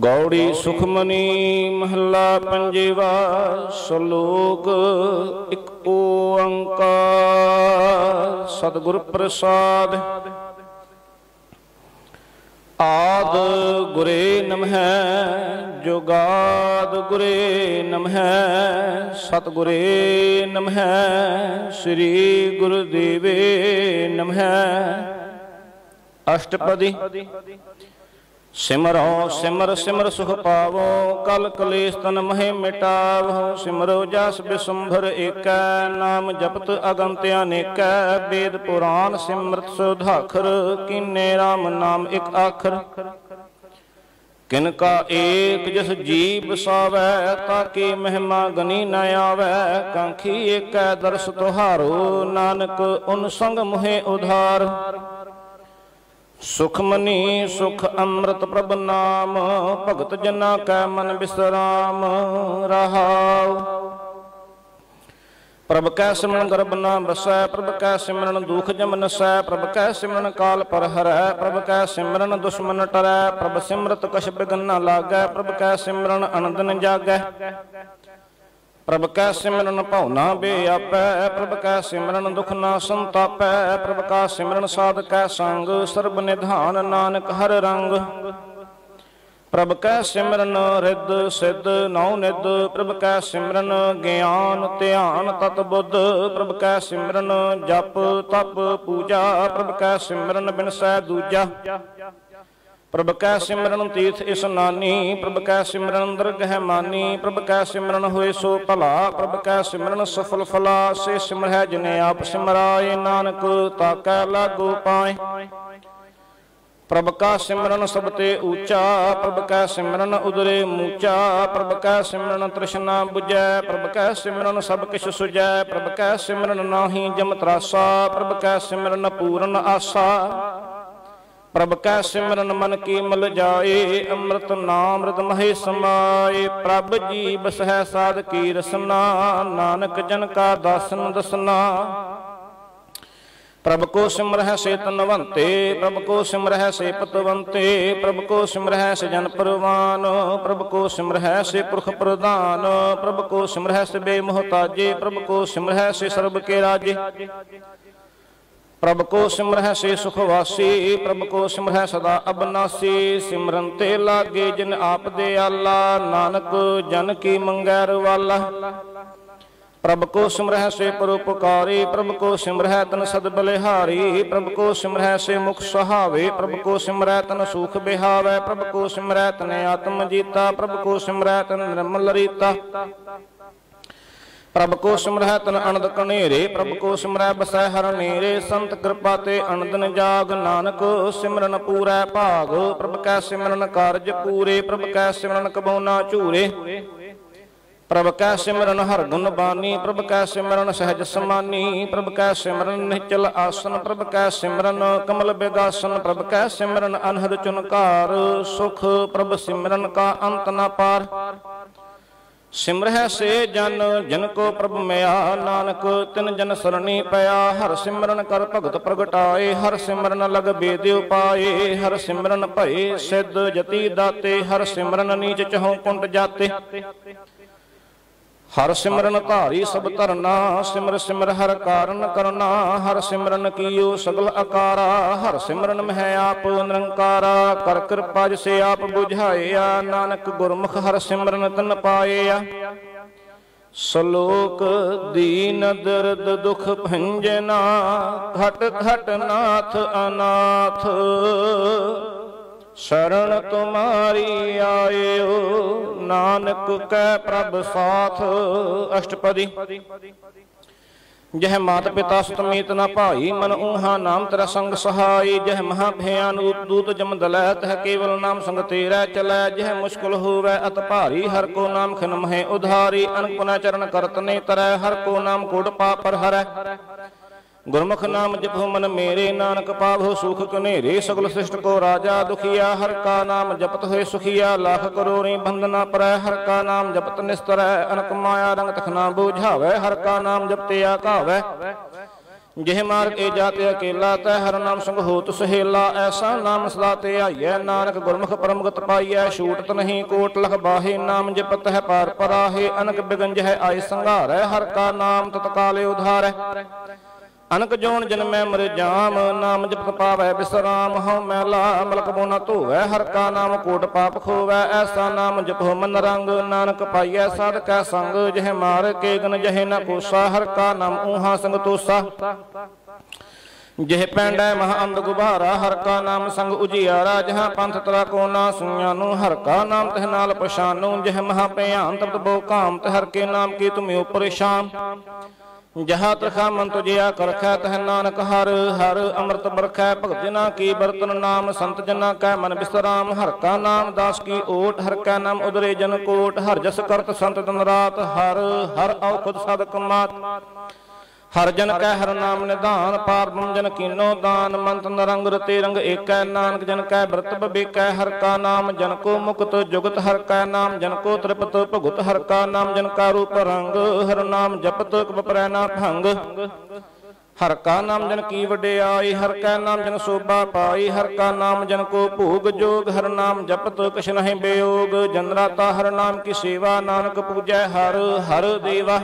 ਗੌੜੀ ਸੁਖਮਨੀ ਮਹੱਲਾ ਪੰਜਵਾ, ਸ਼ਲੋਕ ਇੱਕ ਓੰਕਾਰ। ਸਤਿਗੁਰ ਪ੍ਰਸਾਦ। ਆਦ ਗੁਰੇ ਨਮਹਿ, ਜੁਗਾਦ ਗੁਰੇ ਨਮਹਿ, ਸਤਿਗੁਰੇ ਨਮਹਿ, ਸ੍ਰੀ ਗੁਰਦੇਵੇ ਨਮਹਿ। ਅਸ਼ਟਪਦੀ। ਸਿਮਰੋ ਸਿਮਰ ਸਿਮਰ ਸੁਖ ਪਾਵੋ, ਕਲ ਕਲੇਸ਼ ਤਨ ਮਹਿ ਮਿਟਾਵੋ, ਸਿਮਰੋ ਜਸ ਬਿਸੰਭਰ ਏਕੈ, ਨਾਮ ਜਪਤ ਅਗੰਤ ਅਨੇਕੈ, ਵੇਦ ਪੁਰਾਨ ਸਿਮਰਤ ਸੁਧਾਖਰ, ਕੀਨੇ RAM ਨਾਮ ਇੱਕ ਆਖਰ। ਕਿਨ ਕਾ ਏਕ ਜਿਸ ਜੀਵ ਬਸਾਵੈ ਤਾਕੀ ਮਹਿਮਾ ਗਨੀ ਨ ਆਵੈ, ਕਾਂਖੀ ਏਕੈ ਦਰਸ ਤੁਹਾਰੋ, ਨਾਨਕ ਉਨ ਸੰਗ ਮੁਹਿ ਉਧਾਰ। ਸੁਖਮਨੀ ਸੁਖ ਅੰਮ੍ਰਿਤ ਪ੍ਰਭ ਨਾਮ, ਭਗਤ ਜਨਾ ਕੈ ਮਨ ਬਿਸਰਾਮ, ਰਹਾਉ। ਪ੍ਰਭ ਕੈ ਸਿਮਰਨ ਗਰਬ ਨਾ ਬਸੈ ਪ੍ਰਭ ਕੈ ਸਿਮਰਨ ਦੁਖ ਜਮ ਨਸੈ, ਪ੍ਰਭ ਕੈ ਸਿਮਰਨ ਕਾਲ ਪਰ ਹਰੈ, ਪ੍ਰਭ ਕੈ ਸਿਮਰਨ ਦੁਸ਼ਮਨ ਟਰੈ, ਪ੍ਰਭ ਸਿਮਰਤ ਕਛ ਬਿਗਨ ਨ ਲਾਗੈ, ਪ੍ਰਭ ਕੈ ਸਿਮਰਨ ਅਨੰਦ ਨ ਜਾਗੈ। ਪ੍ਰਭ ਕੈ ਸਿਮਰਨ ਭਾਉਨਾ ਬੇਆਪੈ, ਪ੍ਰਭ ਕੈ ਸਿਮਰਨ ਦੁਖ ਨਾ ਸੰਤਾਪੈ, ਪ੍ਰਭ ਕਾ ਸਿਮਰਨ ਸਾਧ ਕੈ ਸੰਗ, ਸਰਬ ਨਿਧਾਨ ਨਾਨਕ ਹਰ ਰੰਗ। ਪ੍ਰਭ ਕੈ ਸਿਮਰਨ ਰਿੱਧ ਸਿੱਧ ਨਉ ਨਿਧ, ਪ੍ਰਭ ਕੈ ਸਿਮਰਨ ਗਿਆਨ ਧਿਆਨ ਤਤ ਬੁੱਧ, ਪ੍ਰਭ ਕੈ ਸਿਮਰਨ ਜਪ ਤਪ ਪੂਜਾ, ਪ੍ਰਭ ਕੈ ਸਿਮਰਨ ਬਿਨਸੈ ਦੂਜਾ। ਪ੍ਰਭ ਕੈ ਸਿਮਰਨ ਤੀਰਥ ਇਸਨਾਨੀ ਪ੍ਰਭ ਕੈ ਸਿਮਰਨ ਦਰਗਹਿ ਮਾਨੀ, ਪ੍ਰਭ ਕੈ ਸਿਮਰਨ ਹੋਏ ਸੋ ਭਲਾ, ਪ੍ਰਭ ਕੈ ਸਿਮਰਨ ਸਫਲ ਫਲਾ, ਸੇ ਸਿਮਰਹਿ ਜਿਨੇ ਆਪ ਸਿਮਰਾਏ, ਨਾਨਕ ਤਾਕੈ ਲਾਗੂ ਪਾਏ। ਪ੍ਰਭ ਕਾ ਸਿਮਰਨ ਸਭ ਤੇ ਊਚਾ, ਪ੍ਰਭ ਕੈ ਸਿਮਰਨ ਉਦਰੇ ਮੂਚਾ, ਪ੍ਰਭ ਕੈ ਸਿਮਰਨ ਤ੍ਰਿਸ਼ਨਾ 부ਜੈ ਪ੍ਰਭ ਕੈ ਸਿਮਰਨ ਸਭ ਕਿਛ ਸੁਜੈ ਪ੍ਰਭ ਕੈ ਸਿਮਰਨ ਨਾਹੀ ਜਮ ਤਰਾਸਾ, ਪ੍ਰਭ ਕੈ ਸਿਮਰਨ ਪੂਰਨ ਆਸਾ। ਪ੍ਰਭ ਕੈ ਸਿਮਰਨ ਮਨ ਕੀ ਮਲ ਜਾਏ, ਅੰਮ੍ਰਿਤ ਨਾਮ ਰਤ ਮਹੇ ਸਮਾਏ। ਪ੍ਰਭ ਜੀ ਬਸਹਿ ਸਾਧ ਕੀ ਰਸਨਾ, ਨਾਨਕ ਜਨ ਕਾ ਦਾਸਨ ਦਸਨਾ। ਪ੍ਰਭ ਕੋ ਸਿਮਰਹਿ ਸੇ ਤਨਵੰਤੇ ਪ੍ਰਭ ਕੋ ਸਿਮਰਹਿ ਸੇ ਪਤਵੰਤੇ, ਪ੍ਰਭ ਕੋ ਸਿਮਰਹਿ ਸੇ ਜਨ ਪਰਵਾਨ, ਪ੍ਰਭ ਕੋ ਸਿਮਰਹਿ ਸੇ ਪੁਰਖ ਪ੍ਰਧਾਨ, ਪ੍ਰਭ ਕੋ ਸਿਮਰਹਿ ਸੇ ਬੇਮੋਹਤਾਜੇ, ਪ੍ਰਭ ਕੋ ਸਿਮਰਹਿ ਸੇ ਸਰਬ ਕੇ ਰਾਜੇ। ਪ੍ਰਭ ਕੋ ਸਿਮਰਹਿ ਸੇ ਸੁਖ ਵਾਸੀ, ਪ੍ਰਭ ਕੋ ਸਿਮਰਹਿ ਸਦਾ ਅਬਨਾਸੀ, ਸਿਮਰਨ ਤੇ ਲਾਗੇ ਜਿਨ ਆਪ ਦੇ ਆਲਾ, ਨਾਨਕ ਜਨ ਕੀ ਮੰਗੈ ਰਵਾਲਾ। ਪ੍ਰਭ ਕੋ ਸਿਮਰਹਿ ਸੇ ਪਰਉਪਕਾਰੀ, ਪ੍ਰਭ ਕੋ ਸਿਮਰਹਿ ਤਨ ਸਦ ਬਲਿਹਾਰੀ, ਪ੍ਰਭ ਕੋ ਸਿਮਰਹਿ ਸੇ ਮੁਖ ਸੁਹਾਵੇ, ਪ੍ਰਭ ਕੋ ਸਿਮਰਹਿ ਤਨ ਸੁਖ ਬਿਹਾਵੇ, ਪ੍ਰਭ ਕੋ ਸਿਮਰਹਿ ਤਨ ਆਤਮ ਜੀਤਾ, ਪ੍ਰਭ ਕੋ ਸਿਮਰਹਿ ਤਨ ਨਿਰਮਲ ਰੀਤਾ। ਪ੍ਰਭ ਕੋ ਸਿਮਰਹਿ ਤਨ ਅਨੰਦ ਕਨੇਰੇ, ਪ੍ਰਭ ਕੋ ਸਿਮਰਹਿ ਬਸੈ ਹਰ ਨੇਰੇ ਸੰਤ ਕਿਰਪਾ ਤੇ ਅਨੰਦਨ ਜਾਗ ਨਾਨਕ, ਸਿਮਰਨ ਪੂਰੈ ਭਾਗ, ਪ੍ਰਭ ਕੈ ਸਿਮਰਨ ਕਾਰਜ ਪੂਰੇ, ਪ੍ਰਭ ਕੈ ਸਿਮਰਨ ਕਬਉਨਾ ਝੂਰੇ। ਪ੍ਰਭ ਕੈ ਸਿਮਰਨ ਹਰ ਗੁਣ ਬਾਨੀ, ਪ੍ਰਭ ਕੈ ਸਿਮਰਨ ਸਹਿਜ ਸਮਾਨੀ, ਪ੍ਰਭ ਕੈ ਸਿਮਰਨ ਨਿਚਲ ਆਸਨ, ਪ੍ਰਭ ਕੈ ਸਿਮਰਨ ਕਮਲ ਬਿਗਾਸਨ, ਪ੍ਰਭ ਕੈ ਸਿਮਰਨ ਅਨਹਦ ਚੁਨਕਾਰ, ਸੁਖ ਪ੍ਰਭ ਸਿਮਰਨ ਕਾ ਅੰਤ ਨਾ ਪਾਰ। ਸਿਮਰਹਿ ਸੇ ਜਨ ਜਨ ਕੋ ਪ੍ਰਭ ਮਿਆ ਨਾਨਕ, ਤਿਨ ਜਨ ਸਰਣੀ ਪਿਆ। ਹਰ ਸਿਮਰਨ ਕਰ ਭਗਤ ਪ੍ਰਗਟਾਏ, ਹਰ ਸਿਮਰਨ ਲਗ ਬੇਦ ਉਪਾਏ। ਹਰ ਸਿਮਰਨ ਭਏ ਸਿੱਧ ਜਤੀ ਦਾਤੇ, ਹਰ ਸਿਮਰਨ ਨੀਚ ਚਹੋਂ ਕੁੰਟ ਜਾਤੇ। ਹਰ ਸਿਮਰਨ ਧਾਰੀ ਸਭ ਧਰਨਾ, ਸਿਮਰ ਸਿਮਰ ਹਰ ਕਾਰਨ ਕਰਨਾ, ਹਰ ਸਿਮਰਨ ਕੀਓ ਸਗਲ ਅਕਾਰਾ, ਹਰ ਸਿਮਰਨ ਮਹਿ ਆਪ ਨਿਰੰਕਾਰਾ, ਕਰ ਕਿਰਪਾ ਜਿਸੇ ਆਪ 부ਝਾਇਆ ਨਾਨਕ ਗੁਰਮੁਖ ਹਰ ਸਿਮਰਨ ਤਨ ਪਾਇਆ ਸ਼ਲੋਕ ਦੀਨ ਦਰਦ ਦੁਖ ਭੰਜਨਾ, ਘਟ ਘਟ ਨਾਥ ਅਨਾਥ। ਸ਼ਰਨ ਤੁਮਾਰੀ ਆਇਓ। ਨਾਨਕ ਕੈ ਪ੍ਰਭ ਸਾਥ। ਅਸ਼ਟਪਦੀ। ਜਹ ਮਾਤ ਪਿਤਾ ਸੁਤਮੀਤ ਨਾ ਭਾਈ, ਮਨ ਊਹਾ ਨਾਮ ਤੇਰਾ ਸੰਗ ਸਹਾਈ। ਜਹ ਮਹਾ ਭਿਆਨ ਰੂਪ ਦੂਤ ਜਮ ਦਲੈ, ਤਹ ਕੇਵਲ ਨਾਮ ਸੰਗ ਤੇਰਾ ਚਲੈ। ਜਹ ਮੁਸ਼ਕਲ ਹੋਵੇ, ਅਤ ਭਾਰੀ, ਹਰ ਕੋ ਨਾਮ ਖਿਨ ਮਹਿ ਉਧਾਰੀ। ਅਨਪੁਨਾ ਚਰਨ ਕਰਤ ਨੇ ਤਰੈ, ਹਰ ਕੋ ਨਾਮ ਕੋੜ ਕੋਟ ਪਾਪਰ ਹਰੈ। ਗੁਰਮੁਖ ਨਾਮ ਜਪੋ ਮਨ ਮੇਰੇ ਨਾਨਕ ਪਾਵੋ ਸੁਖ ਕਨੇਰੇ ਸਗਲ ਸ੍ਰਿਸ਼ਟ ਕੋ ਰਾਜਾ ਦੁਖੀਆ, ਹਰ ਕਾ ਨਾਮ ਜਪਤ ਹੋਏ ਸੁਖੀਆ, ਲੱਖ ਕਰੋੜੀ ਬੰਦਨਾ ਪਰੈ, ਹਰ ਕਾ ਨਾਮ ਜਪਤ ਨਿਸਤਰੈ, ਅਨਕ ਮਾਇਆ ਰੰਗ ਤਖਨਾ ਬੂਝਾਵੇ, ਹਰ ਕਾ ਨਾਮ ਜਪਤੇ ਆਕਾਵੇ। ਜਿਹ ਮਾਰਗ ਏ ਜਾਤੇ ਅਕੇਲਾ, ਤੈ ਹਰ ਨਾਮ ਸੰਗ ਹੋਤ ਸੁਹੇਲਾ, ਐਸਾ ਨਾਮ ਸਦਾ ਤੇ ਆਈਐ। ਨਾਨਕ ਗੁਰਮੁਖ ਪਰਮਗਤ ਪਾਈਐ, ਛੂਟਤ ਨਹੀਂ ਕੋਟ ਲਖ ਬਾਹੇ, ਨਾਮ ਜਪਤ ਹੈ ਪਾਰ ਪਰਾਹੇ, ਅਨਕ ਬਿਗੰਜ ਹੈ ਆਈ ਸੰਘਾਰੈ, ਹਰ ਕਾ ਨਾਮ ਤਤਕਾਲੇ ਉਧਾਰੈ। ਅਨਕ ਜੋਨ ਜਨਮੈ ਮਰ ਜਾਮ, ਨਾਮ ਜਪਤ ਪਾਵੈ ਬਿਸਰਾਮ, ਹਉ ਮੈਲਾ ਮਲਕ ਬੋਨਾ ਧੋਵੈ, ਹਰ ਕਾ ਨਾਮ ਕੋਟ ਪਾਪ ਖੋਵੈ, ਐਸਾ ਨਾਮ ਜਪੋ ਮਨ ਰੰਗ, ਨਾਨਕ ਪਾਈਐ ਸਾਧਕੈ ਸੰਗ, ਜਿਹ ਮਾਰ ਕੇ ਗਨ, ਜਹ ਨ ਕੋਸਾ, ਹਰ ਕਾ ਨਾਮ ਊਹਾ ਸੰਗ ਤੋਸਾ। ਜਿਹ ਪੈਂਡੈ ਮਹਾ ਅੰਧ ਗੁਬਾਰਾ, ਹਰ ਕਾ ਨਾਮ ਸੰਗ ਉਜਿਆਰਾ, ਜਹਾਂ ਪੰਥ ਤਰਾ ਕੋ ਨਾ ਸੁਣਿਆ ਨੂੰ, ਹਰ ਕਾ ਨਾਮ ਤਹ ਨਾਲ ਪਛਾਨੂ, ਜਿਹ ਮਹਾ ਭਿਆਨ ਤਪਤ ਬੋ ਕਾਮ ਤੇ ਹਰ ਕੇ ਨਾਮ ਕੀ ਤੁਮਿ ਸ਼ਾਮ ਜਹਾ ਤਖਾ ਮਨ ਤੁਜਿਆ ਕਰਖੈ ਤਹ ਨਾਨਕ ਹਰ ਹਰ ਅੰਮ੍ਰਿਤ ਬਰਖੈ ਭਗਤ ਜਨਾ ਕੀ ਬਰਤਨ ਨਾਮ, ਸੰਤ ਜਨਾ ਕੈ ਮਨ ਬਿਸਰਾਮ, ਹਰ ਕਾ ਨਾਮ ਦਾਸ ਕੀ ਓਟ, ਹਰ ਕਾ ਨਾਮ ਉਦਰੇ ਜਨ ਕੋਟ, ਹਰ ਜਸ ਕਰਤ ਸੰਤ ਦਿਨ ਰਾਤ, ਹਰ ਹਰ ਆਉ ਖੁਦ ਸਦਕ ਮਾਤ। ਹਰ ਜਨ ਕੈ ਹਰ ਨਾਮ ਨਿਧਾਨ ਪਾਰ ਜਨ ਕੀਨੋ ਦਾਨ, ਮੰਤ ਨਰੰਗ ਰਤੇ ਰੰਗ ਏਕੈ ਨਾਨਕ, ਜਨ ਕੈ ਬ੍ਰਤ ਬਬੇਕੈ ਹਰ ਕਾ ਨਾਮ, ਜਨ ਕੋ ਮੁਕਤ ਜੁਗਤ ਹਰ ਕਾ ਨਾਮ, ਜਨ ਕੋ ਤ੍ਰਿਪਤ ਭਗਤ ਹਰ ਕਾ ਨਾਮ, ਜਨ ਕਾ ਰੂਪ ਰੰਗ, ਹਰ ਨਾਮ ਜਪਤ ਕਪਰੈ ਨਾ ਭੰਗ। ਹਰ ਕਾ ਨਾਮ ਜਨ ਕੀ ਵਡਿਆਈ ਹਰ ਕਾ ਨਾਮ ਜਨ ਸੋਭਾ ਪਾਈ, ਹਰ ਕਾ ਨਾਮ ਜਨ ਕੋ ਭੋਗ ਜੋਗ, ਹਰ ਨਾਮ ਜਪਤ ਕਛ ਨਹਿ ਬਿਯੋਗ, ਜਨ ਰਾਤਾ ਹਰ ਨਾਮ ਕੀ ਸੇਵਾ, ਨਾਨਕ ਪੂਜੈ ਹਰ ਹਰ ਦੇਵਾ।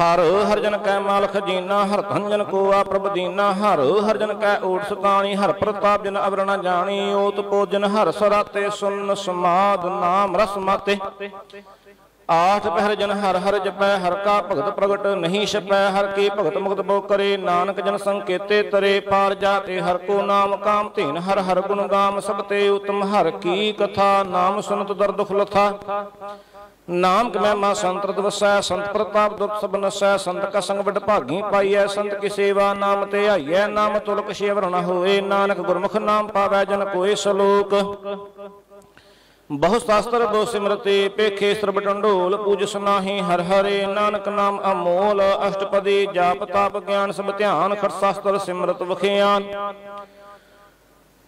ਹਰ ਹਰਜਨ ਕੈ ਮਾਲ ਖਜੀਨਾ ਹਰ ਧਨ ਜਨ ਕੋ ਆ ਪ੍ਰਭ ਦੀਨਾ, ਹਰ ਹਰਜਨ ਕੈ ਓਟ ਸਤਾਣੀ, ਹਰ ਪ੍ਰਤਾਪ ਜਨ ਅਵਰ ਜਾਣੀ ਓਤ ਪੋਜਨ ਹਰ ਸਰਾਤੇ ਸੁਨ ਸਮਾਦ ਨਾਮ ਰਸ ਮਾਤੇ। ਆਠ ਪਹਿਰ ਜਨ ਹਰ ਹਰ ਜਪੈ, ਹਰ ਕਾ ਭਗਤ ਪ੍ਰਗਟ ਨਹੀਂ ਛਪੈ, ਹਰ ਕੀ ਭਗਤ ਮੁਕਤ ਬੋ ਕਰੇ, ਨਾਨਕ ਜਨ ਸੰਕੇਤੇ ਤਰੇ, ਪਾਰ ਜਾਤੇ ਹਰ ਕੋ ਨਾਮ ਕਾਮ ਧੀਨ, ਹਰ ਹਰ ਗੁਣ ਗਾਮ ਸਭ ਤੇ ਉਤਮ, ਹਰ ਕੀ ਕਥਾ ਨਾਮ ਸੁਨਤ ਦਰ ਦੁਖ ਨਾਮ ਕਮੈ ਮਾ ਸੰਤਰਤ ਵਸੈ, ਸੰਤ ਪ੍ਰਤਾਪ ਦੁਖ ਸਭ ਨਸੈ, ਸੰਤ ਕਾ ਸੰਗ ਵਡ ਭਾਗੀ ਪਾਈਐ, ਸੰਤ ਕੀ ਸੇਵਾ ਨਾਮ ਤੇ ਆਈਐ, ਨਾਮ ਤੁਲਕ ਸ਼ੇਵਰ ਨ ਹੋਏ, ਨਾਨਕ ਗੁਰਮੁਖ ਨਾਮ ਪਾਵੈ ਜਨ ਕੋਏ ਸਲੋਕ। ਬਹੁ ਸ਼ਾਸਤਰ ਬਹੁ ਸਿਮਰਤੇ, ਪੇਖੇ ਸਰਬ ਟੰਡੋਲ ਪੂਜ ਸੁਨਾਹੀ ਹਰ ਹਰੇ, ਨਾਨਕ ਨਾਮ ਅਮੋਲ, ਅਸ਼ਟਪਦੀ, ਜਾਪ ਤਾਪ, ਗਿਆਨ ਸਭ ਧਿਆਨ ਖਟ ਸ਼ਾਸਤਰ ਸਿਮਰਤ ਵਖਿਆਨ।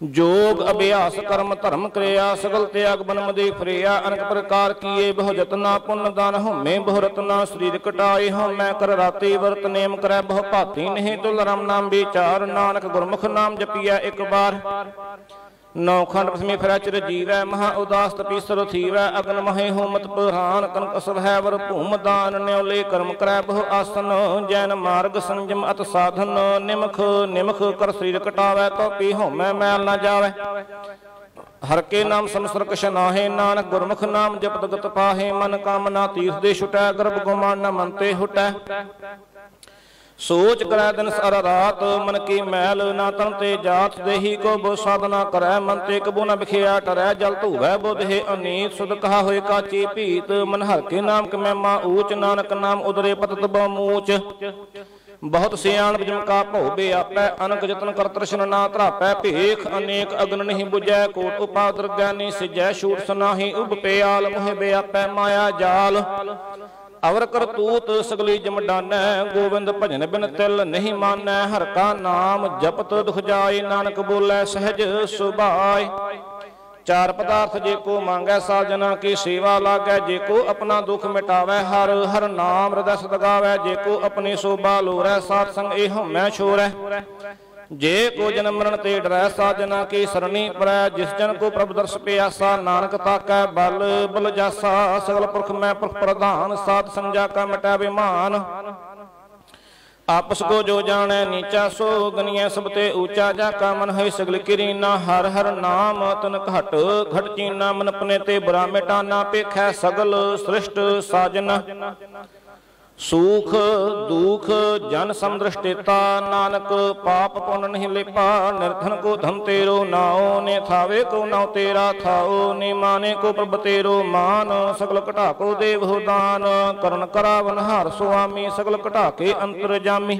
ਜੋਗ, ਅਭਿਆਸ, ਕਰਮ, ਧਰਮ, ਕਰਿਆ, ਸਗਲ ਤਿਆਗ, ਬਨਮ ਦੇ ਫਰਿਆ, ਅਨਕ ਪ੍ਰਕਾਰ ਕੀਏ, ਬਹੁ ਜਤਨਾ ਪੁੰਨ ਦਾਨ, ਹਉਮੈ, ਬਹੁ ਰਤਨਾ, ਸਰੀਰ ਕਟਾਏ, ਹਉਮੈ ਕਰ ਰਾਤੀ ਵਰਤ ਨੇਮ ਕਰੈ, ਬਹੁ ਭਾਤੀ ਨਹੀਂ ਤੁਲ ਰਮ ਨਾਮ ਵਿਚਾਰ, ਨਾਨਕ ਗੁਰਮੁਖ ਨਾਮ ਜਪੀਐ ਇੱਕ ਬਾਰ ਨੌ ਖੰਡ ਪਸਮੀ ਫਿਰੈ ਚਿਰ ਮਹਾ ਉਦਾਸ ਤਪੀਸਰ ਥੀਵੈ, ਅਗਨ ਮਹੇ ਹੋਮਤ ਪੁਰਾਨ ਕਨਕ ਸਭੈ ਵਰ ਭੂਮ ਦਾਨ, ਨਿਉਲੇ ਕਰਮ ਕਰੈ ਬਹੁ ਆਸਨ, ਜੈਨ ਮਾਰਗ ਸੰਜਮ ਅਤ ਸਾਧਨ, ਨਿਮਖ ਨਿਮਖ ਕਰ ਸਰੀਰ ਕਟਾਵੈ ਤੋ ਪੀ ਹਉਮੈ ਮੈਲ ਨਾ ਜਾਵੈ। ਹਰ ਕੇ ਨਾਮ ਸੰਸਰ ਕਛ ਨਾਹੇ ਨਾਨਕ ਗੁਰਮੁਖ ਨਾਮ ਜਪਤ ਗਤ ਪਾਹੇ, ਮਨ ਕਾਮਨਾ ਤੀਰਥ ਦੇ ਛੁਟੈ, ਗਰਭ ਗੁਮਾਨ ਨ ਮਨ ਹੁਟੈ। ਸੋਚ ਕਰੈ ਦਿਨ ਸਾਰਾ ਰਾਤ, ਮਨ ਕੀ ਮੈਲ ਨਾ ਤਨ ਤੇ ਜਾਤ ਦੇਹੀ ਕੋ ਬੋ ਸਾਧਨਾ ਕਰੈ, ਮਨ ਤੇ ਕਬੂ ਨਾ ਬਖਿਆ ਟਰੈ, ਜਲ ਧੂਵੈ ਬੁਧ ਅਨੀਤ, ਸੁਧ ਕਹਾ ਹੋਏ ਕਾਚੀ ਭੀਤ, ਮਨ ਹਰ ਕੇ ਨਾਮ ਕਮੈ ਮਾ ਊਚ, ਨਾਨਕ ਨਾਮ ਉਦਰੇ ਪਤਤ ਬੋ ਮੂਚ। ਬਹੁਤ ਸਿਆਣ ਜਮਕਾ ਕਾ ਭਉ ਬਿਆਪੈ ਅਨਕ ਜਤਨ ਕਰ ਤ੍ਰਿਸ਼ਨ ਨਾ ਧਰਾਪੈ, ਭੇਖ ਅਨੇਕ ਅਗਨ ਨਹੀਂ 부ਜੈ ਕੋਟ ਉਪਾਦਰ ਗਿਆਨੀ ਸਿਜੈ, ਛੂਟ ਸੁਨਾਹੀ ਉਬ ਪਿਆਲ ਮੋਹਿ ਬਿਆਪੈ ਮਾਇਆ ਜਾਲ। ਅਵਰ ਕਰਤੂਤ ਸਗਲੀ ਜਮਡਾਨੈ ਗੋਬਿੰਦ ਭਜਨ ਬਿਨ ਤਿਲ ਨਹੀਂ ਮਾਨੈ, ਹਰ ਕਾ ਨਾਮ ਜਪਤ ਦੁਖ ਜਾਏ, ਨਾਨਕ ਬੋਲੇ ਸਹਿਜ ਸੁਭਾਏ। ਚਾਰ ਪਦਾਰਥ ਜੇ ਕੋ ਮੰਗੈ ਸਾਜਨਾ, ਕੀ ਸੇਵਾ ਲਾਗੈ, ਜੇ ਕੋ ਆਪਣਾ ਦੁਖ ਮਿਟਾਵੈ, ਹਰ ਹਰ ਨਾਮ ਹਿਰਦੈ ਸਦਗਾਵੈ, ਜੇ ਕੋ ਆਪਣੀ ਸੋਭਾ ਲੋਰੈ, ਸਾਧ ਸੰਗ ਇਹ ਹਉਮੈ ਛੋਰੈ। ਜੇ ਕੋ ਜਨਮ ਮਰਨ ਤੇ ਡਰੈ ਸਾਜਨਾ ਕੀ ਸਰਣੀ ਪਰੈ, ਜਿਸ ਜਨ ਕੋ ਪ੍ਰਭ ਦਰਸ ਪਿਆਸਾ, ਨਾਨਕ ਤਾਕੈ ਬਲ ਬਲ ਜਾਸਾ। ਸਗਲ ਪੁਰਖ ਮੈਂ ਪੁਰਖ ਪ੍ਰਧਾਨ, ਸਾਧ ਸੰਜਾ ਕਾ ਮਿਟੈ ਬਿਮਾਨ। ਆਪਸ ਕੋ ਜੋ ਜਾਣੈ, ਨੀਚਾ ਸੋ ਗਨੀਐ, ਸਭ ਤੇ ਊਚਾ ਜਾ ਕਾ ਮਨ ਹੈ ਸਗਲ ਕਿਰੀਨਾ ਹਰ ਹਰ ਨਾਮ ਤਨ ਘਟ ਘਟ ਚੀਨਾ ਮਨ ਪਨੇ ਤੇ ਬੁਰਾ ਮਿਟਾਨਾ ਪੇਖੈ ਸਗਲ ਸ੍ਰਿਸ਼ਟ ਸਾਜਨ। ਸੂਖ, ਦੁਖ ਜਨ ਸਮਦ੍ਰਿਸ਼ਟੇਤਾ ਨਾਨਕ, ਪਾਪ ਪੁੰਨ ਨਹੀਂ ਲੇਪਾ, ਨਿਰਧਨ ਕੋ ਧਮ ਤੇਰੋ ਨਾਉ, ਨੇ ਥਾਵੇ ਕੋ ਨਾਉ ਤੇਰਾ ਥਾਉ, ਨੇ ਮਾਨੇ ਕੋ ਪ੍ਰਭ ਤੇਰੋ ਮਾਨ, ਸਗਲ ਘਟਾ ਕੋ ਦੇਵ ਹੋ ਦਾਨ, ਕਰਨ ਕਰਾਵਨ ਹਰ ਸੁਆਮੀ, ਸਗਲ ਘਟਾ ਕੇ ਅੰਤਰ ਜਾਮੀ।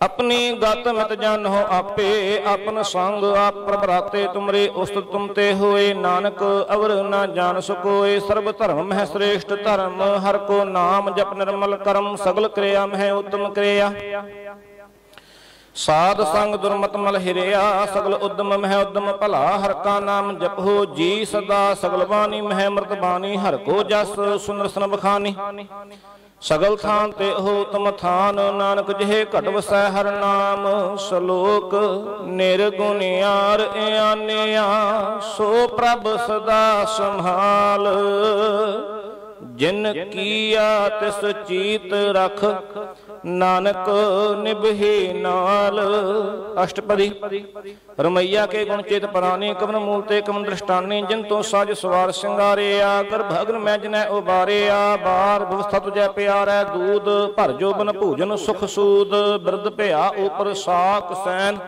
ਆਪਣੀ ਗਤ ਮਿਤ ਜਨ ਹੋ ਆਪੇ, ਆਪਨ ਸੰਗ ਆਪ ਪ੍ਰਭਰਾਤੇ ਤੁਮਰੇ ਉਸਤ ਤੁਮ ਤੇ ਹੋਏ ਨਾਨਕ, ਅਵਰ ਨਾ ਜਾਣ ਸਕੋਏ। ਸਰਬ ਧਰਮ ਮਹਿ ਸ੍ਰੇਸ਼ਟ ਧਰਮ, ਹਰ ਕੋ ਨਾਮ ਜਪ ਨਿਰਮਲ ਕਰਮ, ਸਗਲ ਕਿਰਿਆ ਮਹਿ ਉਤਮ ਕਿਰਿਆ। ਸਾਧ ਸੰਗ ਦੁਰਮਤ ਮਲ ਹਿਰਿਆ, ਸਗਲ ਉਦਮ ਮਹਿ ਉਦਮ ਭਲਾ, ਹਰ ਕਾ ਨਾਮ ਜਪੋ ਜੀ ਸਦਾ, ਸਗਲ ਬਾਣੀ ਮਹਿ ਮਰਤ ਬਾਣੀ, ਹਰ ਕੋ ਜਸ ਸੁਨਰ ਸਨ ਬਖਾਨੀ ਸਗਲ ਥਾਨ ਤੇ ਹੋ ਤਮ ਥਾਨ, ਨਾਨਕ ਜਿਹੇ ਘਟ ਵਸੈ ਹਰ ਨਾਮ, ਸ਼ਲੋਕ ਨਿਰਗੁਣਿਆਰ ਇਆਨਿਆ, ਸੋ ਪ੍ਰਭ ਸਦਾ ਸੰਭਾਲ। ਜਿਨ ਕੀਆ ਤਿਸ ਚੀਤ ਰਖ ਨਾਨਕ ਨਿਭੇ ਨਾਲ। ਅਸ਼ਟਪਦੀ। ਰਮਈਆ ਕੇ ਗੁਣ ਚੇਤ ਪਰਾਨੀ, ਕਵਨ ਮੂਲ ਕਵਨ ਦ੍ਰਿਸ਼ਟਾਨੀ, ਜਿਨ ਤੋਂ ਸਾਜ ਸਵਾਰ ਸਿੰਗਾਰਿਆ। ਕਰ ਭਗਨ ਮੈਂ ਜਨੈ ਉਬਾਰਿਆ, ਬਾਰ ਵਿਵਸਥਾ ਤੁਜੈ ਪਿਆਰੈ ਦੂਦ ਭਰ ਜੋ ਭੂਜਨ ਸੁਖ ਸੂਦ। ਬਿਰਦ ਭਿਆ ਉਪਰ ਸਾਕ ਸੈਨ,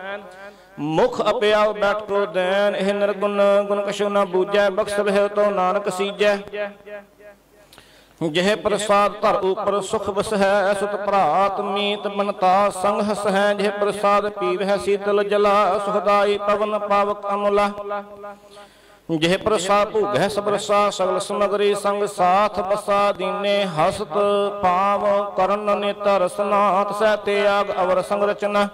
ਮੁਖ ਅਪਿਆ ਬੈਠ ਕੋ ਦੈਨ। ਇਹ ਨਿਰਗੁਣ ਗੁਣ ਕਛੂ ਨਾ ਬੂਝੈ, ਬਖਸ਼ ਰਹਿ ਤੋ ਨਾਨਕ ਸੀਜੈ। ਜਿਹ ਪ੍ਰਸਾਦ ਧਰ ਉਪਰ ਸੁਖ ਵਸਹਿ ਸੁਤ ਭਰਾਤ ਮੀਤ ਬਨਤਾ ਸੰਗ ਹਸਹਿ, ਜਿਹ ਪ੍ਰਸਾਦ ਪੀਵਹਿ ਸੀਤਲ ਜਲਾ, ਸੁਖਦਾਈ ਪਵਨ ਪਾਵਕ ਅਮਲਾ। ਜਿਹ ਪ੍ਰਸਾਦ ਭੂਗਹਿ ਸਬਰਸਾ ਸਗਲ ਸਮਗਰੀ ਸੰਗ ਸਾਥ ਬਸਾ ਦੀਨੇ, ਹਸਤ ਪਾਵ ਕਰਨ ਨੇਤਰ ਸਨਾਤ ਸਹਿ ਤਿਆਗ ਅਵਰ ਸੰਗ ਰਚਨਾ।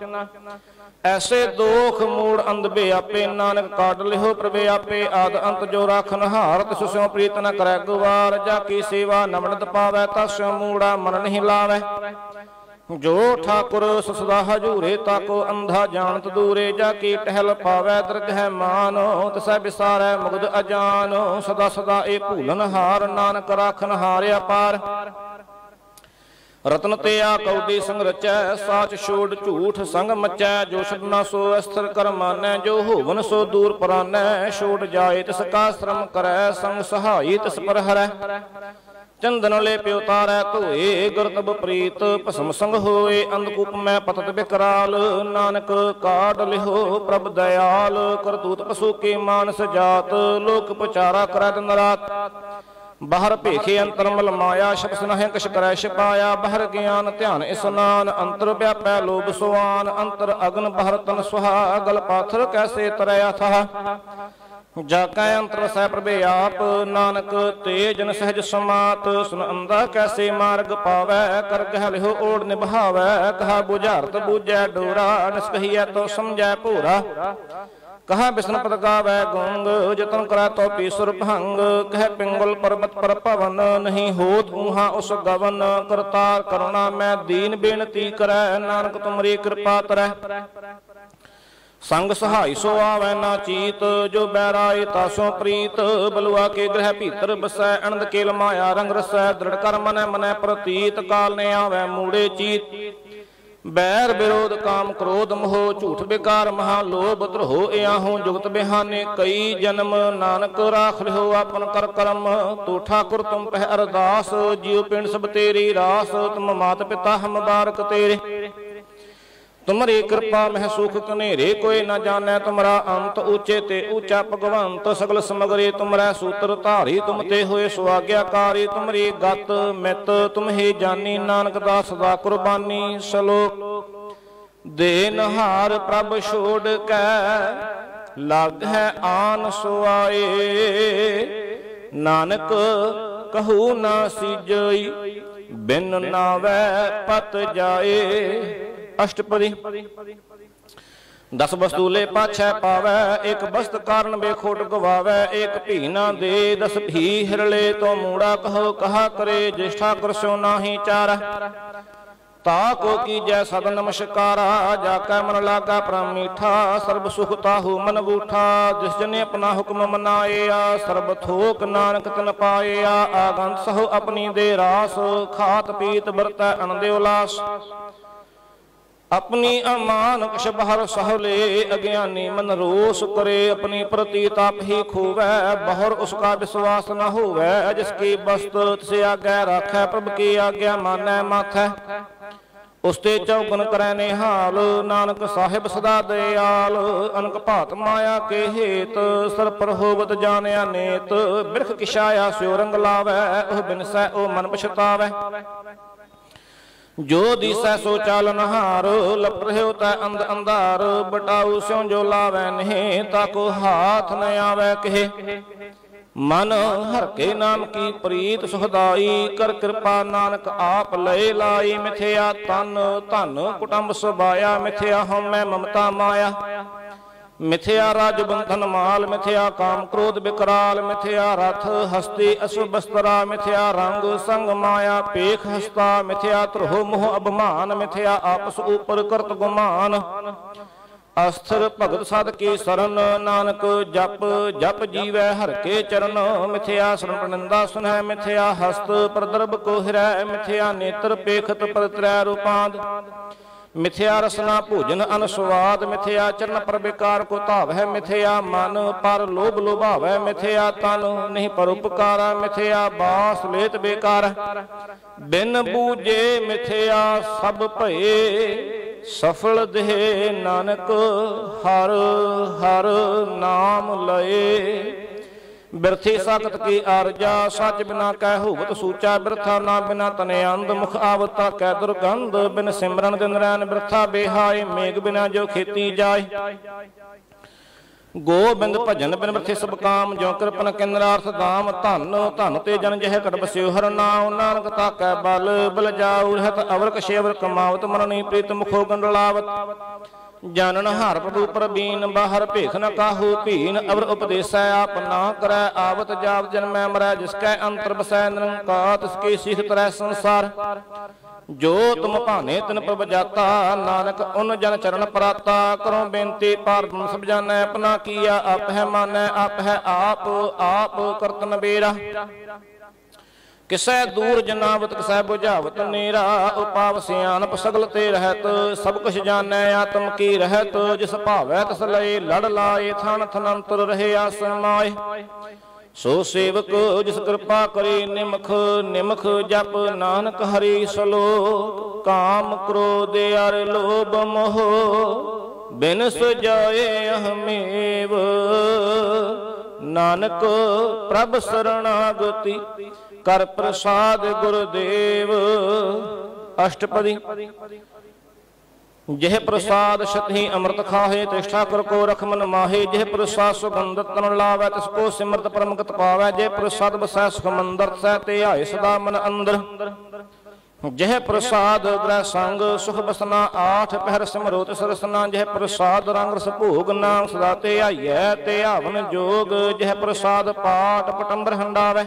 ਐਸੇ ਦੋਖ ਮੂੜ ਅੰਧ ਆਪੇ, ਨਾਨਕ ਕਾਟ ਲਿਓ ਪ੍ਰਭੇ ਆਪੇ, ਆਦ ਅੰਤ ਜੋ ਰਾਖਨ ਹਾਰ ਤਿਸ ਪ੍ਰੀਤ ਨ ਕਰੈ ਗੁਵਾਰ, ਜਾ ਕੀ ਸੇਵਾ ਨਮਨਤ ਪਾਵੈ ਤਸਿਉ ਮੂੜਾ ਮਨ ਨਹੀਂ ਲਾਵੈ। ਜੋ ਠਾਕੁਰ ਸਦਾ ਹਜੂਰੇ, ਤਾਕੋ ਅੰਧਾ ਜਾਣਤ ਦੂਰੇ, ਜਾ ਕੀ ਟਹਿਲ ਪਾਵੈ ਦਰਗਹਿ ਮਾਨ, ਤਸੈ ਵਿਸਾਰੈ ਮੁਗਦ ਅਜਾਨ, ਸਦਾ ਸਦਾ ਏ ਭੂਲਨ ਹਾਰ ਨਾਨਕ ਰਾਖਨ ਹਾਰਿਆ ਪਾਰ। ਰਤਨ ਤੇ ਆ ਕੌਡੀ ਸੰਗ ਰਚੈ, ਸਾਚ ਛੋੜ ਝੂਠ ਸੰਗ ਮਚੈ, ਜੋ ਛਡਨਾ ਸੋ ਅਸਥਰ ਕਰਮਾਨੈ ਜੋ ਹੋਵਨ ਸੋ ਦੂਰ ਪਰਾਨੈ, ਛੋੜ ਜਾਏ ਤਿਸ ਕਾ ਸ਼ਰਮ ਕਰੈ, ਸੰਗ ਸਹਾਈ ਤਿਸ ਪਰ ਹਰੈ। ਚੰਦਨ ਲੈ ਪਿਉ ਤਾਰੈ, ਧੋਏ ਗੁਰਤਬ ਪ੍ਰੀਤ, ਭਸਮ ਸੰਗ ਹੋਏ, ਅੰਧਕੂਪ ਮੈਂ ਪਤਤ ਬਿਕਰਾਲ, ਨਾਨਕ ਕਾਢ ਲਿਹੋ ਪ੍ਰਭ ਦਇਆਲ, ਕਰਤੂਤ ਪਸੂ ਕੇ ਮਾਨਸ ਜਾਤ, ਲੋਕ ਪਚਾਰਾ ਕਰੈ ਦਿਨ ਰਾਤ। ਬਾਹਰ ਭੇਖੇ ਅੰਤਰ ਮਲ ਮਾਇਆ ਸ਼ਬਦ ਨਹਿ ਕਛ ਕਰੈ ਛਪਾਇਆ, ਬਾਹਰ ਗਿਆਨ ਧਿਆਨ ਇਸਨਾਨ ਅੰਤਰ ਵਿਆਪੈ ਲੋਭ ਸੁਆਨ, ਅੰਤਰ ਅਗਨ ਬਾਹਰ ਤਨ ਸੁਹਾ ਗਲ ਪਾਥਰ ਕੈਸੇ ਤਰੈ ਥਾ ਜਾ ਕੈ ਅੰਤਰ ਸਹਿ ਪ੍ਰਭੇ ਆਪ, ਨਾਨਕ ਤੇ ਜਨ ਸਹਿਜ ਸਮਾਤ, ਸੁਨ ਅੰਦਾ ਕੈਸੇ ਮਾਰਗ ਪਾਵੈ, ਕਰ ਗਹਿ ਲਿਓ ਓੜ ਨਿਭਾਵੈ, ਕਹਾ ਬੁਝਾਰਤ ਬੂਝੈ ਡੋਰਾ, ਨਿਸ ਕਹੀਐ ਤੋ ਸਮਝੈ ਭੂਰਾ। ਕਹਾ ਬਿਸ਼ਨ ਪਦ ਗਾਵੈ ਗੁੰਗ, ਜਤਨ ਕਰੈ ਤੋ ਪੀਸੁਰ ਭੰਗ ਕਹਿ ਪਿੰਗਲ ਪਰਬਤ ਪਰ ਭਵਨ ਨਹੀਂ ਹੋਤ ਉਹਾ ਉਸ ਗਵਨ, ਕਰਤਾਰ ਕਰੁਣਾ ਮੈਂ ਦੀਨ ਬੇਨਤੀ ਕਰੈ, ਨਾਨਕ ਤੁਮਰੀ ਕਿਰਪਾ ਤਰੈ। ਸੰਗ ਸਹਾਈ ਸੋ ਆਵੈ ਨਾ ਚੀਤ, ਜੋ ਬੈਰਾਏ ਤਾਸੋ ਪ੍ਰੀਤ ਬਲਵਾ ਕੇ ਗ੍ਰਹਿ ਭੀਤਰ ਬਸੈ, ਅਨੰਦ ਕੇਲ ਮਾਇਆ ਰੰਗ ਰਸੈ, ਦ੍ਰਿੜ ਕਰ ਮਨੈ ਮਨੈ ਪ੍ਰਤੀਤ, ਕਾਲ ਨੇ ਆਵੈ ਮੂੜੇ ਚੀਤ। ਬੈਰ ਵਿਰੋਧ ਕਾਮ ਕ੍ਰੋਧ ਮੋਹ, ਝੂਠ ਬੇਕਾਰ ਮਹਾ ਲੋਭ ਧਰੋ ਇਆਹੂ, ਜੁਗਤ ਬਿਹਾਨੇ ਕਈ ਜਨਮ। ਨਾਨਕ ਰਾਖ ਲਿਓ ਆਪਨ ਕਰ ਕਰਮ। ਤੂ ਠਾਕੁਰ, ਤੁਮ ਪਹਿ ਅਰਦਾਸ, ਜਿਉ ਪਿੰਡ ਸਭ ਤੇਰੀ ਰਾਸ। ਤੁਮ ਮਾਤ ਪਿਤਾ ਹਮ ਬਾਰਕ ਤੇਰੇ। ਤੁਮਰੀ ਕਿਰਪਾ ਮਹਿ ਸੁਖ ਕਨੇਰੇ ਕੋਈ ਨਾ ਜਾਣੈ, ਤੁਮਰਾ ਅੰਤ ਉੱਚੇ ਤੇ ਉੱਚਾ ਭਗਵੰਤ, ਸਗਲ ਸਮਗਰੀ ਤੁਮਰੈ ਸੂਤਰ ਧਾਰੀ, ਤੁਮ ਤੇ ਹੋਏ ਸੁਆਗਿਆਕਾਰੀ, ਤੁਮਰੀ ਗਤ ਮਿਤ ਤੁਮਹੀ ਜਾਨੀ ਨਾਨਕ ਦਾ ਸਦਾ ਕੁਰਬਾਨੀ, ਸਲੋਕ ਦੇ ਨਹਾਰ ਪ੍ਰਭ ਛੋੜ ਕੈ ਲੱਗ ਹੈ ਆਨ ਸੁਆਏ, ਨਾਨਕ ਕਹੂ ਨਾ ਸਿਜਈ, ਬਿਨ ਨਾਵੇ ਪਤ ਜਾਏ। ਅਸ਼ਟਪਦੀ। ਦਸ ਵਸਤੂਲੇ ਪਾਛੈ ਪਾਵੈ, ਇੱਕ ਬਸਤ ਕਾਰਨ ਬੇਖੋਟ ਗਵਾਵੈ, ਇੱਕ ਭੀ ਨਾ ਦੇ ਦਸ ਭੀ ਹਿਰਲੇ ਤੋਂ ਮੂੜਾ ਕਹੋ, ਕਹਾ ਕਰੇ, ਜਿਸ਼ਠਾ ਕਰਸੋ ਨਾਹੀ ਚਾਰ। ਤਾ ਕੋ ਕੀਜੈ ਸਦ ਨਮਸਕਾਰਾ, ਜਾ ਕੈ ਮਨ ਲਾਗਾ ਪ੍ਰਮ ਮੀਠਾ ਸਰਬ ਸੁਖ ਤਾਹੂ ਮਨ ਬੂਠਾ, ਜਿਸ ਜਨੇ ਆਪਣਾ ਹੁਕਮ ਮਨਾਏਆ, ਸਰਬ ਥੋਕ ਨਾਨਕ ਤਨ ਪਾਏਆ, ਆਗੰਤ ਸਹੁ ਆਪਣੀ ਦੇ ਰਾਸ, ਖਾਤ ਪੀਤ ਵਰਤੈ ਅਨੰਦੇ ਉਲਾਸ। ਆਪਣੀ ਅਮਾਨ ਕਛ ਬਹਰ ਸਹਲੇ ਅਗਿਆਨੀ ਮਨ ਰੋਸ ਕਰੇ, ਆਪਣੀ ਪ੍ਰਤੀ ਤਾਪ ਹੀ ਖੋਵੈ, ਬਹਰ ਉਸਕਾ ਵਿਸ਼ਵਾਸ ਨਾ ਹੋਵੈ, ਜਿਸ ਕੀ ਬਸਤ ਤਿਸ ਆਗੈ ਰਾਖੈ, ਪ੍ਰਭ ਕੀ ਆਗਿਆ ਮਾਨੈ ਮਾਥੈ ਉਸ ਤੇ ਚੌਗਨ ਕਰੈ ਨਿਹਾਲ, ਨਾਨਕ ਸਾਹਿਬ ਸਦਾ ਦਿਆਲ ਅਨਕ ਭਾਤ ਮਾਇਆ ਕੇ ਹੇਤ, ਸਰ ਪਰ ਹੋਵਤ ਜਾਣਿਆ ਨੇਤ, ਬਿਰਖ ਕਿਛਾਇਆ ਸਿਉ ਰੰਗ ਲਾਵੈ, ਉਹ ਬਿਨਸੈ, ਉਹ ਮਨ ਪਛਤਾਵੈ। ਜੋ ਦੀਸੈ ਸੋ ਚਾਲਨ ਨਹਾਰ ਲਪ ਰਹਿਓ ਤੈ ਅੰਧ ਅੰਧਾਰ ਬਟਾਉ ਸਿਉ ਜੋ ਲਾਵੈ ਨਹੀਂ ਤਾਕੋ ਹਾਥ ਨ ਆਵੈ ਕਹੇ। ਮਨ ਹਰ ਕੇ ਨਾਮ ਕੀ ਪ੍ਰੀਤ ਸੁਖਦਾਈ, ਕਰ ਕਿਰਪਾ ਨਾਨਕ ਆਪ ਲਏ ਲਾਈ ਮਿਥਿਆ ਤਨ ਧਨ ਕੁਟੰਬ ਸੁਭਾਇਆ, ਮਿਥਿਆ ਹਉਮੈ ਮਮਤਾ ਮਾਇਆ। ਮਿਥਿਆ ਰਾਜ ਬੰਧਨ ਮਾਲ, ਮਿਥਿਆ ਕਾਮ ਕ੍ਰੋਧ ਬਿਕਰਾਲ, ਮਿਥਿਆ ਰਥ, ਹਸਤੀ ਅਸੁ ਬਸਤਰਾ ਮਿਥਿਆ ਰੰਗ ਸੰਗ ਮਾਇਆ, ਪੇਖ ਹਸਤਾ, ਮਿਥਿਆ ਤਰਹੁ ਮੋਹ ਅਭਮਾਨ, ਮਿਥਿਆ ਆਪਸ ਉਪਰ ਕਰਤ ਗੁਮਾਨ। ਅਸਥਰ ਭਗਤ ਸਦ ਕੀ ਸਰਨ, ਨਾਨਕ ਜਪ ਜਪ ਜੀਵੈ ਹਰ ਕੇ ਚਰਨ। ਮਿਥਿਆ ਸਰਣ ਪ੍ਰਨੰਦਾ ਸੁਨੈ ਮਿਥਿਆ ਹਸਤ ਪ੍ਰਦਰਭ ਕੋ ਹਿਰੈ, ਮਿਥਿਆ ਨੇਤਰ ਪੇਖਤ ਪਰਤਰੈ ਰੂਪਾਂਦ। ਮਿਥਿਆ ਰਸਨਾ ਭੋਜਨ ਅਨਸਵਾਦ ਮਿਥਿਆ ਚਰਨ ਪਰ ਵਿਕਾਰ ਕੋ ਧਾਵ ਮਿਥਿਆ ਮਨ ਪਰ ਲੋਭ ਲੋਭਾਵੈ ਮਿਥਿਆ ਤਨ ਨਹੀਂ ਪਰ ਉਪਕਾਰਾ, ਮਿਥਿਆ ਬਾਸ ਲੇਤ ਬੇਕਾਰ। ਬਿਨ ਬੂਜੇ ਮਿਥਿਆ ਸਭ ਭਏ, ਸਫਲ ਦੇਹ ਨਾਨਕ ਹਰ ਹਰ ਨਾਮ ਲਏ। ਬਿਰਥੀ ਸਖਤ ਕੀ ਅਰਜਾ ਸੱਚ ਬਿਨਾ ਕਹਿ ਹੋਵਤ ਸੂਚਾ, ਬਿਰਥਾ ਨਾ ਬਿਨਾ ਤਨੇ ਅੰਧ ਮੁਖ ਆਵਤਾ ਕਹਿ ਦੁਰਗੰਧ, ਬਿਨ ਸਿਮਰਨ ਦਿਨ ਰੈਨ ਬਿਰਥਾ ਬੇਹਾਏ ਮੇਗ ਬਿਨਾ ਜੋ ਖੇਤੀ ਜਾਏ। ਗੋਬਿੰਦ ਭਜਨ ਬਿਨ ਬਰਥੇ ਸਭ ਕਾਮ ਜੋ ਕਿਰਪਨ ਕਿੰਦਰਾਰਥ ਦਾਮ ਧਨ ਧਨ ਤੇ ਜਨ ਜਹ ਘਟ ਬਸਿਓ ਹਰ ਨਾਮ, ਨਾਨਕ ਤਾਕੈ ਬਲ ਬਲ ਜਾਉ ਰਹਿਤ ਅਵਰ ਕਸ਼ੇਵਰ ਕਮਾਵਤ ਮਰਨੀ ਪ੍ਰੀਤ ਮੁਖੋ ਗੰਡਲਾਵਤ ਜਾਣਨ ਹਰ ਪ੍ਰਭੂ ਪ੍ਰਬੀਨ, ਬਾਹਰ ਭੇਖ ਨ ਕਾਹੂ, ਭੀਨ ਅਵਰ ਉਪਦੇਸੈ ਆਪ ਨਾ ਕਰੈ, ਆਵਤ ਜਾਪ ਜਨਮੈ ਮਰੈ, ਜਿਸ ਕੈ ਅੰਤਰ ਬਸੈ ਨਿਰੰਕਾਰ, ਤਿਸ ਕੀ ਸਿਖ ਤਰੈ ਸੰਸਾਰ। ਜੋ ਤੁਮ ਭਾਨੇ ਤਨ ਪ੍ਰਭ ਜਾਤਾ, ਨਾਨਕ ਉਨ ਜਨ ਚਰਨ ਪ੍ਰਾਤਾ ਕਰੋ ਬੇਨਤੀ ਪਾਰ ਤੁਮ ਸਭ ਜਾਣੈ, ਆਪਣਾ ਕੀਆ, ਆਪ ਹੈ ਮਾਨੈ, ਆਪ ਹੈ ਆਪ ਆਪ ਕਰਤਨ ਬੇਰਾ ਕਿਸੈ ਦੂਰ ਜਨਾਵਤ, ਕਿਸੈ 부ਝਾਵਤ ਨੀਰਾ ਉਪਾਵ ਸਿਆਨਪ ਸਗਲ ਤੇ ਰਹਿਤ, ਸਭ ਕੁਛ ਜਾਣੈ, ਆਤਮ ਕੀ ਰਹਿਤ, ਜਿਸ ਭਾਵੈ ਤਿਸ ਲਈ ਲੜ ਲਾਏ, ਥਣ ਥਨੰਤਰ ਰਹੇ ਆਸਮਾਏ ਸੋ ਸੇਵਕ ਜਿਸ ਕਿਰਪਾ ਕਰੇ, ਨਿਮਖ ਨਿਮਖ ਜਪ, ਨਾਨਕ ਹਰੀ ਸਲੋਕ, ਕਾਮ ਕ੍ਰੋਧ ਅਰ ਲੋਭ ਮੋਹ ਬਿਨ ਸੁਜਾਏ ਅਹਮੇਵ। ਨਾਨਕ ਪ੍ਰਭ ਸਰਣਾਗਤੀ ਕਰ ਪ੍ਰਸਾਦ ਗੁਰਦੇਵ। ਅਸ਼ਟਪਦੀ। ਜਿਹ ਪ੍ਰਸਾਦ ਸ਼ਤਹੀ ਅੰਮ੍ਰਿਤ ਖਾਹੇ ਤਿਸ਼ਠਾ ਕਰ ਕੋ ਰਖ ਮਨ ਮਾਹੇ। ਜਿਹ ਪ੍ਰਸਾਦ ਸੁਗੰਧ ਤਨ ਲਾਵੈ, ਤਿਸ ਕੋ ਸਿਮਰਤ ਪਰਮਗਤ ਪਾਵੈ। ਜੇ ਪ੍ਰਸਾਦ ਬਸੈ ਸੁਖ ਮੰਦਰ ਸਹਿ ਤੇ ਆਏ ਸਦਾ ਮਨ ਅੰਦਰ। ਜਿਹ ਪ੍ਰਸਾਦ ਗ੍ਰਹਿ ਸੰਗ, ਸੁਖ ਬਸਨਾ ਆਠ, ਪਹਿਰ ਸਿਮਰੋ ਤਿਸ ਰਸਨਾ ਜਿਹ ਪ੍ਰਸਾਦ ਰੰਗ ਰਸ ਭੋਗ ਨਾਮ ਸਦਾ ਤੇ ਆਈਐ, ਤੇ ਆਵਨ ਜੋਗ। ਜਿਹ ਪ੍ਰਸਾਦ ਪਾਠ ਪਟੰਬਰ ਹੰਡਾਵੈ।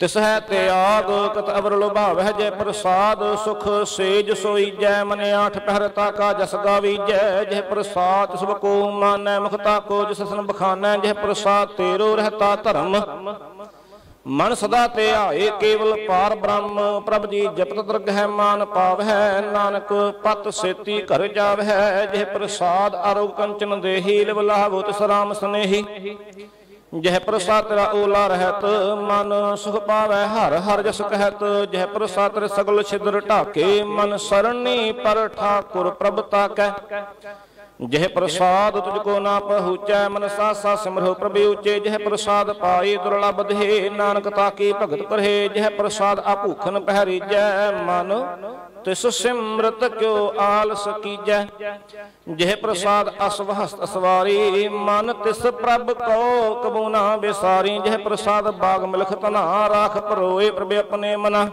ਤਿਸ ਹੈ ਤਿਆਗ ਕਤ ਅਵਰ ਲੋਭਾਵਹਿ ਜੈ ਪ੍ਰਸਾਦ, ਸੁਖ ਸੇਜ ਸੋਈ ਜੈ ਮਨ ਆਠ ਪਹਿਰ ਤਾ ਕਾ ਜਸ ਗਾਵੀਜੈ ਜੈ ਪ੍ਰਸਾਦ ਸਭ ਕੋ ਮਾਨੈ ਮੁਖਤਾ ਕੋ ਜਿਸ ਸਨ ਬਖਾਨੈ ਜੈ ਪ੍ਰਸਾਦ ਤੇਰੋ ਰਹਤਾ ਧਰਮ। ਮਨ ਸਦਾ ਤੇ ਆਏ ਕੇਵਲ ਪਾਰ ਬ੍ਰਹਮ, ਪ੍ਰਭ ਜੀ ਜਪਤ ਦਰਗਹਿ ਮਾਨ ਪਾਵਹਿ, ਨਾਨਕ ਪਤ ਸੇਤੀ ਘਰ ਜਾਵਹਿ, ਜਿਹ ਪ੍ਰਸਾਦ ਅਰੋਗ ਕੰਚਨ ਦੇਹੀ, ਲਿਵ ਲਾਹਵੋ ਤਿਸ ਰਾਮ ਸਨੇਹੀ। ਜਹ ਪ੍ਰਸਾਦ ਤੇਰਾ ਓਲਾ ਰਹਿਤ, ਮਨ ਸੁਖ ਪਾਵੈ, ਹਰ ਹਰ ਜਸ ਕਹਿਤ। ਜਹ ਪ੍ਰਸਾਦ ਤੇਰੇ ਸਗਲ ਛਿਦਰ ਢਾਕੇ, ਮਨ ਸਰਣੀ ਪਰ ਠਾਕੁਰ ਪ੍ਰਭ ਤਾਕੈ ਜਹ ਪ੍ਰਸਾਦ ਤੁਝ ਕੋ ਨਾ ਪਹੁੰਚੈ ਮਨ ਸਾਸਾ ਸਿਮਰੋ ਪ੍ਰਭੇ ਉਚੇ, ਜਹ ਪ੍ਰਸਾਦ ਪਾਈ ਦੁਰਲਭ ਦੇ ਨਾਨਕ ਤਾਕੀ ਭਗਤ ਕਰੇ ਜਹ ਪ੍ਰਸਾਦ ਆਪੂਖਨ ਪਹਿਰੀਜੈ, ਮਨ ਤਿਸ ਸਿਮਰਤ ਕਿਉ ਆਲਸ ਕੀਜੈ। ਜਿਹ ਪ੍ਰਸਾਦ ਅਸਵਹਸਤ ਸਵਾਰੀ ਮਨ ਤਿਸ ਪ੍ਰਭ ਕੋ ਕਬੂਨਾ ਨਾ ਵਿਸਾਰੀ, ਜਿਹ ਪ੍ਰਸਾਦ ਬਾਗ ਮਿਲਖ ਤਨਾ ਰਾਖ ਪਰੋਏ ਪ੍ਰਭ ਆਪਣੇ ਮਨਾ।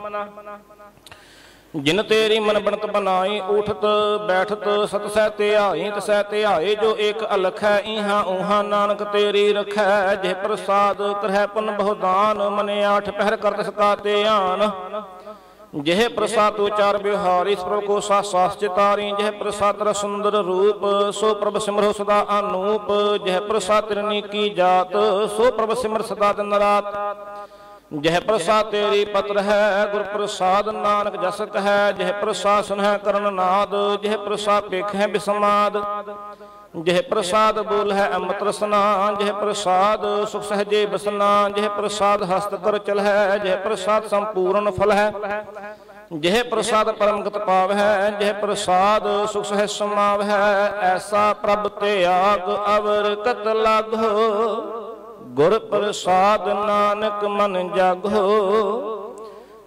ਜਿਨ ਤੇਰੀ ਮਨ ਬਣਤ ਬਨਾਈ ਉਠਤ, ਬੈਠਤ ਸਤ ਸਹਿ ਤੇ ਆਈ ਤਸੈ ਤੇ ਆਏ ਜੋ ਇੱਕ ਅਲਖ ਇਹਾ ਇਹਾਂ ਨਾਨਕ ਤੇਰੀ ਰਖੈ ਜਿਹ ਪ੍ਰਸਾਦ ਕਰਹਿ ਪੁਨ ਬਹੁਦਾਨ ਮਨ ਆਠ ਪਹਿਰ ਕਰਤ ਸਕਾ ਤੇ ਆਨ ਜਿਹ ਪ੍ਰਸਾਦ ਉਚਾਰ ਬਿਹਾਰੀ ਪ੍ਰਭ ਕੋ ਸਾ ਸਾਸ ਚਿਤਾਰੀ, ਜਿਹ ਪ੍ਰਸਾਦ ਰ ਸੁੰਦਰ ਰੂਪ, ਸੋ ਪ੍ਰਭ ਸਿਮਰੋ ਸਦਾ ਅਨੂਪ। ਜਿਹ ਪ੍ਰਸਾਦ ਰਨੀ ਕੀ ਜਾਤ, ਸੋ ਪ੍ਰਭ ਸਿਮਰ ਸਦਾ ਦਿਨ ਰਾਤ। ਜਹ ਪ੍ਰਸਾਦ ਤੇਰੀ ਪਤਰ ਹੈ, ਗੁਰ ਪ੍ਰਸਾਦ ਨਾਨਕ ਜਸ ਕਹੈ ਜਹ ਪ੍ਰਸਾਦ ਸੁਨਹਿ ਕਰਨ ਨਾਦ, ਜਹ ਪ੍ਰਸਾਦ ਪੇਖੈ ਬਿਸਮਾਦ। ਜਹ ਪ੍ਰਸਾਦ ਬੋਲ ਹੈ ਅੰਮ੍ਰਿਤ ਰਸਨਾ, ਜਹ ਪ੍ਰਸਾਦ ਸੁਖ ਸਹਜੇ ਬਸਨਾ, ਜਹ ਪ੍ਰਸਾਦ ਹਸਤ ਕਰ ਚਲ ਹੈ, ਜਹ ਪ੍ਰਸਾਦ ਸੰਪੂਰਨ ਫਲ ਹੈ। ਜਹ ਪ੍ਰਸਾਦ ਪਰਮਗਤ ਪਾਵ ਹੈ, ਜਹ ਪ੍ਰਸਾਦ ਸੁਖ ਸਹਿ ਸਮਾਵ ਹੈ, ਐਸਾ ਪ੍ਰਭ ਤੇ ਆਗ ਅਵਰ ਕਤ ਲਾਗੋ। ਗੁਰ ਪ੍ਰਸਾਦ ਨਾਨਕ ਮਨ ਜਾਗੋ।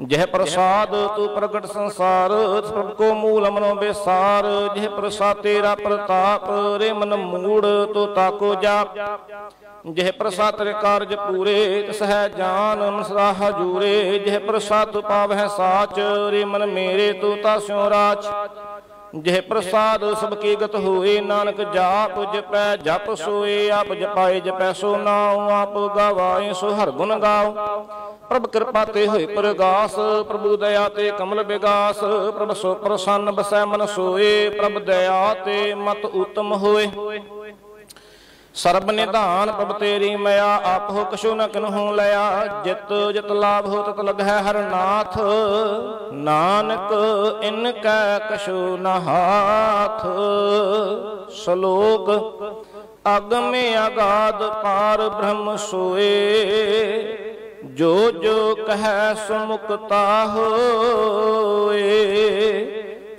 ਜਹ ਪ੍ਰਸਾਦ ਤੂ ਪ੍ਰਗਟ ਸੰਸਾਰ, ਸਭ ਕੋ ਮੂਲ ਮਨੋ ਬੇਸਾਰ। ਜਹ ਪ੍ਰਸਾਦ ਤੇਰਾ ਪ੍ਰਤਾਪ, ਰੇ ਮਨ ਮੂੜ, ਤੋ ਤਾਕੋ ਜਾਪ। ਜਿਹ ਪ੍ਰਸਾਦ ਤੇਰੇ ਕਾਰਜ ਪੂਰੇ, ਤਿਸ ਹੈ ਜਾਨ ਮਸਦਾ ਹਜੂਰੇ। ਜਿਹ ਪ੍ਰਸਾਦ ਪਾਵਹਿ ਸਾਚ, ਰੇ ਮਨ ਮੇਰੇ, ਤੂੰ ਤਾ ਸਿਉ ਰਾਚ। ਜਿਹ ਪ੍ਰਸਾਦ ਸਭ ਕੀ ਹੋਏ, ਨਾਨਕ ਜਾਪ ਜਪੈ, ਜਪ ਸੋਏ, ਆਪ ਜਪਾਏ, ਜਪੈ, ਸੋ ਨਾਉ, ਆਪ ਗਵਾਏ, ਸੋ ਹਰ ਗੁਣ ਗਾਓ ਪ੍ਰਭ ਕਿਰਪਾ ਤੇ ਹੋਏ ਪ੍ਰਗਾਸ, ਪ੍ਰਭੂ ਦਇਆ ਤੇ ਕਮਲ ਵਿਗਾਸ ਪ੍ਰਭ ਸੋ ਪ੍ਰਸੰਨ ਬਸੈ ਮਨ ਸੋਏ, ਪ੍ਰਭ ਦਇਆ ਤੇ ਮਤ ਉਤਮ ਹੋਏ। ਸਰਬ ਨਿਧਾਨ ਪ੍ਰਭ ਤੇਰੀ ਮਿਆ ਆਪ ਹੋ ਕਛੂ ਨ ਕਿਨਹੂ ਲਿਆ। ਜਿਤ ਜਿਤ ਲਾਭ ਹੋ ਤਤ ਲਗਹਿ ਹਰ ਨਾਥ। ਨਾਨਕ ਇਨ ਕੈ ਕਛੂ ਨ ਹਾਥ। ਸ਼ਲੋਕ, ਅਗਮੇ ਅਗਾਧ ਪਾਰ ਬ੍ਰਹਮ ਸੋਏ। ਜੋ ਜੋ ਕਹੈ ਸੁਮੁਕਤਾ ਹੋਏ।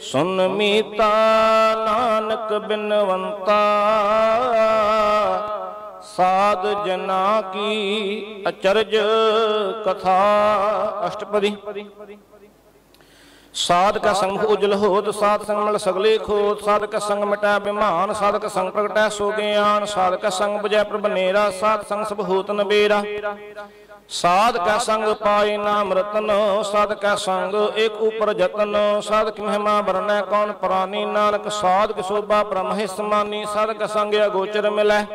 ਸੁਨ ਮੀਤਾ ਨਾਨਕ ਬਿਨਵੰਤਾ, ਸਾਧ ਜਨਾ ਕੀ ਅਚਰਜ ਕਥਾ। ਅਸ਼ਟਪਦੀ। ਸਾਧਕ ਸੰਗ ਉਜਲ ਹੋਤ, ਸਾਧ ਸੰਗ ਮਲ ਸਗਲੇ ਖੋਤ। ਸਾਧਕ ਸੰਗ ਮਿਟੈ ਬਿਮਾਨ, ਸਾਧਕ ਸੰਗ ਪ੍ਰਗਟੈ ਸੋ ਗਿਆਨ ਸਾਧਕ ਸੰਗ ਬਜੈ ਪ੍ਰਭ ਨੇਰਾ, ਸਾਧ ਸੰਗ ਸਭ ਹੋਤ ਨਬੇਰਾ ਸਾਧ ਕਾ ਸੰਗ ਪਾਏ ਨਾਮ ਰਤਨ, ਸਾਧ ਕਾ ਸੰਗ ਏਕ ਉਪਰ ਜਤਨ, ਸਾਧ ਕੀ ਮਹਿਮਾ ਵਰਨੈ ਕੌਣ ਪ੍ਰਾਨੀ, ਨਾਨਕ ਸਾਧ ਕੀ ਸੋਭਾ ਬ੍ਰਹਮ ਹੈ ਸਮਾਨੀ, ਸਾਧ ਕਾ ਸੰਗ ਅਗੋਚਰ ਮਿਲੈ।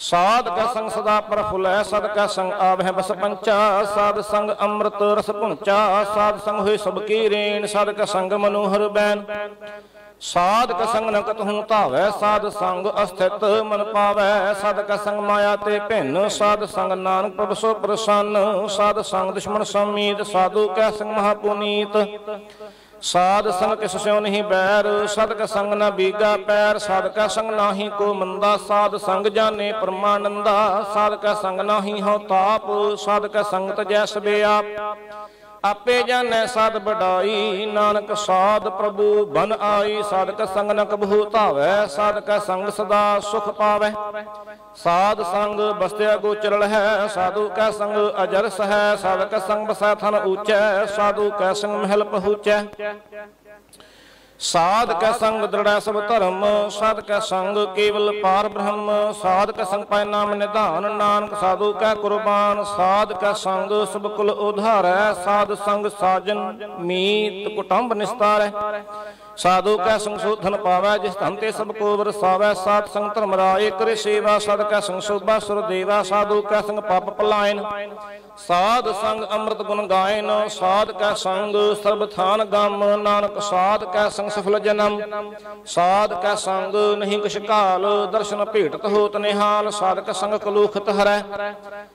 ਸਾਧ ਕਾ ਸੰਗ ਸਦਾ ਪ੍ਰਫੁਲੈ ਸਦ ਕਾ ਸੰਗ ਆਵਹਿ ਬਸ ਪੰਚਾ, ਸਾਧ ਸੰਗ ਅੰਮ੍ਰਿਤ ਰਸ ਪੁੰਚਾ ਸਾਧ ਸੰਗ ਹੋਏ ਸਭ ਕੀ ਰੇਣ, ਸਾਧ ਕਾ ਸੰਗ ਮਨੋਹਰ ਬੈਨ। ਸਾਧਕ ਸੰਗ ਨ ਕਤਹੂ ਧਾਵੈ, ਸਾਧ ਸੰਗ ਅਸਥਿਤ ਮਨ ਪਾਵੈ। ਸਾਧ ਸੰਗ ਮਾਇਆ ਤੇ ਭਿੰਨ, ਸਾਧ ਸੰਗ ਨਾਨਕ ਪ੍ਰਭ ਸੋ ਪ੍ਰਸੰਨ, ਸਾਧ ਸੰਗ ਦੁਸ਼ਮਨ ਸਮੀਤ, ਸਾਧੂ ਕੈ ਸੰਗ ਮਹਾ ਪੁਨੀਤ। ਸਾਧ ਸੰਗ ਕਿਸ ਸਿਉ ਨਹੀਂ ਬੈਰ ਸਦਕ ਸੰਗ ਨਾ ਬੀਗਾ ਪੈਰ, ਸਾਧ ਕਾ ਸੰਗ ਨਾਹੀ ਕੋ ਮੰਦਾ, ਸਾਧ ਸੰਗ ਜਾਣੇ ਪਰਮਾਨੰਦਾ। ਸਾਧ ਕਾ ਸੰਗ ਨਾਹੀ ਹਉ ਤਾਪ, ਸਾਧ ਕਾ ਸੰਗ ਤਜੈ ਸਬੇ ਆਪ। ਆਪੇ ਜਾਣੈ ਸਦ ਬਡਾਈ ਨਾਨਕ ਸਾਧ ਪ੍ਰਭੂ, ਬਨ ਆਈ, ਸਾਧਕ ਸੰਗ ਨ ਕਬਹੂ ਧਾਵੈ ਸਾਧਕ ਸੰਗ ਸਦਾ ਸੁਖ ਪਾਵੈ। ਸਾਧ ਸੰਗ ਬਸਤਿਆ ਗੋਚਰਲ ਹੈ, ਸਾਧੂ ਕੈ ਸੰਗ ਅਜਰਸ ਹੈ, ਸਾਧਕ ਸੰਗ ਬਸੈ ਥਨ ਊਚੈ, ਸਾਧੂ ਕੈ ਸੰਗ ਮਹਿਲ ਪਹੁੰਚੈ। ਸਾਧ ਕੈ ਸੰਗ ਦ੍ਰਿੜੈ ਸਭ ਧਰਮ ਸਾਧ ਕੈ ਸੰਗ ਕੇਵਲ ਪਾਰ ਬ੍ਰਹਮ ਸਾਧ ਕੈ ਸੰਗ ਪਾਇ ਨਾਮ ਨਿਧਾਨ ਨਾਨਕ ਸਾਧੂ ਕੈ ਕੁਰਬਾਨ ਸਾਧ ਕੈ ਸੰਗ ਸਭ ਕੁਲ ਉਧਾਰੈ ਸਾਧ ਸੰਗ ਸਾਜਨ ਮੀਤ ਕੁਟੰਬ ਨਿਸਤਾਰੈ। ਸਾਧੂ ਕੈ ਸੰਗ ਪਾਵੈ, ਜਿਸ ਧਨ ਤੇ ਸਭ ਕੋ ਵਰਸਾਵੈ, ਸਾਧ ਸੰਗ ਧਰਮ ਰਾਏ ਕਰੇ ਸੇਵਾ, ਸਦ ਕੈ ਸੰਗ ਸੁਰ ਦੇਵਾ, ਸਾਧੂ ਕੈ ਸੰਗ ਪਾਪ ਪਲਾਇਨ। ਸਾਧ ਸੰਗ ਅੰਮ੍ਰਿਤ ਗੁਣ ਗਾਇਨ, ਸਾਧ ਕੈ ਸੰਗ ਸਰਬ ਥਾਨ ਗਮ, ਨਾਨਕ ਸਾਧ ਕੈ ਸੰਗ ਸਫਲ ਜਨਮ। ਸਾਧ ਕੈ ਸੰਗ ਨਹੀਂ ਕੁਛ ਕਾਲ ਦਰਸ਼ਨ ਭੇਟਤ ਹੋਤ ਨਿਹਾਲ, ਸਾਧ ਕੈ ਸੰਗ ਕਲੂਖਤ ਹਰੈ।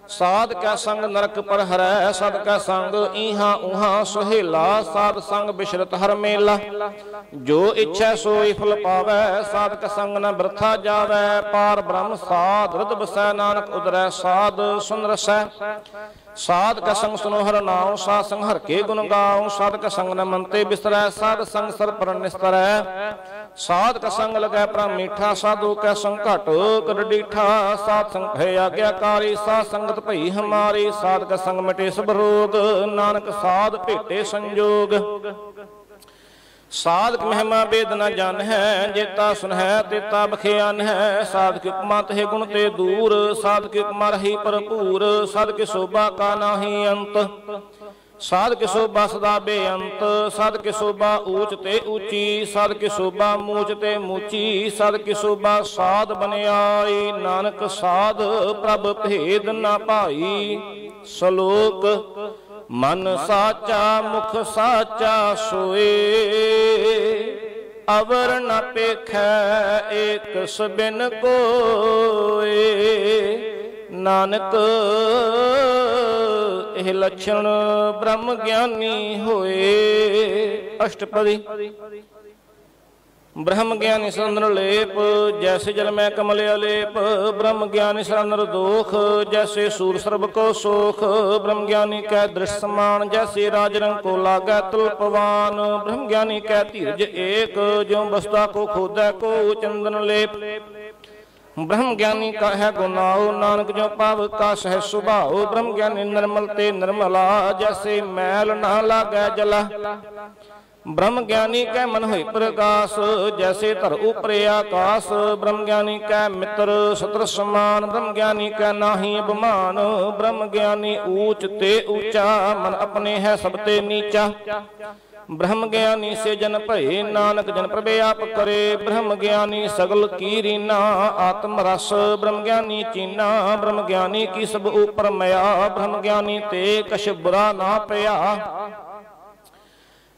ਸਾਧ ਕੈ ਸੰਗ ਨਰਕ ਪਰ ਹਰੈ ਸਦ ਕੈ ਸੰਗ ਈਹਾ ਉਹਾ ਸੁਹੇਲਾ, ਸਾਧ ਸੰਗ ਬਿਸ਼ਰਤ ਹਰ ਮੇਲਾ। ਜੋ ਇੱਛੈ ਸੋਈ ਫਲ ਪਾਵੈ ਸਾਧ ਕੈ ਸੰਗ ਨ ਬਰਥਾ ਜਾਵੈ, ਪਾਰ ਬ੍ਰਹਮ ਸਾਧ ਰਤ ਬਸੈ ਨਾਨਕ ਉਦਰੈ ਸਾਧ, ਸੁਨ ਰਸੈ। ਸਾਧ ਸੰਗ ਸੁਨੋ ਹਰ ਨਾਉ, ਸਾਧ ਸੰਗ ਹਰ ਕੇ ਗੁਣ ਗਾਉ ਸਾਧ ਸੰਗ ਨ ਮੰਤੇ ਬਿਸਰੈ, ਸਾਧ ਸੰਗ ਸਰ ਪਰ ਨਿਸਤਰੈ। ਸਾਧ ਸੰਗ ਲਗੈ ਪ੍ਰ ਮੀਠਾ, ਸਾਧੂ ਕਾ ਸੰਗ ਘਟ ਕਰ ਡੀਠਾ, ਸਾਧ ਸੰਗ ਹੈ ਆਗਿਆਕਾਰੀ, ਸਾਧ ਸੰਗਤ ਭਈ ਹਮਾਰੀ, ਸਾਧਕ ਸੰਗ ਮਿਟੇ ਸਭ ਰੋਗ, ਨਾਨਕ ਸਾਧ ਭੇਟੇ ਸੰਜੋਗ। ਸਾਧਕ ਮਹਿਮਾ ਬੇਦ ਨ ਜਨ ਹੈ, ਜੇਤਾ ਸੁਨਹਿ ਤੇਤਾ ਬਖਿਆਨ ਹੈ। ਸਾਧਕ ਉਪਮਾ ਤੇ ਗੁਣ ਤੇ ਦੂਰ, ਸਾਧਕ ਉਪਮਾ ਰਹੀ ਭਰਪੂਰ, ਸਾਧਕ ਸੋਭਾ ਕਾ ਨਾਹੀ ਅੰਤ। ਸਾਧਕ ਸੋਭਾ ਸਦਾ ਬੇਅੰਤ, ਸਾਧਕ ਸੋਭਾ ਊਚ ਤੇ ਊਚੀ, ਸਾਧਕ ਸੋਭਾ ਮੂਚ ਤੇ ਮੂਚੀ, ਸਾਧਕ ਸੋਭਾ ਸਾਧ ਬਨਿਆਈ। ਨਾਨਕ ਸਾਧ ਪ੍ਰਭ ਭੇਦ ਨਾ ਭਾਈ ਸ਼ਲੋਕ ਮਨ ਸਾਚਾ, ਮੁਖ ਸਾਚਾ ਸੋਏ। ਅਵਰ ਨ ਪੇਖੈ ਏਕ ਸਬਿਨ ਕੋਏ। ਨਾਨਕ, ਇਹ ਲਛਣ ਬ੍ਰਹਮ ਗਿਆਨੀ ਹੋਏ। ਅਸ਼ਟਪਦੀ। ਬ੍ਰਹਮ ਗਿਆਨੀ ਸੰਦਰ ਲੇਪ, ਜੈਸੇ ਜਲ ਮੈਂ ਕਮਲ ਅਲੇਪ, ਬ੍ਰਹਮ ਗਿਆਨੀ ਸੰਦਰ ਦੋਖ, ਜੈਸੇ ਸੂਰ ਸਰਬ ਕੋ ਸੋਖ, ਬ੍ਰਹਮ ਗਿਆਨੀ ਕੈ ਦ੍ਰਿਸ਼ ਸਮਾਨ, ਜੈਸੇ ਰਾਜ ਰੰਗ ਕੋ ਲਾਗੈ ਤੁਲ ਬ੍ਰਹਮ ਗਿਆਨੀ ਕੈ ਧੀਰਜ ਏਕ, ਜਿਉ ਬਸਤਾ ਕੋ ਖੋਦੈ ਕੋ ਚੰਦਨ ਲੇਪ। ਬ੍ਰਹਮ ਗਿਆਨੀ ਕਾ ਹੈ ਗੁਨਾਉ ਨਾਨਕ ਜੋ ਪਾਵ ਕਾ ਸਹਿ ਸੁਭਾਉ ਬ੍ਰਹਮ ਗਿਆਨੀ ਨਿਰਮਲ ਤੇ ਨਿਰਮਲਾ, ਜੈਸੇ ਮੈਲ ਨਾ ਲਾਗੈ ਜਲਾ। ਬ੍ਰਹਮ ਗਿਆਨੀ ਕੈ ਮਨ ਹੋਈ ਪ੍ਰਗਾਸ ਜੈਸੇ ਧਰ ਉਪਰੇ ਆਕਾਸ, ਬ੍ਰਹਮ ਗਿਆਨੀ ਕੈ ਮਿੱਤਰ ਸਤਰ ਸਮਾਨ, ਬ੍ਰਹਮ ਗਿਆਨੀ ਕੈ ਨਾਹੀ ਅਭਿਮਾਨ, ਬ੍ਰਹਮ ਗਿਆਨੀ ਊਚ ਤੇ ਊਚਾ, ਮਨ ਆਪਣੇ ਹੈ ਸਭ ਤੇ ਨੀਚਾ। ਬ੍ਰਹਮ ਗਿਆਨੀ ਸੇ ਜਨ ਭਏ, ਨਾਨਕ ਜਨ ਪ੍ਰਭੇ ਆਪ ਕਰੇ। ਬ੍ਰਹਮ ਗਿਆਨੀ ਸਗਲ ਕੀ ਰੀਨਾ ਆਤਮ ਰਸ, ਬ੍ਰਹਮ ਗਿਆਨੀ ਚੀਨਾ, ਬ੍ਰਹਮ ਗਿਆਨੀ ਕੀ ਸਭ ਉਪਰ ਮਿਆ ਬ੍ਰਹਮ ਗਿਆਨੀ ਤੇ ਕਛ ਬੁਰਾ ਨਾ ਪਿਆ।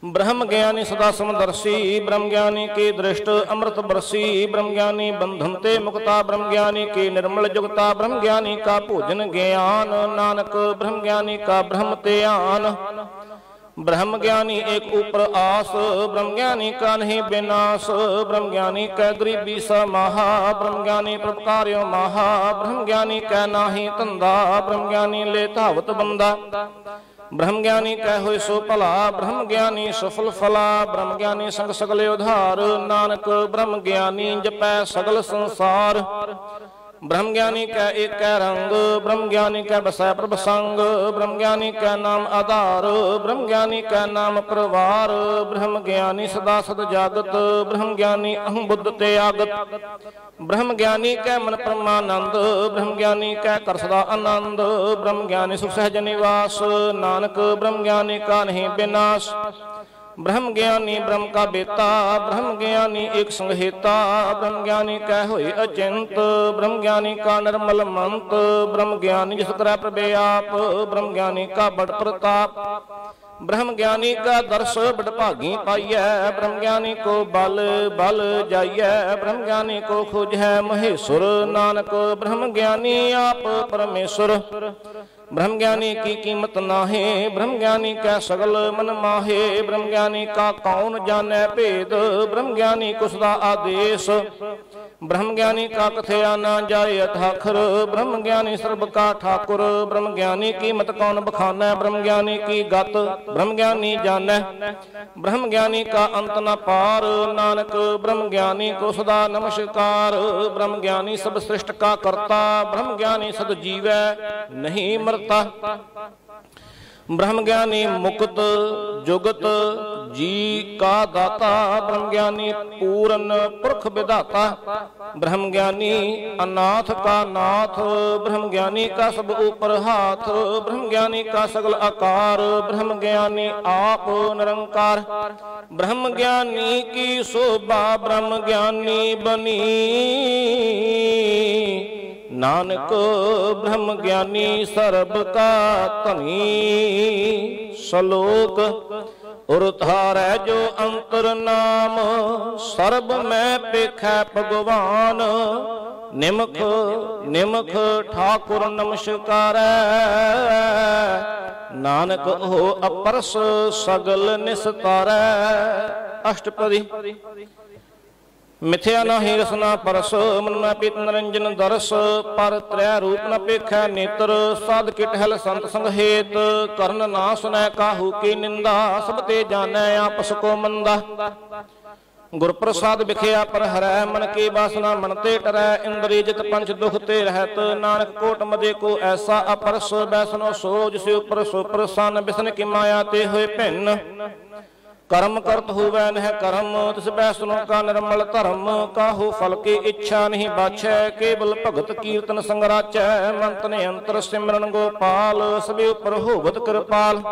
ब्रह्म ज्ञानी सदा समदर्शी ब्रह्म ज्ञानी की दृष्ट अमृत बरसी ब्रह्म ज्ञानी बंधनते मुक्ता ब्रह्म ज्ञानी की निर्मल जुगता ब्रह्म ज्ञानी का भोजन ज्ञान नानक ब्रह्म ज्ञानी का ब्रह्म त्यान ब्रह्म ज्ञानी एक ऊपर आस ब्रह्म ज्ञानी का नहीं विनाश ब्रह्म ज्ञानी का गरीबी समाहा ब्रह्म ज्ञानी प्रकार्यो महा ब्रह्म ज्ञानी का नाही धंधा ब्रह्म ज्ञानी ले धावत बंदा ਬ੍ਰਹਮ ਗਿਆਨੀ ਕਹਿ ਹੋਏ ਸੋ ਭਲਾ ਬ੍ਰਹਮ ਗਿਆਨੀ ਸਫਲ ਫਲਾ ਬ੍ਰਹਮ ਗਿਆਨੀ ਸੰਗ ਸਗਲੇ ਉਧਾਰ। ਨਾਨਕ ਬ੍ਰਹਮ ਗਿਆਨੀ ਜਪੈ ਸਗਲ ਸੰਸਾਰ। ब्रह्म ज्ञानी का एक कै रंग ब्रह्म ज्ञानी का बसै प्रभ संग ब्रह्म ज्ञानी का नाम आधार ब्रह्म ज्ञानी का नाम प्रवार ब्रह्म ज्ञानी सदा सद जागत ब्रह्म ज्ञानी अहम बुद्ध ते आगत ब्रह्म ज्ञानी कै मन परमानंद ब्रह्म ज्ञानी कै कर सदा आनंद ब्रह्म ज्ञानी सुख सहज निवास नानक ब्रह्म ज्ञानी का नहीं विनाश ਬ੍ਰਹਮ ਗਿਆਨੀ ਬ੍ਰਹਮ ਕਾ ਬੇਤਾ ਬ੍ਰਹਮ ਗਿਆਨੀ ਇਕ ਸੰਗਹਿਤਾ ਬ੍ਰਹਮ ਗਿਆਨੀ ਕਹਿ ਹੋਏ ਅਚਿੰਤ ਬ੍ਰਹਮ ਗਿਆਨੀ ਕਾ ਨਰਮਲ ਮੰਤ ਬ੍ਰਹਮ ਗਿਆਨੀ ਜਿਸ ਤਰ੍ਹਾਂ ਪ੍ਰਭੇ ਆਪ ਬ੍ਰਹਮ ਗਿਆਨੀ ਕਾ ਬੜ ਪ੍ਰਤਾਪ ਬ੍ਰਹਮ ਗਿਆਨੀ ਕਾ ਦਰਸ ਬੜ ਭਾਗੀ ਪਾਈਐ ਬ੍ਰਹਮ ਗਿਆਨੀ ਕੋ ਬਲ ਬਲ ਜਾਈਐ ਬ੍ਰਹਮ ਗਿਆਨੀ ਕੋ ਖੋਜ ਹੈ ਮਹੇਸ਼ੁਰ ਨਾਨਕ ਬ੍ਰਹਮ ਗਿਆਨੀ ਆਪ ਪਰਮੇਸ਼ੁਰ ब्रह्म ज्ञानी की कीमत नाहे ब्रह्म ज्ञानी का सगल मन माहे ब्रह्म ज्ञानी का कौन जाने भेद ब्रह्म ज्ञानी कुसदा आदेश ਬ੍ਰਹਮ ਗਿਆਨੀ ਕਾ ਕਥਿਆ ਨਾ ਜਾਏ ਅਥਾਖਰ ਬ੍ਰਹਮ ਗਿਆਨੀ ਸਰਬ ਕਾ ਠਾਕੁਰ ਬ੍ਰਹਮ ਗਿਆਨੀ ਕੀ ਮਤ ਕੌਣ ਬਖਾਨਾ ਬ੍ਰਹਮ ਗਿਆਨੀ ਕੀ ਗਤ ਬ੍ਰਹਮ ਗਿਆਨੀ ਜਾਣੈ। ਬ੍ਰਹਮ ਗਿਆਨੀ ਕਾ ਅੰਤ ਨ ਪਾਰ, ਨਾਨਕ ਬ੍ਰਹਮ ਗਿਆਨੀ ਕੋ ਸਦਾ ਨਮਸਕਾਰ ਬ੍ਰਹਮ ਗਿਆਨੀ ਸਭ ਸ੍ਰਿਸ਼ਟ ਕਾ ਕਰਤਾ ਬ੍ਰਹਮ ਗਿਆਨੀ ਸਦ ਜੀਵੈ, ਨਹੀਂ ਮਰਤਾ। ਬ੍ਰਹਮ ਗਿਆਨੀ ਮੁਕਤ ਜੁਗਤ, ਜੀ ਕਾ ਦਾਤਾ ਬ੍ਰਹਮ ਗਿਆਨੀ ਪੂਰਨ ਪੁਰਖ ਵਿਧਾਤਾ। ਬ੍ਰਹਮ ਗਿਆਨੀ ਅਨਾਥ ਕਾ ਨਾਥ, ਬ੍ਰਹਮ ਗਿਆਨੀ ਕਾ ਸਭ ਉਪਰ ਹਾਥ, ਬ੍ਰਹਮ ਗਿਆਨੀ ਕਾ ਸਗਲ ਆਕਾਰ, ਬ੍ਰਹਮ ਗਿਆਨੀ ਆਪ ਨਿਰੰਕਾਰ। ਬ੍ਰਹਮ ਗਿਆਨੀ ਕੀ ਸੋਭਾ, ਬ੍ਰਹਮ ਗਿਆਨੀ ਬਨੀ। ਨਾਨਕ ਬ੍ਰਹਮ ਗਿਆਨੀ ਸਰਬ ਕਾ ਧਨੀ। ਸ਼ਲੋਕ, ਉਰ ਜੋ ਅੰਤਰ ਨਾਮ, ਸਰਬ ਮੈਂ ਪੇਖੈ ਭਗਵਾਨ। ਨਿਮਖ ਨਿਮਖ ਠਾਕੁਰ ਨਮਸਕਾਰੈ। ਨਾਨਕ ਉਹ ਅਪਰਸ ਸਗਲ ਨਿਸਤਾਰੈ। ਅਸ਼ਟਪਦੀ ਮਿਥਿਆ ਨਾਹੀ ਰਸਨਾ ਪਰਸ, ਮਨ ਨਾ ਨਰੰਜਨ ਦਰਸ, ਪਰ ਤ੍ਰੈ ਰੂਪ ਨ ਪੇਖੈ ਨੇਤਰ, ਸਾਧ ਕਿਟ ਹਲ ਸੰਤ ਸੰਗ ਹੇਤ, ਕਰਨ ਨਾ ਸੁਨੈ ਕਾਹੂ ਕੀ ਨਿੰਦਾ, ਸਭ ਤੇ ਜਾਣੈ ਆਪਸ ਕੋ ਮੰਦਾ। ਗੁਰ ਪ੍ਰਸਾਦ ਵਿਖਿਆ ਪਰ ਹਰੈ, ਮਨ ਕੀ ਬਾਸਨਾ ਮਨ ਤੇ ਟਰੈ, ਇੰਦਰੀ ਜਿਤ ਪੰਚ ਦੁਖ ਤੇ ਰਹਿਤ, ਨਾਨਕ ਕੋਟ ਮਦੇ ਕੋ ਐਸਾ ਅਪਰਸ, ਬੈਸਨੋ ਸੋਜ ਸੇ ਉਪਰ ਸੋ ਪ੍ਰਸੰਨ ਬਿਸਨ ਕੀ ਮਾਇਆ ਤੇ ਹੋਏ ਭਿੰਨ। ਕਰਮ ਕਰਤ ਹੋਵੈ ਨਹਿ ਕਰਮ, ਤਿਸ ਬੈ ਸੁਨੋ ਕਾ ਨਿਰਮਲ ਧਰਮ, ਕਾਹੂ ਫਲ ਕੀ ਇੱਛਾ ਨਹੀਂ ਬਾਛੈ, ਕੇਵਲ ਭਗਤ ਕੀਰਤਨ ਸੰਗ ਰਾਚੈ ਮੰਤ ਨੇ ਅੰਤਰ ਸਿਮਰਨ ਗੋਪਾਲ, ਸਭੇ ਉਪਰ ਹੋਵਤ ਕਿਰਪਾਲ।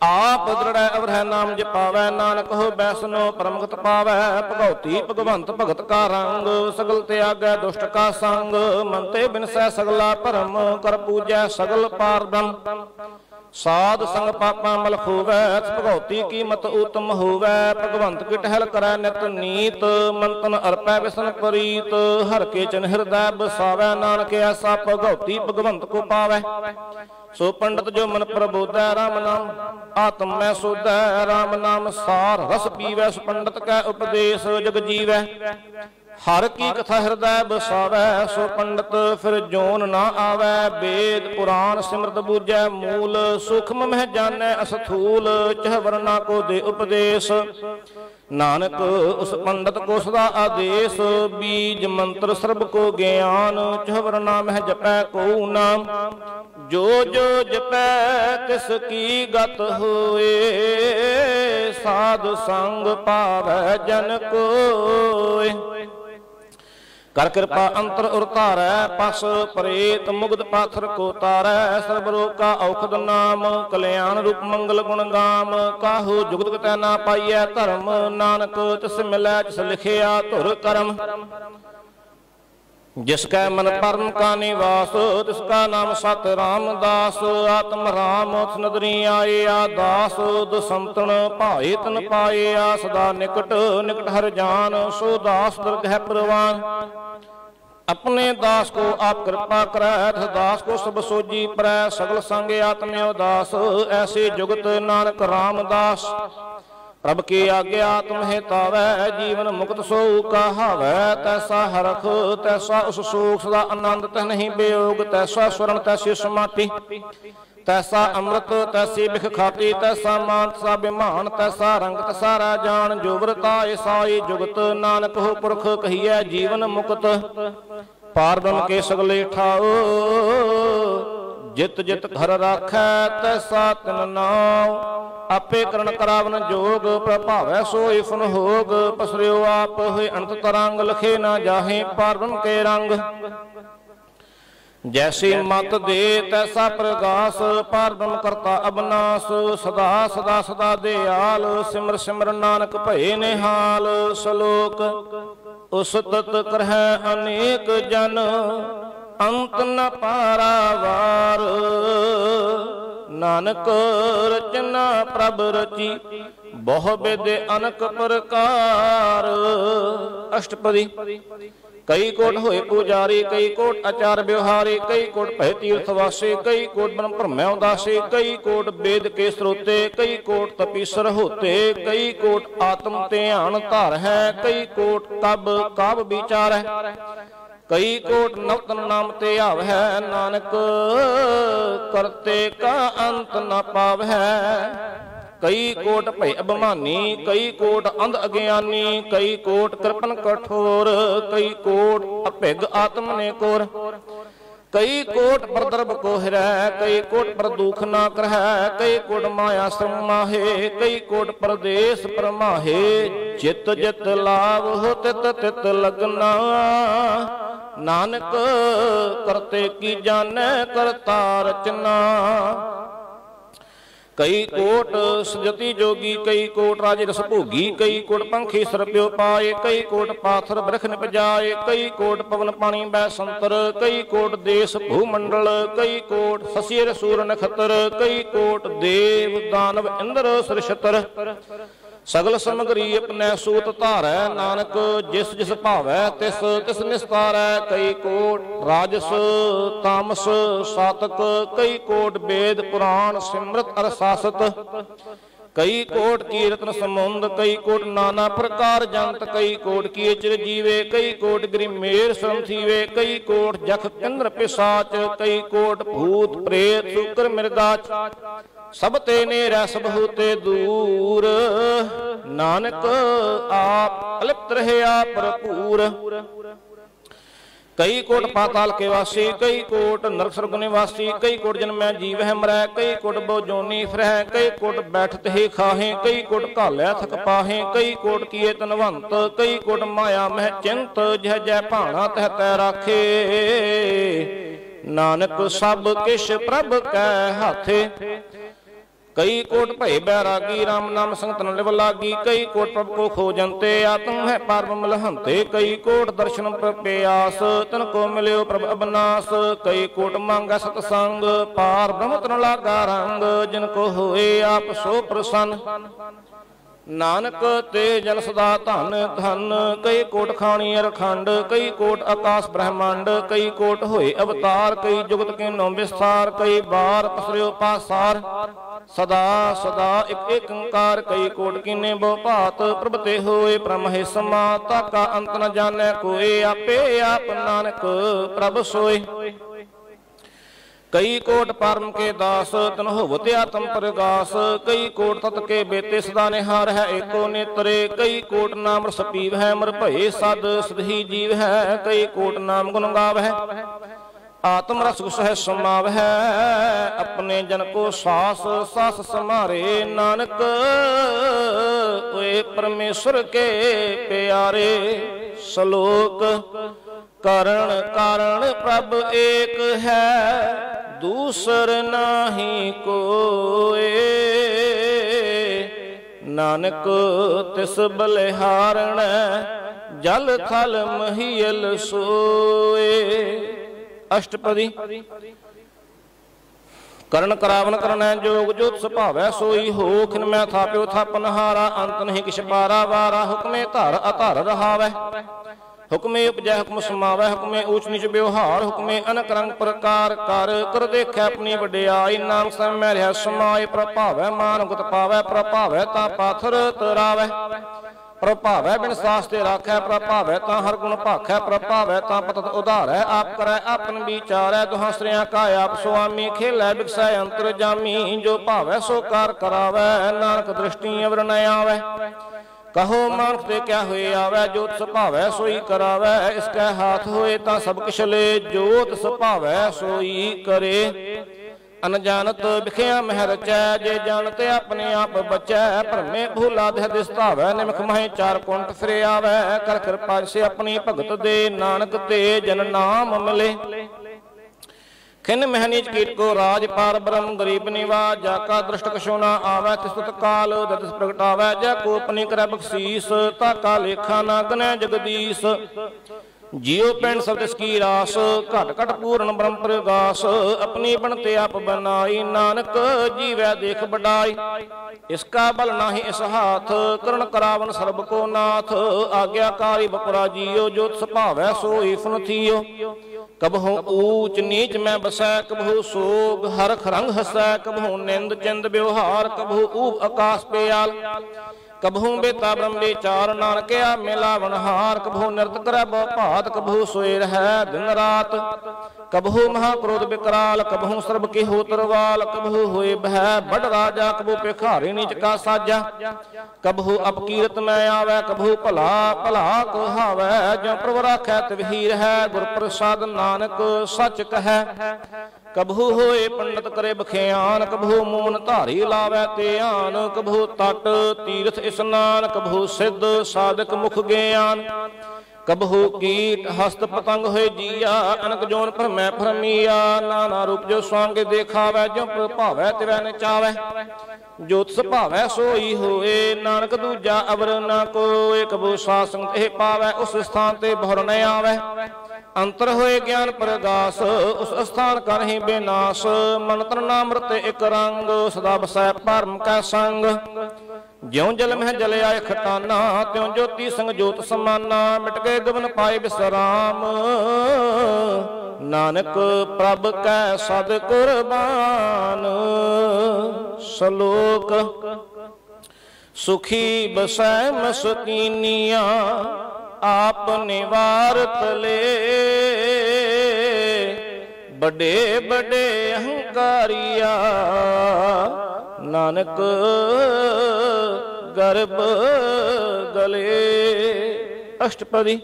ਆਪ ਦ੍ਰਿੜੈ ਅਵਰਹਿ ਨਾਮ ਜਪਾਵੈ, ਨਾਨਕ ਹੋ ਬੈਸਨੋ ਪਰਮਗਤ ਪਾਵੈ, ਭਗਉਤੀ ਭਗਵੰਤ ਭਗਤ ਕਾ ਰੰਗ, ਸਗਲ ਤਿਆਗੈ ਦੁਸ਼ਟ ਕਾ ਸੰਗ ਮੰਤੇ ਬਿਨਸੈ ਸਗਲਾ ਭਰਮ, ਕਰ ਪੂਜੈ ਸਗਲ ਪਾਰ ਬ੍ਰਹਮ ਸਾਧ ਸੰਗ ਪਾਪਾਂ ਮਲ ਖੋਵੈ ਭਗਉਤੀ ਕੀਮਤ ਉਤਮ ਹੋਵੈ। ਭਗਵੰਤ ਕੀ ਟਹਿਲ ਕਰੈ ਨਿਤ ਨੀਤ, ਮੰਤਨ ਅਰਪੈ ਵਿਸਨ ਪ੍ਰੀਤ। ਹਰ ਕੇ ਚਨ ਹਿਰਦੈ ਬਸਾਵੈ, ਨਾਨਕ ਐਸਾ ਭਗਉਤੀ ਭਗਵੰਤ ਕੋ ਪਾਵੈ। ਸੋ ਪੰਡਤ ਜੋ ਮਨ ਪ੍ਰਬੋਧੈ, ਰਾਮ ਨਾਮ ਆਤਮ ਮੈਂ ਸੋਧੈ। ਰਾਮ ਨਾਮ ਸਾਰ ਰਸ ਪੀਵੈ ਸੋ ਪੰਡਤ ਕੈ ਉਪਦੇਸ਼, ਜਗ ਜੀਵੈ। ਹਰ ਕੀ ਕਥਾ ਹਿਰਦੈ ਬਸਾਵੈ ਸੋ ਪੰਡਤ ਫਿਰ ਜੋਨ ਨਾ ਆਵੈ। ਵੇਦ ਪੁਰਾਨ ਸਿਮਰਤ ਬੂਝੈ ਮੂਲ। ਸੁਖਮ ਮਹਿ ਜਾਣੈ ਅਸਥੂਲ। ਚਹ ਵਰਨਾ ਕੋ ਦੇ ਉਪਦੇਸ਼। ਨਾਨਕ ਉਸ ਪੰਡਤ ਕੋ ਸਦਾ ਆਦੇਸ਼, ਬੀਜ ਮੰਤਰ ਸਰਬ ਕੋ ਗਿਆਨ ਚਹ ਵਰਨਾ ਮਹਿ ਜਪੈ ਕੋ ਨਾਮ। ਜੋ ਜੋ ਜਪੈ ਤਿਸ ਕੀ ਗਤ ਹੋਏ, ਸਾਧ ਸੰਗ ਪਾਵੈ ਜਨ ਕੋਇ ਕਰ ਕਿਰਪਾ ਅੰਤਰ ਉਰਤਾਰੈ ਪਸ ਪ੍ਰੇਤ ਮੁਗਧ ਪਾਥਰ ਕੋ ਤਾਰੈ ਸਰਬ ਰੋਕਾ ਔਖਦ ਨਾਮ, ਕਲਿਆਣ ਰੂਪ ਮੰਗਲ ਗੁਣ ਗਾਮ, ਕਾਹੂ ਜੁਗਤ ਕਤੈ ਨਾ ਪਾਈਐ ਧਰਮ, ਨਾਨਕ ਤਿਸ ਮਿਲੈ ਜਿਸ ਲਿਖਿਆ ਧੁਰ ਕਰਮ। ਜਿਸ ਕੈ ਮਨ ਪਰਮ ਕਾ ਨਿਵਾਸ, ਤਿਸ ਕਾ ਨਾਮ ਸਤ ਰਾਮਦਾਸ, ਆਤਮ ਰਾਮ ਉਸ ਨਦਰੀ ਆਏ ਆ ਦਾਸ, ਦਸੰਤਨ ਭਾਏ ਤਨ ਪਾਏ ਆ, ਸਦਾ ਨਿਕਟ ਨਿਕਟ ਹਰ ਜਾਨ, ਸੋ ਦਾਸ ਦਰਗ ਪ੍ਰਵਾਨ। ਆਪਣੇ ਦਾਸ ਕੋ ਆਪ ਕਿਰਪਾ ਕਰੈ, ਤਿਸ ਦਾਸ ਕੋ ਸਭ ਸੋਜੀ ਪ੍ਰੈ, ਸਗਲ ਸੰਗ ਆਤਮਿਓ ਦਾਸ, ਐਸੇ ਜੁਗਤ ਨਾਨਕ ਰਾਮਦਾਸ। ਪ੍ਰਭ ਕੀ ਆਗਿਆ ਤੁਮਹਿ ਤਾਵੈ, ਜੀਵਨ ਮੁਕਤ ਸੋ ਕਹਾਵੈ, ਤੈਸਾ ਹਰਖ, ਤੈਸਾ ਉਸ ਸੂਖ, ਸਦਾ ਆਨੰਦ ਤਹ ਨਹੀਂ ਬਿਯੋਗ ਤੈਸਾ ਸੁਰਨ ਤੈਸੀ ਸਮਾਪੀ। ਤੈਸਾ ਅੰਮ੍ਰਿਤ, ਤੈਸੀ ਬਿਖ ਖਾਤੀ, ਤੈਸਾ ਮਾਨਤ ਸਾ ਬਿਮਾਨ, ਤੈਸਾ ਰੰਗ, ਤੈਸਾ ਰਾਜਾਨ ਜੋ ਈਸਾਈ ਜੁਗਤ, ਨਾਨਕ ਹੋ ਪੁਰਖ ਕਹੀਐ ਜੀਵਨ ਮੁਕਤ। ਪਾਰਦਨ ਕੇ ਸਗਲੇ ਠਾਓ ਜਿਤ ਜਿਤ ਘਰ ਰਾਖੈ ਤੈਸਾ ਤਿਨ ਨਾਉ, ਆਪੇ ਕਰਨ ਕਰਾਵਨ ਜੋਗ, ਪ੍ਰਭਾਵੈ ਸੋਈ ਫਨ ਹੋਗ, ਪਸਰਿਓ ਆਪ ਹੋਏ ਅਨੰਤ ਤਰੰਗ, ਲਖੇ ਨਾ ਜਾਹੇ ਪਾਰਬਨ ਕੇ ਰੰਗ। ਜੈਸੀ ਮਤ ਦੇ ਤੈਸਾ ਪ੍ਰਗਾਸ ਪਾਰਬ੍ਰਹਮ ਕਰਤਾ ਅਬਨਾਸ, ਸਦਾ ਸਦਾ ਸਦਾ ਦਿਆਲ, ਸਿਮਰ ਸਿਮਰ ਨਾਨਕ ਭਏ ਨਿਹਾਲ, ਸ਼ਲੋਕ ਉਸ ਤਤ ਕਰਹਿ ਅਨੇਕ ਜਨ। ਅੰਤ ਨ ਪਾਰਾਵਾਰ। ਨਾਨਕ ਰਚਨਾ ਪ੍ਰਭ ਰਚੀ, ਬਹੁ ਬੇਦੇ ਅਨਕ ਪ੍ਰਕਾਰ। ਅਸ਼ਟਪਦੀ, ਕਈ ਕੋਟ ਹੋਏ ਪੂਜਾਰੀ, ਕਈ ਕੋਟ ਆਚਾਰ ਵਿਵਹਾਰੀ, ਕਈ ਕੋਟ ਭੈ ਤੀਰਥ ਵਾਸੇ, ਕਈ ਕੋਟ ਬ੍ਰਹਮ ਭਰਮੈ ਉਦਾਸੇ ਕਈ ਕੋਟ ਵੇਦ ਕੇ ਸਰੋਤੇ, ਕਈ ਕੋਟ ਤਪੀਸਰ ਹੋਤੇ ਕਈ ਕੋਟ ਆਤਮ ਧਿਆਨ ਧਰ ਹੈ, ਕਈ ਕੋਟ ਕਬ ਕਬ ਵਿਚਾਰ ਹੈ। ਕਈ ਕੋਟ ਨਵਤਨ ਨਾਮ ਤੇ ਆਵ ਨਾਨਕ, ਕਰਤੇ ਕਾ ਅੰਤ ਨਾ ਪਾਵੈ ਕਈ ਕੋਟ ਭੈ ਅਭਮਾਨੀ, ਕਈ ਕੋਟ ਅੰਧ ਅਗਿਆਨੀ, ਕਈ ਕੋਟ ਕਿਰਪਨ ਕਠੋਰ, ਕਈ ਕੋਟ ਅਭਿਗ ਆਤਮ ਨੇ ਕੋਰ। ਕਈ ਕੋਟ ਪਰਦਰਬ ਕੋ ਹਿਰੈ, ਕਈ ਕੋਟ ਪਰ ਦੁਖ ਨਾ ਕਰਹਿ, ਕਈ ਕੋਟ ਮਾਇਆ ਸਮਾਹੇ ਕਈ ਕੋਟ ਪਰਦੇਸ ਪਰਮਾਹੇ ਜਿਤ ਜਿਤ ਲਾਭ ਹੋ, ਤਿਤ ਤਿਤ ਲਗਨਾ। ਨਾਨਕ ਕਰਤੇ ਕੀ ਜਾਣੈ ਕਰਤਾ ਰਚਨਾ ਕਈ ਕੋਟ ਸਜਤੀ ਜੋਗੀ, ਕਈ ਕੋਟ ਰਾਜ ਰਸ ਭੋਗੀ, ਕਈ ਕੋਟ ਪੰਖੀ ਸਰਪਿਓ ਪਾਏ, ਕਈ ਕੋਟ ਪਾਥਰ ਬ੍ਰਖ ਨਿਪਜਾਏ ਕਈ ਕੋਟ ਪਵਨ ਪਾਣੀ ਬੈ ਸੰਤਰ, ਕਈ ਕੋਟ ਦੇਸ ਭੂ ਮੰਡਲ ਕਈ ਕੋਟ ਸਸੀਰ ਸੂਰ ਨਖਤਰ, ਕਈ ਕੋਟ ਦੇਵ ਦਾਨਵ ਇੰਦਰ ਸਰਸ਼ਤਰ ਸਗਲ ਸਮਗਰੀ ਆਪਣੈ ਸੂਤ ਧਾਰੈ, ਨਾਨਕ ਜਿਸ ਜਿਸ ਭਾਵੈ, ਤਿਸ ਤਿਸ ਨਿਸਤਾਰੈ, ਕਈ ਕੋਟ ਰਾਜਸ, ਤਾਮਸ, ਸਾਤਕ, ਕਈ ਕੋਟ ਵੇਦ ਪੁਰਾਣ, ਸਿਮਰਤ ਅਰ ਸਾਸਤ ਕਈ ਕੋਟ ਕੀਰਤਨ ਸਮੁੰਦ ਕਈ ਕੋਟ ਨਾਨਾ ਪ੍ਰਕਾਰ ਜੰਤ, ਕਈ ਕੋਟ ਕੀਏ ਚਿਰ ਜੀਵੇ, ਕਈ ਕੋਟ ਗਰੀ ਮੇਰ ਕਈ ਕੋਟ ਜਖ ਚੰਦਰ ਪਿਸਾਚ, ਕਈ ਕੋਟ ਭੂਤ ਪ੍ਰੇਤ ਸੁਕਰ ਮਿਰਦਾਚ। ਸਭ ਤੇ ਨੇ ਰਸ ਬਹੁਤੇ ਦੂਰ। ਨਾਨਕ ਆਪ ਅਲਿਪਤ ਰਹਿਆ ਭਰਪੂਰ। ਕਈ ਕੋਟ ਪਾਤਾਲ ਕੇ ਵਾਸੀ, ਕਈ ਕੋਟ ਨਰਕ ਸਰਗ ਨਿਵਾਸੀ ਕਈ ਕੋਟ ਜਨਮੈ ਜੀਵ ਹੈ ਮਰੈ, ਕਈ ਕੋਟ ਬੋ ਜੋਨੀ ਫਿਰੈ ਕਈ ਕੋਟ ਬੈਠਤ ਹੀ ਖਾਹੇ, ਕਈ ਕੋਟ ਘਾਲਿਆ ਥਕ ਪਾਹੇ, ਕਈ ਕੋਟ ਕੀਏ ਤਨਵੰਤ, ਕਈ ਕੋਟ ਮਾਇਆ ਮਹਿ ਚਿੰਤ, ਜਹ ਜੈ ਭਾਣਾ ਤਹਿ ਤੈ ਰਾਖੇ। ਨਾਨਕ ਸਭ ਕਿਛ ਪ੍ਰਭ ਕੈ ਹਾਥੇ। ਕਈ ਕੋਟ ਭਏ ਬੈਰਾਗੀ RAM ਨਾਮ ਸੰਗਤਨ ਲਿਵ ਲਾਗੀ, ਕਈ ਕੋਟ ਪ੍ਰਭ ਕੋ ਖੋਜੰਤੇ ਆਤਮ ਹੈ ਪਰਮ ਮਲਹੰਤੇ ਕਈ ਕੋਟ ਦਰਸ਼ਨ ਪ੍ਰਪਿਆਸ ਤਨ ਕੋ ਮਿਲਿਓ ਪ੍ਰਭ ਅਬਨਾਸ, ਕਈ ਕੋਟ ਮੰਗਾ ਸਤ ਸੰਗ ਪਾਰ ਬ੍ਰਹਮ ਤਨ ਲਾਗਾ ਰੰਗ, ਜਿਨ ਕੋ ਹੋਏ ਆਪ ਸੋ ਪ੍ਰਸੰਨ। ਨਾਨਕ ਤੇ ਜਨ ਸਦਾ ਧਨ ਧਨ, ਕਈ ਕੋਟ ਖਾਣੀ ਅਰਖੰਡ ਕਈ ਕੋਟ ਆਕਾਸ਼ ਬ੍ਰਹਮੰਡ, ਕਈ ਕੋਟ ਹੋਏ ਅਵਤਾਰ, ਕਈ ਜੁਗਤ ਕੇ ਨੋ ਵਿਸਥਾਰ, ਕਈ ਬਾਰ ਪਸਰਿਓ ਪਾਸਾਰ। ਸਦਾ ਸਦਾ ਇਕ ਏਕੰਕਾਰ ਕਈ ਕੋਟ ਕੀਨੇ ਬਹੁ ਭਾਤ, ਪ੍ਰਭ ਤੇ ਹੋਏ ਬ੍ਰਹਮ ਸਮਾ ਤਾਕਾ ਅੰਤ ਨ ਜਾਣੈ ਕੋਏ, ਆਪੇ ਆਪ ਨਾਨਕ ਪ੍ਰਭ ਸੋਏ। ਕਈ ਕੋਟ ਪਰਮ ਕੇ ਦਾਸ, ਤਨ ਹੋਵਤ ਆਤਮ ਪ੍ਰਗਾਸ, ਕਈ ਕੋਟ ਤਤ ਕੇ ਬੇਤੇ ਸਦਾ ਨਿਹਾਰ ਹੈ ਏਕੋ ਨੇਤਰੇ, ਕਈ ਕੋਟ ਨਾਮ ਰਸ ਪੀਵ ਹੈ ਮਰ ਭਏ ਸਦ, ਸਦਹੀ ਜੀਵ ਹੈ, ਕਈ ਕੋਟ ਨਾਮ ਗੁਣ ਗਾਵ ਹੈ। ਆਤਮ ਰਸ ਸਹਿ ਸਮਾਵਹਿ ਆਪਣੇ ਜਨ ਕੋ ਸਾਸ ਸਾਸ ਸਮਾਰੇ ਨਾਨਕ, ਓਏ ਪਰਮੇਸ਼ਰ ਕੇ ਪਿਆਰੇ ਸ਼ਲੋਕ, ਕਰਨ ਕਾਰਣ ਪ੍ਰਭ ਏਕ ਹੈ, ਦੂਸਰ ਨਾਹੀ ਕੋਏ। ਨਾਨਕ, ਤਿਸ ਬਲਿਹਾਰਣ, ਜਲ ਥਲ ਮਹੀਲ ਸੋਏ। ਅਸ਼ਟਪਦੀ। ਕਰਨ ਕਰਾਵਨ ਕਰਨੈ ਜੋਗ ਜੋਤ ਸੁਭਾਵੈ, ਸੋਈ ਹੋਖਿਨ ਮੈਂ ਥਾਪਿਓ ਥਾਪਨ ਹਾਰਾ, ਅੰਤ ਨਹੀਂ ਕਿਛ ਪਾਰਾ ਵਾਰਾ, ਹੁਕਮੇ ਧਰ ਅਧਰ ਰਹਾਵੈ। ਹੁਕਮੇ ਉਪਜੈ ਹੁਕਮ ਸਮਾਵੈ, ਹੁਕਮੇ ਊਚ ਨੀਚ ਬਿਵਹਾਰ ਹੁਕਮੇ ਅਨਕ ਪ੍ਰਕਾਰ ਕਰ ਕਰ ਦੇਖੈ ਆਪਣੀ ਵਡਿਆਈ, ਨਾਮ ਸਮੈ ਰਿਹਾ, ਸਮਾਏ ਪ੍ਰਭਾਵੈ ਮਾਨੁਕਤ ਪਾਵੈ, ਪ੍ਰਭਾਵੈ ਤਾਂ ਪਾਥਰ ਤਰਾਵੈ। ਪ੍ਰਭਾਵੈ ਬਿਨ ਸਾਸ ਤੇ ਰਾਖੈ, ਪ੍ਰਭਾਵੈ ਤਾਂ ਹਰ ਗੁਣ ਭਾਖੈ, ਪ੍ਰਭਾਵੈ ਤਾਂ ਪਤਤ ਉਧਾਰੈ, ਆਪ ਕਰੈ, ਆਪਨ ਵਿਚਾਰੈ, ਦੁਹਾਂ ਕਾ ਆਪ ਸੁਆਮੀ ਖੇਲੈ, ਬਿਕਸੈ, ਅੰਤਰ ਜਾਮੀ, ਜੋ ਭਾਵੈ ਸੋ ਕਾਰ ਕਰਾਵੈ, ਨਾਨਕ ਦ੍ਰਿਸ਼ਟੀ ਅਵਰ ਨ ਆਵੈ। ਕਹੋ ਮਾਨਸ ਤੇ ਕਿਆ ਹੋਏ ਆਵੈ ਜੋਤ ਸੁਭਾਵੈ ਸੋਈ ਕਰਾਵੈ, ਇਸ ਕੈ ਹਾਥ ਹੋਏ ਤਾਂ ਸਭ ਕਿਛ ਲੈ, ਜੋਤ ਸੁਭਾਵੈ ਸੋਈ ਕਰੇ। ਅਨਜਾਨਤ ਵਿਖਿਆ ਮਹਿ ਰਚੈ ਜੇ ਜਾਣਤ ਆਪਣੇ ਆਪ ਬਚੈ, ਭਰਮੇ ਭੂਲਾ ਦੇਹ ਦਿਸਤਾਵੈ, ਨਿਮਖ ਮਹਿ ਚਾਰ ਕੁੰਟ ਫਿਰੇ ਆਵੈ ਕਰ ਕਿਰਪਾ ਸੇ ਆਪਣੀ ਭਗਤ ਦੇ ਨਾਨਕ ਤੇ ਜਨ ਨਾਮ ਮਿਲੇ। ਖਿਨ ਮਹਿਨੀਚ ਕੀਟ ਕੋ ਰਾਜ ਪਾਰ ਬ੍ਰਹਮ ਗਰੀਬ ਨਿਵਾ ਜਾ ਕਾ ਦ੍ਰਿਸ਼ਟ ਕਛੋ ਨਾ ਆਵੈ ਤਿਸਤ ਕਾਲ ਦਤਿਸ ਪ੍ਰਗਟਾਵੈ, ਜੈ ਕੋ ਆਪਣੀ ਕਰੈ ਬਖਸ਼ੀਸ, ਤਾ ਕਾ ਲੇਖਾ ਨਾ ਗਨੈ ਜਗਦੀਸ਼। ਜਿਉ ਪੈਣ ਸਭ ਤਿਸ ਕੀ ਰਾਸ, ਘਟ ਘਟ ਪੂਰਨ ਬ੍ਰਹਮ ਪ੍ਰਗਾਸ ਆਪਣੀ ਬਣਤੇ ਆਪ ਬਨਾਈ ਨਾਨਕ ਜੀਵੈ ਦੇਖ ਬਡਾਈ ਇਸ ਕਾ ਬਲ ਨਾਹੀ ਇਸ ਹਾਥ, ਕਰਨ ਕਰਾਵਨ ਸਰਬ ਕੋ ਨਾਥ, ਆਗਿਆਕਾਰੀ ਬਪਰਾ ਜੀਉ ਜੋਤ ਸੁਭਾਵੈ ਸੋਈ ਫੁਨਥੀਓ ਕਬਹੁ ਊਚ ਨੀਚ ਮੈਂ ਬਸੈ, ਕਬਹੁ ਸੋਗ ਹਰਖ ਰੰਗ ਹਸੈ, ਕਬਹੁ ਨਿੰਦ ਚਿੰਦ ਵਿਵਹਾਰ, ਕਬਹੁ ਊਬ ਆਕਾਸ ਪਿਆਲ। ਕਬਹੂ ਬੇਤਾ ਵਿਚਾਰ ਨਾਨਕਿਆ ਮਿਲਾਵਣ ਹਾਰ ਕਬਹੂ ਨਿਰਤ ਕਰੈ ਬਹੁ ਭਾਤ, ਕਬਹੂ ਸੋਏ ਰਹੈ ਦਿਨ ਰਾਤ। ਕਬਹੂ ਮਹਾ ਕ੍ਰੋਧ ਬਿਕਰਾਲ, ਕਬਹੂ ਸਰਬ ਕੀ ਹੋ ਤਰਵਾਲ ਹੋਏ ਬਹਿ ਬੜ ਰਾਜਾ, ਕਬਹੂ ਪੇਖਾਰੇ ਨੀਚ ਕਾ ਸਾਜਾ। ਕਬਹੂ ਅਪਕੀਰਤ ਮੈਂ ਆਵੈ, ਕਬਹੂ ਭਲਾ ਭਲਾ ਕਹਾਵੈ ਜੋ ਪ੍ਰਭ ਰਾਖੈ ਤਵਹੀਰ ਹੈ, ਗੁਰ ਪ੍ਰਸਾਦ ਨਾਨਕ ਸਚ ਕਹੈ। ਕਬਹੂ ਹੋਏ ਪੰਡਤ ਕਰੇ ਬਖਿਆਨ, ਕਬਹੂ ਮੂਨ ਧਾਰੀ ਲਾਵੈ ਤੇ ਕਬਹੂ ਤਟ ਤੀਰਥ ਇਸਨਾਨ, ਕਬਹੂ ਸਿੱਧ ਸਾਧਕ ਮੁਖ ਗਿਆਨ। ਕਬਹੂ ਕੀਟ, ਹਸਤ ਪਤੰਗ ਹੋਏ ਜੀਆ, ਅਨਕ ਜੋਨ ਭਰਮੈ ਭਰਮੀਆ, ਨਾਨਾ ਰੂਪ ਜੋ ਸੰਗ ਦੇਖਾਵੈ, ਜੋ ਪ੍ਰਭਾਵੈ ਤਿਵੈ ਨਚਾਵੈ ਜੋਤ ਸੁਭਾਵੈ ਸੋਈ ਹੋਏ, ਨਾਨਕ ਦੂਜਾ ਅਵਰ ਨਾ ਕੋਏ ਕਬੂ ਸਾਸੰਗ ਤੇ ਪਾਵੈ, ਉਸ ਸਥਾਨ ਤੇ ਬਹੁਰ ਨ ਆਵੈ। ਅੰਤਰ ਹੋਏ ਗਿਆਨ ਪ੍ਰਗਾਸ ਉਸ ਅਸਥਾਨ ਕਰਹਿ ਬੇਨਾਸ਼। ਮਨ ਤਨ ਨਾਮ੍ਰਿਤ ਇਕ ਰੰਗ, ਸਦਾ ਬਸੈ ਪਰਮ ਕੈ ਸੰਗ। ਜਿਉ ਜਲ ਮਹਿ ਜਲ ਆਏ ਖਟਾਨਾ ਤਿਉ ਜੋਤੀ ਸੰਗ ਜੋਤ ਸਮਾਨਾ, ਮਿਟ ਗਏ ਗਵਨ ਪਾਏ ਬਿਸਰਾਮ। ਨਾਨਕ ਪ੍ਰਭ ਕੈ ਸਦ ਕੁਰਬਾਨ, ਸ਼ਲੋਕ। ਸੁਖੀ ਬਸੈ ਮਸਕੀਨੀਆਂ ਆਪ ਨਿਵਾਰਤ ਲੇ। ਵੱਡੇ ਵੱਡੇ ਅਹੰਕਾਰੀਆ ਨਾਨਕ ਗਰਭ ਗਲੇ। ਅਸ਼ਟਪਦੀ।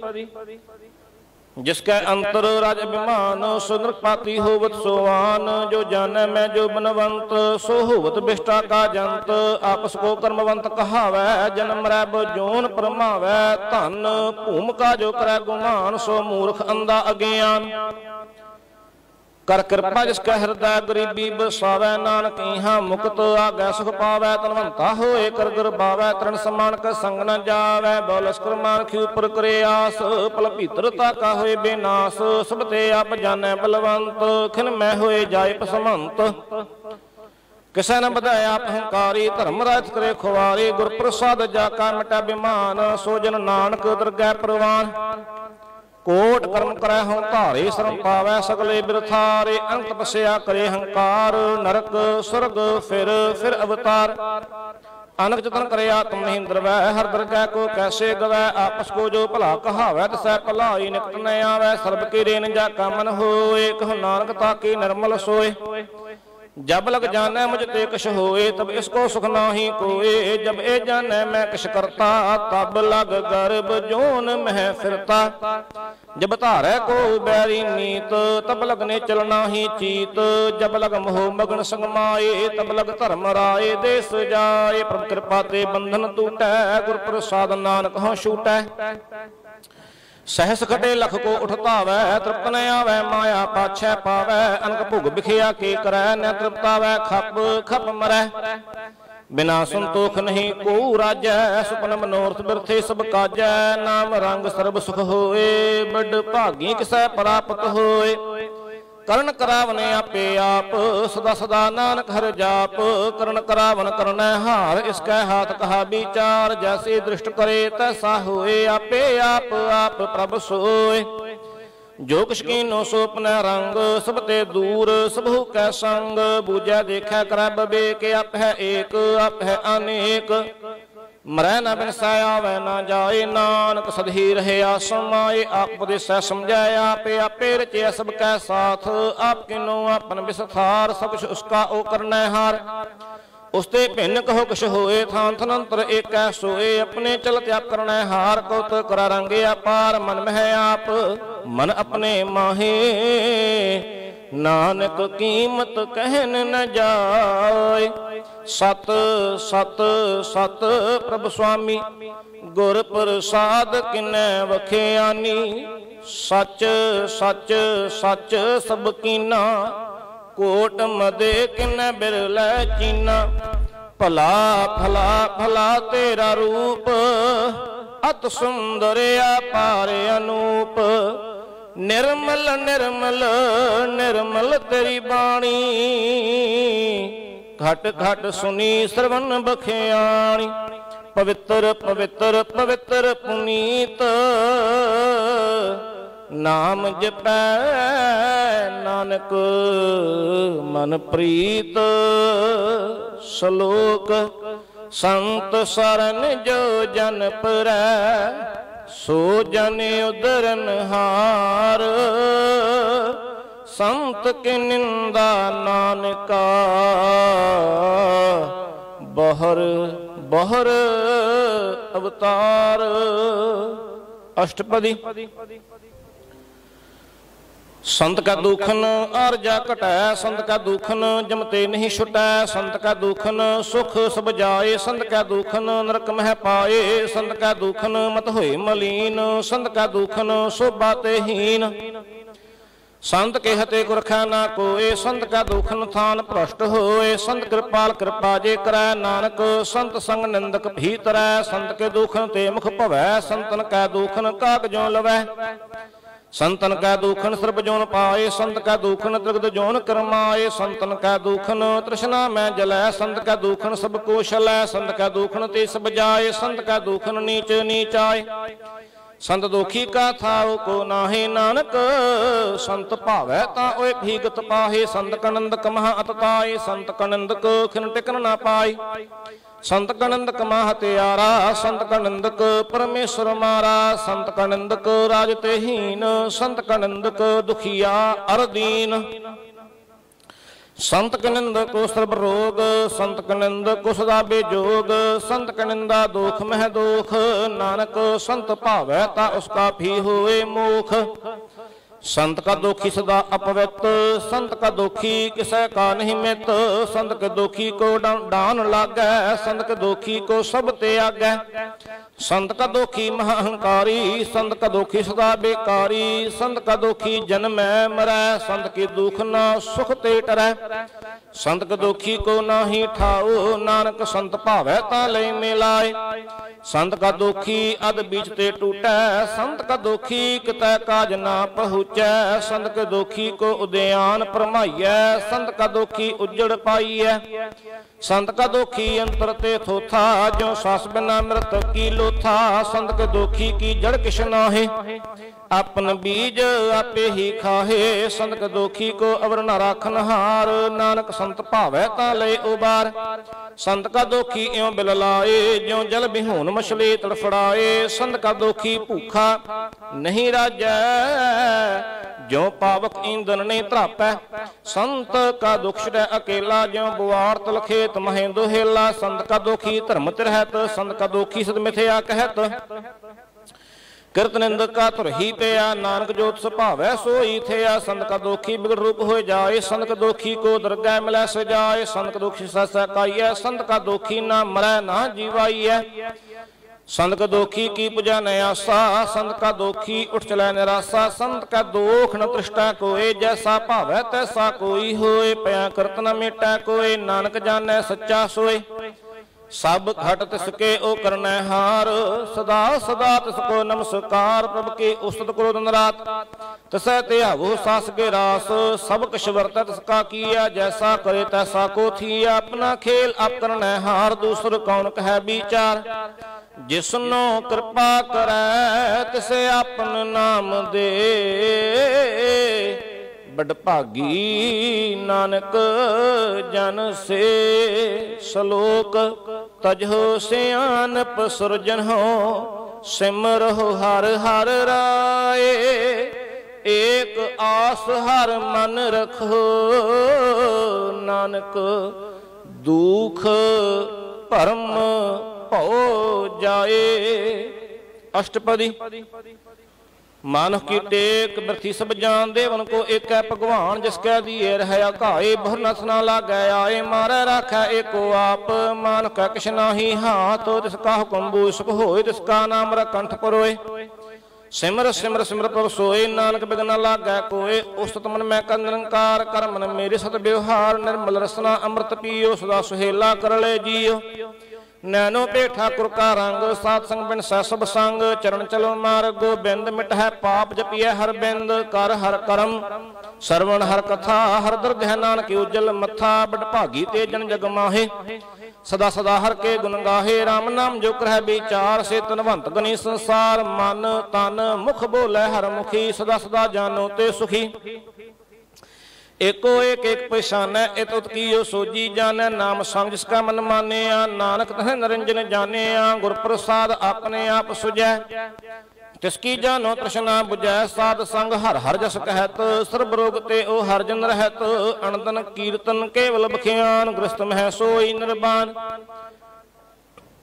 ਜਿਸ ਕੈ ਅੰਤਰ ਰਾਜ ਅਭਿਮਾਨ ਸੁਨਰ ਪਾਤੀ ਹੋਵਤ ਸੋਵਾਨ। ਜੋ ਜਾਣੈ ਮੈਂ, ਜੋ ਬਨਵੰਤ, ਸੋ ਹੋਵਤ ਬਿਸ਼ਟਾ ਕਾ ਜੰਤ। ਆਪਸ ਕੋ ਕਰਮਵੰਤ ਕਹਾਵੈ, ਜਨਮ ਰਹਿ ਜੋਨ ਪਰਮਾਵੈ। ਧਨ ਭੂਮ ਕਾ ਜੋ ਕਰੈ ਗੁਮਾਨ, ਸੋ ਮੂਰਖ ਅੰਦਾ ਅਗਿਆਨ। ਕਰ ਕਿਰਪਾ ਜਿਸ ਕਾ ਹਿਰਦੈ ਗਰੀਬੀ ਬਸਾਵੈ, ਨਾਨਕ ਇਹਾ ਮੁਕਤ ਆਗੈ ਸੁਖ ਪਾਵੈ ਤਨਵੰਤਾ ਹੋਏ ਕਰ ਗੁਰ ਬਾਵੈ ਤਰਨ ਸਮਾਨ ਕ ਸੰਗ ਨ ਜਾਵੈ ਬੌਲਸਕਰ ਮਾਨ ਖਿ ਉਪਰ ਕਰੇ ਆਸ, ਪਲ ਭੀਤਰ ਤਾਕਾ ਹੋਏ ਬੇਨਾਸ, ਸਭ ਤੇ ਆਪ ਜਾਣੈ ਬਲਵੰਤ, ਖਿਨ ਮੈਂ ਹੋਏ ਜਾਇ ਪਸਮੰਤ। ਕਿਸੈ ਨ ਬਧਾਇਆ ਆਪ ਹੰਕਾਰੀ ਧਰਮ ਰਾਜ ਕਰੇ ਖੁਵਾਰੀ ਗੁਰ ਪ੍ਰਸਾਦ ਜਾ ਕਾ ਮਟਾ ਬਿਮਾਨ, ਸੋ ਨਾਨਕ ਦਰਗਹਿ ਪ੍ਰਵਾਨ। ਕੋਟ ਕਰਮ ਕਰੈ ਹਉ ਧਾਰੇ ਸ਼ਰਮ ਪਾਵੈ ਸਗਲੇ ਬਿਰਥਾਰੇ, ਅੰਤ ਪਸਿਆ ਕਰੇ ਹੰਕਾਰ, ਨਰਕ ਸੁਰਗ ਫਿਰ ਫਿਰ ਅਵਤਾਰ। ਅਨਕ ਜਤਨ ਕਰੇ ਆਤਮ ਮਹਿੰਦਰ ਵੈ, ਹਰ ਦਰਗਹਿ ਕੋ ਕੈਸੇ ਗਵੈ, ਆਪਸ ਕੋ ਜੋ ਭਲਾ ਕਹਾਵੈ, ਤਸੈ ਭਲਾਈ ਨਿਕਟ ਨ ਆਵੈ। ਸਰਬ ਕੀ ਰੇਨ ਜਾ ਕਾ ਮਨ ਹੋਏ, ਕਹ ਨਾਨਕ ਤਾਕੀ ਨਿਰਮਲ ਸੋਏ। जब लग जाने मुझ ते कश होए तब इसको सुख नाही कोए जब ए जाने मैं कश करता तब लग गर्भ जोन मह फिरता जब धारे को बैरी नीत तब लगने चलना ही चीत जब लग मोह मगन संगमाए तब लग धर्म राय देस जाए प्रभ कृपा ते बंधन टूटै गुर प्रसाद नानक हाँ छूटै ਸਹਸ ਖਟੇ ਲਖ ਕੋ ਉਠ ਤ੍ਰਿਪਤ ਨ ਆਵੈ, ਮਾਇਆ ਪਾਛੈ ਪਾਵੈ, ਅਨਕ ਭੁਗ ਬਿਖਿਆ ਕੇ ਕਰੈ, ਨ ਤ੍ਰਿਪਤਾਵੈ, ਖਪ ਖਪ ਮਰੈ। ਬਿਨਾ ਸੰਤੋਖ ਨਹੀਂ ਕੋ ਰਾਜੈ, ਸੁਪਨ ਮਨੋਰਥ ਬਿਰਥੇ ਸਭ ਕਾਜੈ, ਨਾਮ ਰੰਗ ਸਰਬ ਸੁਖ ਹੋਏ ਬੜ ਭਾਗੀ ਕਿਸੈ ਪ੍ਰਾਪਤ ਹੋਏ। ਕਰਨ ਕਰਾਵਨੇ ਆਪੇ ਆਪ, ਸਦਾ ਸਦਾ ਨਾਨਕ ਹਰ ਜਾਪ। ਕਰਨ ਕਰਾਵਨ ਕਰਨੈ ਹਾਰ, ਇਸ ਕੈ ਹਾਥ ਕਹਾ ਵਿਚਾਰ, ਜੈਸੇ ਦ੍ਰਿਸ਼ਟ ਕਰੇ ਤੈਸਾ ਹੋਏ ਆਪੇ ਆਪ ਆਪ ਪ੍ਰਭ ਸੋਏ। ਜੋ ਕਿਛ ਕੀਨੋ ਸੁਪਨਾ ਰੰਗ, ਸਭ ਤੇ ਦੂਰ, ਸਭੂ ਕੈ ਸੰਗ। ਬੂਝੈ ਦੇਖੈ ਕਰੈ ਬਬੇ ਕੇ ਆਪ ਹੈ ਏਕ ਆਪ ਹੈ ਅਨੇਕ। ਮਰੈ ਨਾ ਬਿਨਸਾਇ ਆਵੈ ਨਾ ਜਾਏ ਨਾਨਕ, ਸਦਹੀ ਰਹਿਆ ਸਮਾਏ ਆਪ ਸਹਿ ਸਮਝਾਇ ਆਪੇ ਆਪੇ ਰਚਿਆ ਸਭ ਕੈ ਸਾਥ, ਆਪ ਕਿਨੋ ਆਪਨ ਵਿਸਥਾਰ, ਸਭ ਕੁਛ ਉਸਕਾ ਉਹ ਕਰਨੈ ਹਾਰ। ਉਸ ਭਿੰਨ ਕਹੋ ਕੁਛ ਹੋਏ, ਥਾਂ ਥਨੰਤਰ ਏਕੈ ਸੋਏ, ਆਪਣੇ ਚਲ ਤਿਆਗ ਕਰਨੈ ਹਾਰ ਕੋਤ ਕਰ ਰੰਗੇ ਆਪਾਰ ਮਨ ਮਹਿ ਆਪ, ਮਨ ਆਪਣੇ ਮਾਹੇ। ਨਾਨਕ ਕੀਮਤ ਕਹਿਨ ਨ ਜਾਏ। ਸਤ ਸਤ ਸਤ ਪ੍ਰਭ ਸੁਆਮੀ, ਗੁਰ ਪ੍ਰਸਾਦ ਕਿਨੈ ਵਖਿਆਨੀ। ਸੱਚ ਸੱਚ ਸੱਚ ਸਭ ਕੀਨਾ। ਕੋਟ ਮਦੇ ਕਿਨੈ ਬਿਰਲੇ ਚੀਨਾ। ਭਲਾ ਭਲਾ ਭਲਾ ਤੇਰਾ ਰੂਪ। ਅਤ ਸੁੰਦਰ ਆ ਆਪਾਰ ਅਨੂਪ। ਨਿਰਮਲ ਨਿਰਮਲ ਨਿਰਮਲ ਤੇਰੀ ਬਾਣੀ। ਘਟ ਘਟ ਸੁਨੀ ਸਰਵਨ ਬਖਿਆਣੀ। ਪਵਿੱਤਰ ਪਵਿੱਤਰ ਪਵਿੱਤਰ ਪੁਨੀਤ। ਨਾਮ ਜਪੈ ਨਾਨਕ ਮਨ ਪ੍ਰੀਤ। ਸ਼ਲੋਕ ਸੰਤ ਸਰਨ ਜੋ ਜਨ ਪਰੈ ਸੋ ਜਨ ਉਦਰਨ ਹਾਰ ਸੰਤ ਕੇ ਨਿੰਦਾ ਨਾਨਕਾ। ਬਹਰ ਬਹਰ ਅਵਤਾਰ। ਅਸ਼ਟਪਦੀ। ਸੰਤ ਕਾ ਦੁਖਨ ਅਰਜਾ ਘਟੈ, ਸੰਤ ਕਾ ਦੁਖਨ ਜਮਤੇ ਨਹੀਂ ਛੁਟੈ, ਸੰਤ ਕਾ ਦੁਖਨ ਸੁਖ ਸਭ ਜਾਏ, ਸੰਤ ਕਾ ਦੁਖਨ ਨਰਕ ਮਹਿ ਪਾਏ, ਸੰਤ ਕਾ ਦੁਖਨ ਮਤ ਹੋਏ ਮਲੀਨ, ਸੰਤ ਕਾ ਦੁਖਨ ਸੋਭਾ ਤੇ ਹੀਨ। ਸੰਤ ਕਹਤੇ ਗੁਰਖਾ ਨਾ ਕੋਏ, ਸੰਤ ਕਾ ਦੁਖਨ ਥਾਨ ਭ੍ਰਸ਼ਟ ਹੋਏ, ਸੰਤ ਕਿਰਪਾਲ ਕਿਰਪਾ ਜੇ ਕਰੈ ਨਾਨਕ, ਸੰਤ ਸੰਗ ਨਿੰਦਕ ਭੀਤਰੈ, ਸੰਤ ਕੇ ਦੁਖਨ ਤੇ ਮੁਖ ਭਵੈ, ਸੰਤਨ ਕਾ ਦੁਖਨ ਕਾਗਜੋਂ ਲਵੈ। ਸੰਤਨ ਕਾ ਦੁਖਨ ਸਰਬ ਜੋਨ ਪਾਏ, ਸੰਤ ਕਾ ਦੁਖਨ ਤ੍ਰਿਗਦ ਜੋਨ ਕਰਮਾਏ, ਸੰਤਨ ਕਾ ਦੁਖਨ ਤ੍ਰਿਸ਼ਨਾ ਮੈਂ ਜਲੈ, ਸੰਤ ਕਾ ਦੁਖਨ ਸਭ ਕੋਸ਼ਲੈ ਸੰਤ ਕਾ ਦੁਖਨ ਤੇ ਸਭ ਜਾਏ, ਸੰਤ ਕਾ ਦੁਖਨ ਨੀਚ ਨੀਚਾਏ। ਸੰਤ ਦੁਖੀ ਕਾ ਥਾਉ ਕੋ ਨਾਹੀ ਨਾਨਕ, ਸੰਤ ਭਾਵੈ ਤਾਂ ਓਏ ਭੀਗਤ ਪਾਹੇ, ਸੰਤ ਕਨੰਦ ਕਮਹ ਅਤਤਾਏ ਸੰਤ ਕਨੰਦਕ ਖਿਨ ਟਿਕਨ ਨਾ ਪਾਈ ਸੰਤ ਕਨੰਦਕ ਮਹਤਿਆਰਾ ਸੰਤ ਕਨੰਦਕ ਪਰਮੇਸ਼ਰ ਮਾਰਾ ਸੰਤ ਕਨੰਦਕ ਰਾਜ ਤੇ ਹੀਨ ਸੰਤ ਕਨੰਦਕ ਦੁਖੀਆ ਅਰਦੀਨ। ਸੰਤ ਕਨੰਦ ਕੋ ਸਰਬ ਰੋਗ ਸੰਤ ਕਨੰਦ ਕੋ ਸਦਾ ਬੇਜੋਗ ਸੰਤ ਕਨੰਦਾ ਦੁਖ ਮਹਿ ਦੁਖ, ਨਾਨਕ ਸੰਤ ਭਾਵੈ ਤਾ ਉਸ ਕਾ ਹੋਏ ਮੋਖ। ਸੰਤ ਕਾ ਦੁਖੀ ਸਦਾ ਅਪਵਿੱਤ ਸੰਤ ਕਾ ਦੁਖੀ ਕਿਸੈ ਕਾ ਨਹੀਂ ਮਿਤ ਸੰਤ ਕੇ ਦੋਖੀ ਕੋ ਡਾਨ ਲਾਗੈ ਸੰਤ ਕੇ ਦੋਖੀ ਕੋ ਸਭ ਤੇ ਆਗੈ ਸੰਤ ਕਾ ਦੋਖੀ ਮਹਾ ਹੰਕਾਰੀ ਸੰਤ ਕਾ ਦੋਖੀ ਸਦਾ ਬੇਕਾਰੀ ਸੰਤ ਕਾ ਦੋਖੀ ਜਨਮੈ ਮਰੈ ਸੰਤ ਕੀ ਦੁਖ ਨਾ ਸੁਖ ਤੇ ਟਰੈ ਸੰਤ ਕਾ ਦੋਖੀ ਕੋ ਨਾਹੀ ਠਾਉ ਨਾਨਕ ਸੰਤ ਭਾਵੈ ਤਾਂ ਲੈ ਮਿਲਾਏ ਸੰਤ ਕਾ ਦੁਖੀ ਅਦ ਵਿੱਚ ਤੇ ਟੂਟੈ ਸੰਤ ਕਾ ਦੋਖੀ ਕਿਤੈ ਕਾਜ ਨਾ ਪਹੁੰਚੈ ਸੰਤ ਕਾ ਦੋਖੀ ਕੋ ਉਦਿਆਨ ਪਰਮਾਈਐ ਸੰਤ ਕਾ ਦੋਖੀ ਉਜੜ ਪਾਈਐ। ਸੰਤ ਕਾ ਦੋਖੀ ਅੰਤਰ ਤੇ ਥੋਥਾ ਜੋ ਸਸ ਬਿਨਾ ਮਰਤ ਕੀ ਲੋਥਾ? ਸੰਤ ਕੇ ਦੋਖੀ ਕੀ ਜੜ ਕਿਛ ਨਾਹੇ? ਆਪਨ ਬੀਜ ਆਪੇ ਹੀ ਖਾਹੇ। ਸੰਤ ਕੇ ਦੋਖੀ ਕੋ ਅਵਰ ਨ ਰਾਖਨ ਹਾਰ। ਨਾਨਕ ਸੰਤ ਭਾਵੈ ਤਾਂ ਲੈ ਉਬਾਰ। ਸੰਤ ਕਾ ਦੋਖੀ ਇਉ ਬਿਲ ਲਾਏ, ਜਿਉ ਜਲ ਬਿਹੂਨ ਮਛਲੇ ਤੜਫੜਾਏ। ਸੰਤ ਕਾ ਦੋਖੀ ਭੂਖਾ ਨਹੀਂ ਰਾਜੈ ਜਿਉ ਪਾਵਕ ਇੰਦਨ ਨੇ ਧਰਾਪੈ, ਸੰਤ ਕਾ ਦੁਖ ਛੜੈ ਅਕੇਲਾ, ਜਿਉ ਬਵਾਰ ਤਲ ਖੇਤ ਮਹੇ ਦੁਹੇਲਾ, ਸੰਤ ਕਾ ਦੋਖੀ ਧਰਮ ਤਿਰਹਿਤ ਸੰਤ ਕਾ ਦੋਖੀ ਸਦ ਮਿਥਿਆ ਕਹਿਤ। ਕਿਰਤ ਕਾ ਧੁਰਹੀ ਪਿਆ, ਨਾਨਕ ਜੋਤ ਸੁਭਾਵੈ ਸੋਈ ਥਿਆ, ਸੰਤ ਕਾ ਦੋਖੀ ਬਿਗੜ ਰੂਪ ਹੋਏ ਜਾਏ, ਸੰਤ ਕਾ ਦੋਖੀ ਕੋ ਦਰਗਹਿ ਮਿਲੈ ਸਜਾਏ, ਸੰਤ ਕਾ ਦੋਖੀ ਸਸਾ ਕਾਈਐ, ਸੰਤ ਕਾ ਦੋਖੀ ਨਾ ਮਰੈ ਨਾ ਜੀਵਾਈਐ। ਸੰਤ ਕਾ ਦੋਖੀ ਕੀ ਪੁਜਾ ਨ ਆਸਾ, ਸੰਤ ਕਾ ਦੋਖੀ ਉਠ ਚਲੈ ਨਿਰਾਸਾ, ਸੰਤ ਕਾ ਦੋਖ ਨ ਤ੍ਰਿਸ਼ਟਾ ਕੋਏ, ਜੈਸਾ ਭਾਵੈ ਤੈਸਾ ਕੋਈ ਹੋਏ, ਪਿਆ ਕਰਤ ਨ ਮੇਟੈ ਕੋਏ, ਨਾਨਕ ਜਾਣੈ ਸੱਚਾ ਸੋਏ। ਸਭ ਘਟ ਤਿਸ ਕੇ ਉਹ ਕਰਨੈ ਹਾਰ, ਸਦਾ ਸਦਾ ਤਿਸ ਕੋ ਨਮਸਕਾਰ ਪ੍ਰਭ ਕੀ ਉਸਤਤ ਕਰੋ ਦਿਨ ਰਾਤ। ਤਸੈ ਧਿਆਵੋ ਸਾਸ ਕੇ ਰਾਸ, ਸਭ ਕਛ ਵਰਤੈ ਤਿਸ ਕਾ ਕੀਆ ਜੈਸਾ ਕਰੇ ਤੈਸਾ ਕੋ ਥੀ ਆਪਣਾ ਖੇਲ ਆਪ ਕਰਨੈ ਹਾਰ, ਦੂਸਰ ਕੌਣ ਕਹੈ ਵਿਚਾਰ। ਜਿਸਨੋ ਕਿਰਪਾ ਕਰੈ, ਤਿਸੇ ਆਪਨ ਨਾਮ ਦੇ। ਬੜ ਭਾਗੀ ਨਾਨਕ ਜਨ ਸੇ ਸ਼ਲੋਕ ਤਜਹੁ ਸਿਆਨਪ ਸੁਰਜਨ ਹੋ ਸਿਮਰਹੁ ਹਰ ਹਰ ਰਾਏ, ਏਕ ਆਸ ਹਰ ਮਨ ਰਖੋ ਨਾਨਕ, ਦੁਖ ਭਰਮ ਭਉ ਜਾਏ। ਅਸ਼ਟਪਦੀ। ਮਾਨੁਖ ਕੀ ਟੇਕ ਬਰਥੀ ਸਭ ਜਾਣ ਦੇਵਨ ਕੋ ਏਕ ਹੈ ਭਗਵਾਨ, ਜਿਸ ਕੈ ਦੀਏ ਰਹਿ ਆਕਾਏ ਬਹੁ ਨਸ ਨਾ ਲਾਗੈ ਆਏ, ਮਾਰੈ ਰਾਖੈ ਏਕੋ ਆਪ ਮਾਨੁਖ ਕਿਛ ਨਾਹੀ ਹਾਥ, ਤਿਸ ਕਾ ਹੁਕਮ ਬੂ ਹੋਏ, ਤਿਸ ਕਾ ਨਾਮ ਰ ਕੰਠ ਪਰੋਏ। ਸਿਮਰ ਸਿਮਰ ਸਿਮਰ ਪ੍ਰਭ ਸੋਏ, ਨਾਨਕ ਬਿਗਨ ਲਾਗੈ ਕੋਏ ਉਸਤ ਮਨ ਮੈਂ ਕਾ ਨਿਰੰਕਾਰ ਕਰ ਮਨ ਮੇਰੇ ਸਤ ਵਿਵਹਾਰ, ਨਿਰਮਲ ਰਸਨਾ ਅੰਮ੍ਰਿਤ ਪੀਓ, ਸਦਾ ਸੁਹੇਲਾ ਕਰ ਲੈ ਜੀਓ। ਨੈਨੋ ਪੇ ਠਾਕੁਰ ਰੰਗ ਸਾਤ ਸੰਗ ਬਿਨ ਸਭ ਸੰਗ, ਚਰਨ ਚਲੋ ਮਾਰਗ ਗੋਬਿੰਦ ਮਿਟ ਹੈ ਪਾਪ, ਜਪੀਐ ਹਰ ਬਿੰਦ, ਕਰ ਹਰ ਕਰਮ। ਸਰਵਣ ਹਰ ਕਥਾ, ਹਰ ਦਰਦ ਹੈ ਨਾਨਕ ਉਜਲ, ਮੱਥਾ ਬੜ ਭਾਗੀ ਤੇ ਜਨ ਜਗ ਮਾਹੇ। ਸਦਾ ਸਦਾ ਹਰ ਕੇ ਗੁਣ ਗਾਹੇ RAM ਨਾਮ ਜੋ ਕਰਹਿ ਵਿਚਾਰ ਸੇ ਤਨਵੰਤ ਗਨੀ ਸੰਸਾਰ, ਮਨ ਤਨ ਮੁਖ ਬੋਲੇ ਹਰ ਮੁਖੀ, ਸਦਾ ਸਦਾ ਜਾਨੋ ਤੇ ਸੁਖੀ। ਏਕੋ ਏਕ ਏਕ ਪਛਾਨੈ ਇਤ ਉਤ ਕੀਓ ਸੋਜੀ ਜਾਣੈ, ਨਾਮ ਸੰਗ ਕਾ ਮਨ ਮਾਨਿਆ, ਨਾਨਕ ਤਹ ਨਰਿੰਜਨ ਜਾਣਿਆ ਗੁਰ ਪ੍ਰਸਾਦ ਆਪਣੇ ਆਪ ਸੁਜੈ ਤਿਸ ਕੀ ਜਾਨੋ ਤ੍ਰਿਸ਼ਨਾ 부ਜੈ ਸਾਧ ਸੰਗ ਹਰ ਹਰ ਜਸ ਕਹਿਤ ਸਰਬ ਰੋਗ ਤੇ ਉਹ ਹਰ ਜਨ ਰਹਿਤ ਅਨੰਦਨ ਕੀਰਤਨ ਕੇਵਲ ਬਖਿਆਨ, ਗ੍ਰਸਤ ਮਹਿ ਸੋਈ ਨਿਰਬਾਨ।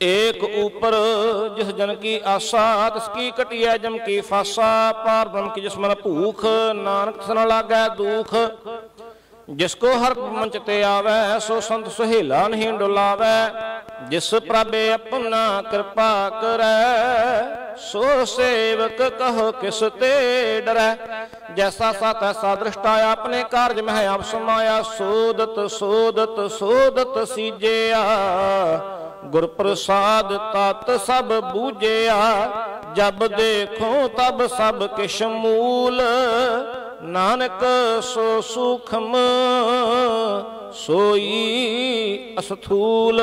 ਏਕ ਉਪਰ ਜਿਸ ਜਨ ਕੀ ਆਸਾ, ਤਿਸ ਕੀ ਕਟਿਐ ਜਮ ਕੀ ਫਾਸਾ ਪਾਰ ਬ੍ਰਹਮ ਕੀ ਜਿਸਮਨ ਭੂਖ, ਨਾਨਕ ਸਨ ਲਾਗੈ ਦੁਖ। ਜਿਸ ਕੋ ਹਰ ਮੰਚ ਤੇ ਆਵੈ, ਸੋ ਸੰਤ ਸੁਹੇਲਾ ਨਹੀਂ ਡੁਲਾਵੈ। ਜਿਸ ਪ੍ਰਭੇ ਆਪਣਾ ਕਿਰਪਾ ਕਰੈ, ਸੋ ਸੇਵਕ ਕਹੋ ਕਿਸ ਤੇ ਡਰੈ। ਜੈਸਾ ਸਾਤਾ ਸਾ ਦ੍ਰਿਸ਼ਟਾ ਆਪਣੇ ਕਾਰਜ ਮਹਿ ਆਪ ਸਮਾਇਆ, ਸੋਦਤ ਸੋਦਤ ਸੋਦਤ ਸੀਜਿਆ। ਗੁਰ ਪ੍ਰਸਾਦ ਤਤ ਸਭ ਬੂਝਿਆ, ਜਬ ਦੇਖੋ ਤਬ ਸਭ ਕਿਛ ਮੂਲ। ਨਾਨਕ ਸੋ ਸੁਖਮ, ਸੋਈ ਅਸਥੂਲ।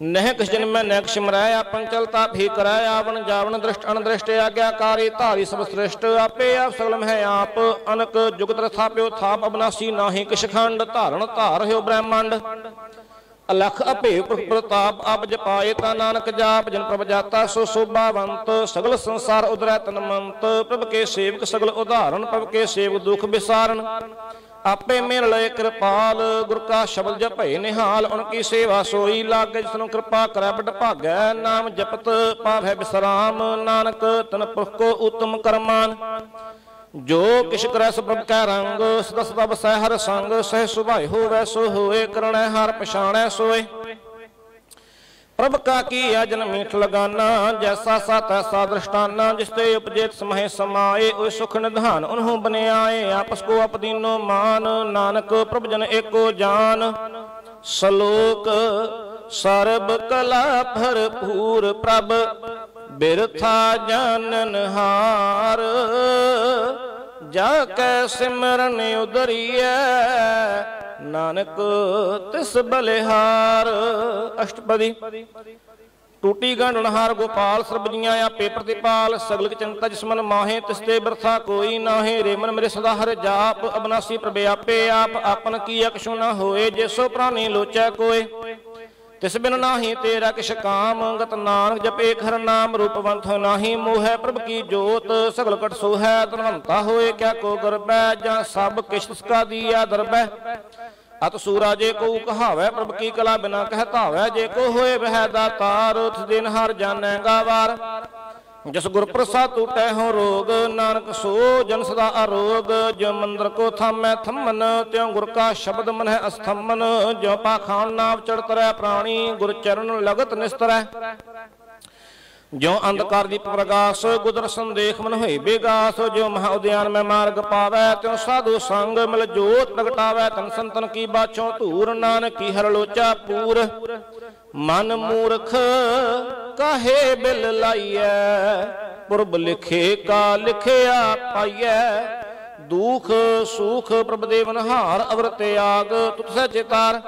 ਨਹਿ ਕਿਸ ਜਨਮੈ ਨਹਿ ਕਿਛ ਮਰੈ ਆਪਨ ਚਲਤਾ ਭੀ ਕਰੈ ਆਵਣ ਜਾਵਣ ਦ੍ਰਿਸ਼ਟ ਅਨਦ੍ਰਿਸ਼ਟ ਆਗਿਆਕਾਰੀ ਧਾਰੀ ਸਭ ਸ੍ਰਿਸ਼ਟ ਆਪੇ ਆਪ ਸਗਲਮ ਹੈ ਆਪ। ਅਨਕ ਜੁਗਤ ਰਥਾਪਿਓ ਥਾਪ ਅਬਨਾਸੀ ਨਾਹੀ ਕਿਛ ਖੰਡ ਧਾਰਣ ਧਾਰ ਹੋਇ ਬ੍ਰਹਮੰਡ। ਅਲਖ ਅਭੇ ਪ੍ਰਤਾਪ ਅਬ ਜਪਾਏ ਤਾ ਨਾਨਕ ਜਾਪ, ਜਨ ਪ੍ਰਭ ਜਾਤਾ ਸੋ ਸੋਭਾਵੰਤ, ਸਗਲ ਸੰਸਾਰ ਉਦਰੈ ਤਨਮੰਤ ਪ੍ਰਭ ਕੇ ਸੇਵਕ ਸਗਲ ਉਧਾਰਨ ਪ੍ਰਭ ਕੇ ਸੇਵਕ ਦੁਖ ਵਿਸਾਰਨ ਆਪੇ ਮਿਲ ਲਏ ਕਿਰਪਾਲ, ਗੁਰ ਕਾ ਸ਼ਬਦ ਜਪੇ ਨਿਹਾਲ, ਉਨ ਕੀ ਸੇਵਾ ਸੋਈ ਲਾਗੇ, ਜਿਸ ਕਿਰਪਾ ਕਰੈ ਬਟ ਭਾਗੈ, ਨਾਮ ਜਪਤ ਪਾਵੈ ਬਿਸਰਾਮ। ਨਾਨਕ ਤਨ ਪੁਰਖ ਕੋ ਉਤਮ ਕਰਮਾਨ। ਜੋ ਕਿਛ ਕਰੈ ਸੋ ਪ੍ਰਭ ਕੈ ਰੰਗ, ਸਦਾ ਸਦਾ ਬਸੈ ਹਰ ਸੰਗ, ਸਹਿ ਸੁਭਾਇ ਹੋਵੈ, ਸੋ ਹੋਏ ਕਰਣੈ, ਹਰ ਪਛਾਣੈ ਸੋਏ। ਪ੍ਰਭ ਕਾ ਕੀ ਅਜਨ ਮੀਠ ਲਗਾਨਾ, ਜੈਸਾ ਸਾਤੈ ਸਾ ਦ੍ਰਿਸ਼ਟਾਨਾ, ਜਿਸ ਤੇ ਉਪਜੇਤ ਸਮਹਿ ਸਮਾਏ, ਓਏ ਸੁਖ ਨਿਧਾਨ ਉਨਹੂ ਬਨਿਆਏ, ਆਪਸ ਕੋ ਅਪਦੀਨੋ ਮਾਨ, ਨਾਨਕ ਪ੍ਰਭ ਜਨ ਏਕੋ ਜਾਨ। ਸਲੋਕ ਸਰਬ ਕਲਾ ਭਰਪੂਰ ਪ੍ਰਭ ਬਿਰਥਾ ਜਾਣਨ ਹਾਰ, ਜਾ ਕੈ ਸਿਮਰਨ ਉਦਰੀਐ, ਨਾਨਕ ਤਿਸ ਬਲਿਹਾਰ। ਅਸ਼ਟਪਦੀ। ਟੂਟੀ ਗੰਢਣਹਾਰ ਗੋਪਾਲ ਸਰਬਜੀਆਂ ਆਪੇ ਪ੍ਰਤੀਪਾਲ ਸਗਲ ਕੀ ਚਿੰਤਾ ਜਿਸਮਨ ਮਾਹੇ ਤਿਸਤੇ ਬਰਥਾ ਕੋਈ ਨਾਹੇ। ਰੇਮਨ ਮੇਰੇ ਸਦਾ ਹਰ ਜਾਪ, ਅਬਨਾਸੀ ਪ੍ਰਭੇ ਆਪੇ ਆਪ, ਆਪਨ ਕੀ ਅਕਸ਼ੁ ਨਾ ਹੋਏ ਜਿਸੋ ਪ੍ਰਾਨੀ ਲੋਚੈ ਕੋਏ। ਤਿਸ ਬਿਨ ਨਾਹੀ ਤੇਰਾ ਕਿਛ ਕਾਮ ਗਤ ਨਾਨਕ ਜਪੇ ਖਰ ਨਾਮ ਰੂਪਵੰਤ ਨਾਹੀ ਮੋਹਿ, ਪ੍ਰਭ ਕੀ ਜੋਤ, ਸਗਲ ਕਟ ਸੋਹੈ ਤਨਵੰਤਾ ਹੋਏ ਕਿਆ ਕੋ ਗਰਬੈ ਜਾਂ ਸਭ ਕਿਛ ਤਿਸ ਕਾ ਦੀਆ ਦਰਬੈ ਅਤ ਸੂਰਾ ਜੇ ਕੋ ਕਹਾਵੈ, ਪ੍ਰਭ ਕੀ ਕਲਾ ਬਿਨਾ ਕਹਿ ਧਾਵੈ, ਜੇ ਕੋ ਹੋਏ ਵਹਿ ਦਾ ਤਾਰ ਉਸ ਦਿਨ ਹਰ ਜਾਣੈਗਾ ਵਾਰ ਜਿਸ ਗੁਰ ਪ੍ਰਸਾਦ ਟੂਟੈ ਹੋ ਰੋਗ, ਨਾਨਕ ਸੋ ਜਨ ਸਦਾ ਅਰੋਗ ਜੋ ਮੰਦਰ ਕੋ ਥਾਮੈ ਥੰਮਨ, ਤਿਉ ਗੁਰ ਕਾ ਸ਼ਬਦ ਮਨਹਿ ਅਸਥੰਮਨ ਜੋ ਪਾਖਾਨ ਨਾਮ ਚੜਤਰੈ ਪ੍ਰਾਣੀ, ਗੁਰ ਚਰਨ ਲਗਤ ਨਿਸਤਰੈ। ਜੋ ਅੰਧਕਾਰ ਦੀ ਪ੍ਰਗਾਸ, ਗੁਦਰ ਸੰਦੇਖ ਮਨ ਹੋਏ ਬੇਗਾਸ ਜੋ ਮਹਾ ਉਦਿਆਨ ਮੈਂ ਮਾਰਗ ਪਾਵੈ, ਤਿਉ ਸਾਧੂ ਸੰਗ ਮਿਲ ਜੋਤ ਪ੍ਰਗਟਾਵੈ, ਤਨ ਸੰਤਨ ਕੀ ਬਾਛੋਂ ਧੂਰ, ਨਾਨਕ ਹਰ ਲੋਚਾ ਪੂਰ। ਮਨ ਮੂਰਖ ਕਾਹੇ ਬਿਲ ਲਾਈਐ? ਪੁਰਬ ਲਿਖੇ, ਕਾ ਲਿਖਿਆ ਪਾਈਐ? ਦੁਖ ਸੁਖ ਪ੍ਰਭ ਦੇਵਨਹਾਰ ਅਵਰ ਤਿਆਗ ਤੁਤ ਸਹਿ ਚਿਤਾਰ।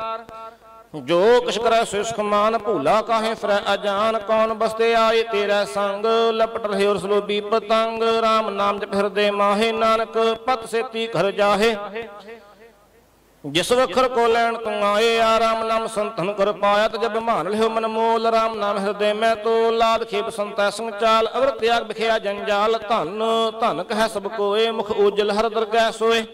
ਜੋ ਕਿਛ ਕਰੈ ਸੋ ਸੁਖ ਮਾਨ, ਭੂਲਾ ਕਾਹੇ ਫਰੈ ਅਜਾਨ? ਕੌਣ ਬਸਤੇ ਆਏ ਤੇਰਾ ਸੰਗ? ਲਪਟ ਰਹੇ ਉਰ ਸਲੋਬੀ ਪਤੰਗ। RAM ਨਾਮ ਜਪ ਹਿਰਦੇ ਮਾਹੇ ਨਾਨਕ, ਪਤ ਸੇਤੀ ਘਰ ਜਾਹੇ। ਜਿਸ ਵਖਰ ਕੋ ਲੈਣ ਤੂੰ ਆਏ ਆ, ਰਾਮ ਨਾਮ ਸੰਤਨ ਕਰ ਪਾਇਆ, ਤੇ ਜਬ ਮਾਨ ਲਿਓ ਮਨ ਮੋਲ, ਰਾਮ ਨਾਮ ਹਿਰਦੇ ਮੈਂ ਤੋ ਲਾਭ ਖੇਪ ਸੰਤੈ ਸੰਚਾਲ ਅਵਰ ਤਿਆਗ ਵਿਖਿਆ ਜੰਜਾਲ। ਧਨ ਧਨ ਕਹਿ ਸਭ ਕੋਏ, ਮੁਖ ਉਜਲ ਹਰ ਦਰਗਹਿ ਸੋਏ।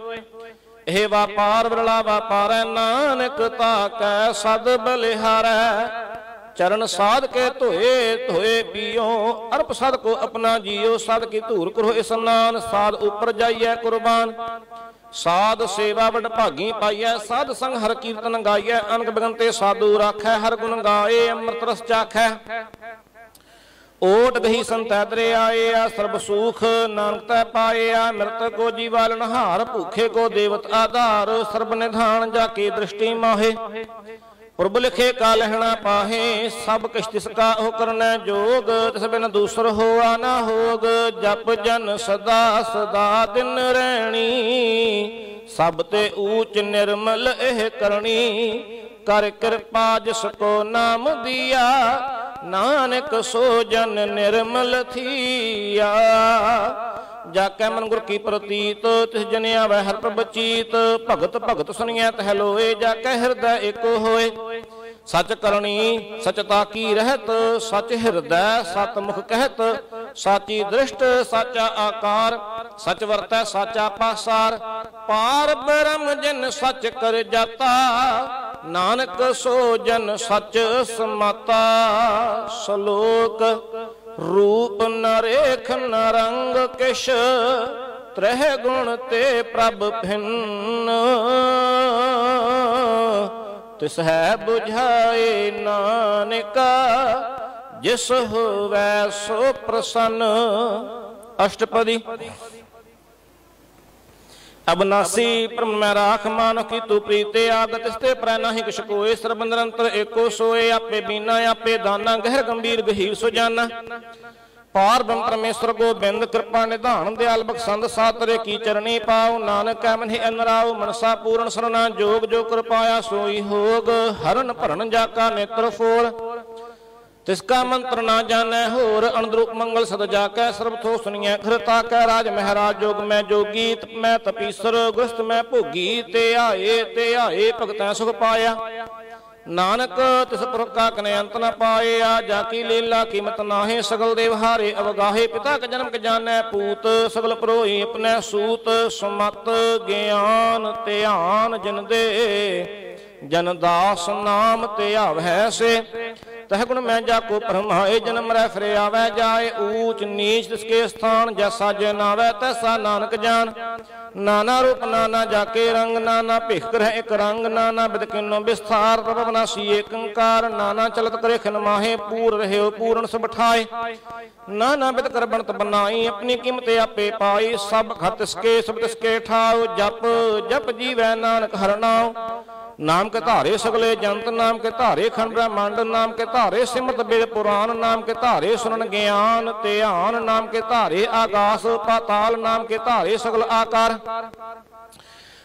ਇਹ ਵਾਪਾਰ ਵਰਲਾ ਵਾਪਾਰੈ ਨਾਨਕ ਤਾਕੈ ਸਦ ਬਲਿਹਾਰੈ। ਚਰਨ ਸਾਧ ਕੇ ਧੋਏ ਧੋਏ ਪੀਓ, ਅਰਪ ਸਦ ਕੋ ਆਪਣਾ ਜੀਓ ਸਦ ਕੀ ਧੂਰ ਕਰੋ ਇਸਨਾਨ ਸਾਧ ਉਪਰ ਜਾਈਐ ਕੁਰਬਾਨ। ਸਾਧ ਸੇਵਾ ਵਡ ਭਾਗੀ ਪਾਈਐ, ਸਾਧ ਸੰਗ ਹਰ ਕੀਰਤਨ ਗਾਈਐ ਅਨਕ ਬਿਗਨ ਸਾਧੂ ਰਾਖੈ, ਹਰ ਗੁਣ ਗਾਏ, ਅੰਮ੍ਰਿਤ ਰਸ ਚਾਖੈ। ਓਟ ਗਹੀ ਸੰਤੈ ਦਰੇ ਆਏ ਆ, ਸਰਬ ਸੁਖ ਨਾਨਕ ਤੈ ਪਾਏ ਆ, ਮਿਰਤ ਕੋ ਜੀਵਾਲ ਨਹਾਰ ਭੂਖੇ ਕੋ ਦੇਵਤ ਆਧਾਰ, ਸਰਬ ਨਿਧਾਨ ਜਾ ਕੇ ਦ੍ਰਿਸ਼ਟੀ ਮਾਹੇ। ਪੁਰਬ ਲਿਖੇ ਕਾ ਲਹਿਣਾ ਪਾਹੇ, ਸਭ ਕਿਛ ਤਿਸ ਕਾ ਉਹ ਕਰਨਾ ਜੋਗ, ਤਿਸ ਬਿਨ ਦੂਸਰ ਹੋਆ ਨਾ ਹੋਗ, ਜਪ ਜਨ ਸਦਾ ਸਦਾ ਦਿਨ ਰਹਿਣੀ ਸਭ ਤੇ ਊਚ ਨਿਰਮਲ ਇਹ ਕਰਨੀ ਕਰ ਕਿਰਪਾ ਜਿਸ ਕੋ ਨਾਮ ਦਿਆ, ਨਾਨਕ ਸੋ ਜਨ ਨਿਰਮਲ ਥੀਆ। ਜਾ ਕੈ ਮਨ ਗੁਰ ਕੀ ਪ੍ਰਤੀਤ, ਤਿਸ ਜਨ ਆਵੈ ਹਰ ਪ੍ਰਭ ਚੀਤ ਭਗਤ ਭਗਤ ਸੁਣੀਐ ਤਹਿ ਲੋਏ, ਜਾ ਕੈ ਹਿਰਦੈ ਏਕ ਹੋਏ। ਸਚ ਕਰਨੀ ਸਚਤਾ ਕੀ ਰਹਿਤ? ਸਚ ਹਿਰਦੈ ਸਤ ਮੁਖ ਕਹਿਤ। ਸਾਚੀ ਦ੍ਰਿਸ਼ਟ, ਸਾਚਾ ਆਕਾਰ। ਸਚ ਵਰਤੈ, ਸਾਚਾ ਪਾਸਾਰ। ਪਾਰ ਬ੍ਰਹਮ ਜਿਨ ਸਚ ਕਰ ਜਾਤਾ, ਨਾਨਕ ਸੋ ਜਨ ਸਚ ਸਮਾਤਾ। ਸ਼ਲੋਕ, ਰੂਪ ਨਰੇਖ ਰੇਖ ਕਿਸ਼ ਤ੍ਰਹਿ ਗੁਣ ਤੇ ਪ੍ਰਭ ਭਿੰਨ। ਤਿਸ ਹੈ 부ਝਾਏ ਨਾਨਕਾ, ਜਿਸ ਹੋਵੈ ਸੋ ਪ੍ਰਸੰਨ। ਅਸ਼ਟਪਦੀ। ਅਬਨਾਸੀ ਪਰਮ ਮੈਂ ਰਾਖ ਮਾਨ ਕੀ ਤੂ ਪ੍ਰੀਤੇ ਆਗਤ ਇਸਤੇ ਪ੍ਰੈ ਨਾਹੀ ਕਿਛ ਕੋਏ ਸਰਬ ਏਕੋ ਸੋਏ, ਆਪੇ ਬੀਨਾ, ਆਪੇ ਦਾਨਾ, ਗਹਿਰ ਗੰਭੀਰ ਗਹੀਰ ਸੁਜਾਨਾ। ਪਾਰ ਬ੍ਰਹਮ ਪਰਮੇਸ਼ਰ ਗੋਬਿੰਦ, ਕਿਰਪਾ ਨਿਧਾਨ, ਦਿਆਲ ਬਖਸ਼ੰਦ, ਸਾਤਰੇ ਕੀ ਚਰਣੀ ਪਾਉ, ਨਾਨਕ ਮਨਿ ਅਨਰਾਉ ਮਨਸਾ ਪੂਰਨ ਸਰਨਾ ਜੋਗ, ਜੋ ਕਿਰਪਾਇਆ ਸੋਈ ਹੋਗ, ਹਰਨ ਭਰਨ ਜਾ ਕਾ ਨੇਤਰ ਫੋਲ। ਤਿਸ ਕਾ ਮੰਤਰ ਨਾ ਜਾਣੈ ਹੋਰ, ਅਨੰਦਰੂਪ ਮੰਗਲ ਸਦ ਜਾ ਕੈ ਸਰਬ ਥੋ ਸੁਣੀਐ ਖਰਤਾ ਕੈ ਰਾਜ ਮਹਾਰਾਜ ਜੋਗ, ਮੈਂ ਜੋਗੀ ਤਪ ਮੈਂ ਤਪੀਸਰ, ਗੁਰਸਤ ਮੈਂ ਭੋਗੀ, ਤੇ ਆਏ ਤੇ ਆਏ ਭਗਤੈ ਸੁਖ ਪਾਇਆ। ਨਾਨਕ, ਤਿਸ ਪੁਰਖ ਕਾ ਕਨੇ ਅੰਤ ਨ ਪਾਇਆ ਜਾ ਕੀ ਲੀਲਾ, ਕੀਮਤ ਨਾਹੇ, ਸਗਲ ਦੇਵ ਹਾਰੇ ਅਵਗਾਹੇ, ਪਿਤਾ ਕ ਜਨਮ ਕ ਜਾਣੈ ਪੂਤ, ਸਗਲ ਪਰੋਈ ਆਪਣੈ ਸੂਤ, ਸੁਮਤ ਗਿਆਨ ਧਿਆਨ ਜਿਨ ਦੇ, ਜਨ ਦਾਸ ਨਾਮ ਤੇ ਆਵੈ ਸੇ। ਤਹ ਗੁਣ ਮੈਂ ਜਾ ਕੋ ਪਰਮਾਏ ਜਨਮ ਰਹਿ ਫਰੇ ਆਵੈ, ਜਾਏ ਊਚ ਨੀਚ ਤਿਸਕੇ ਸਥਾਨ, ਜੈਸਾ ਜੇ ਨਾਵੈ, ਤੈਸਾ ਨਾਨਕ ਜਾਨ। ਨਾਨਾ ਰੂਪ ਨਾਨਾ ਜਾ ਰੰਗ, ਨਾਨਾ ਭਿਖ ਰਹਿ ਇੱਕ ਰੰਗ, ਨਾਨਾ ਬਿਦ ਕਿਨੋ ਵਿਸਥਾਰ ਪ੍ਰਭ ਬਨਾਸੀ ਏਕੰਕਾਰ। ਨਾਨਾ ਚਲਤ ਕਰੇ ਖਨ ਮਾਹੇ, ਪੂਰ ਰਹਿਓ, ਪੂਰਨ ਸਭ ਠਾਏ। ਨਾਨਾ ਬਿਦ ਕਰ ਬਣਤ ਬਨਾਈ, ਆਪਣੀ ਕੀਮਤ ਆਪੇ ਪਾਈ। ਸਭ ਖਤ ਇਸਕੇ ਸਭ ਤਿਸਕੇ ਠਾਉ, ਜਪ ਜਪ ਜੀਵੈ ਨਾਨਕ ਹਰਨਾਉ ਨਾਮ ਕੇ ਧਾਰੇ ਸਗਲੇ ਜੰਤ, ਨਾਮ ਕੇ ਧਾਰੇ ਖੰਡ ਬ੍ਰਹਮੰਡ, ਨਾਮ ਕੇ ਧਾਰੇ ਸਿਮਤ ਬੇਦ ਪੁਰਾਨ ਨਾਮ ਕੇ ਧਾਰੇ ਸੁਨਨ ਗਿਆਨ, ਧਿਆਨ ਨਾਮ ਕੇ ਧਾਰੇ ਆਕਾਸ ਪਾਤਾਲ ਨਾਮ ਕੇ ਧਾਰੇ ਸਗਲ ਆਕਾਰ।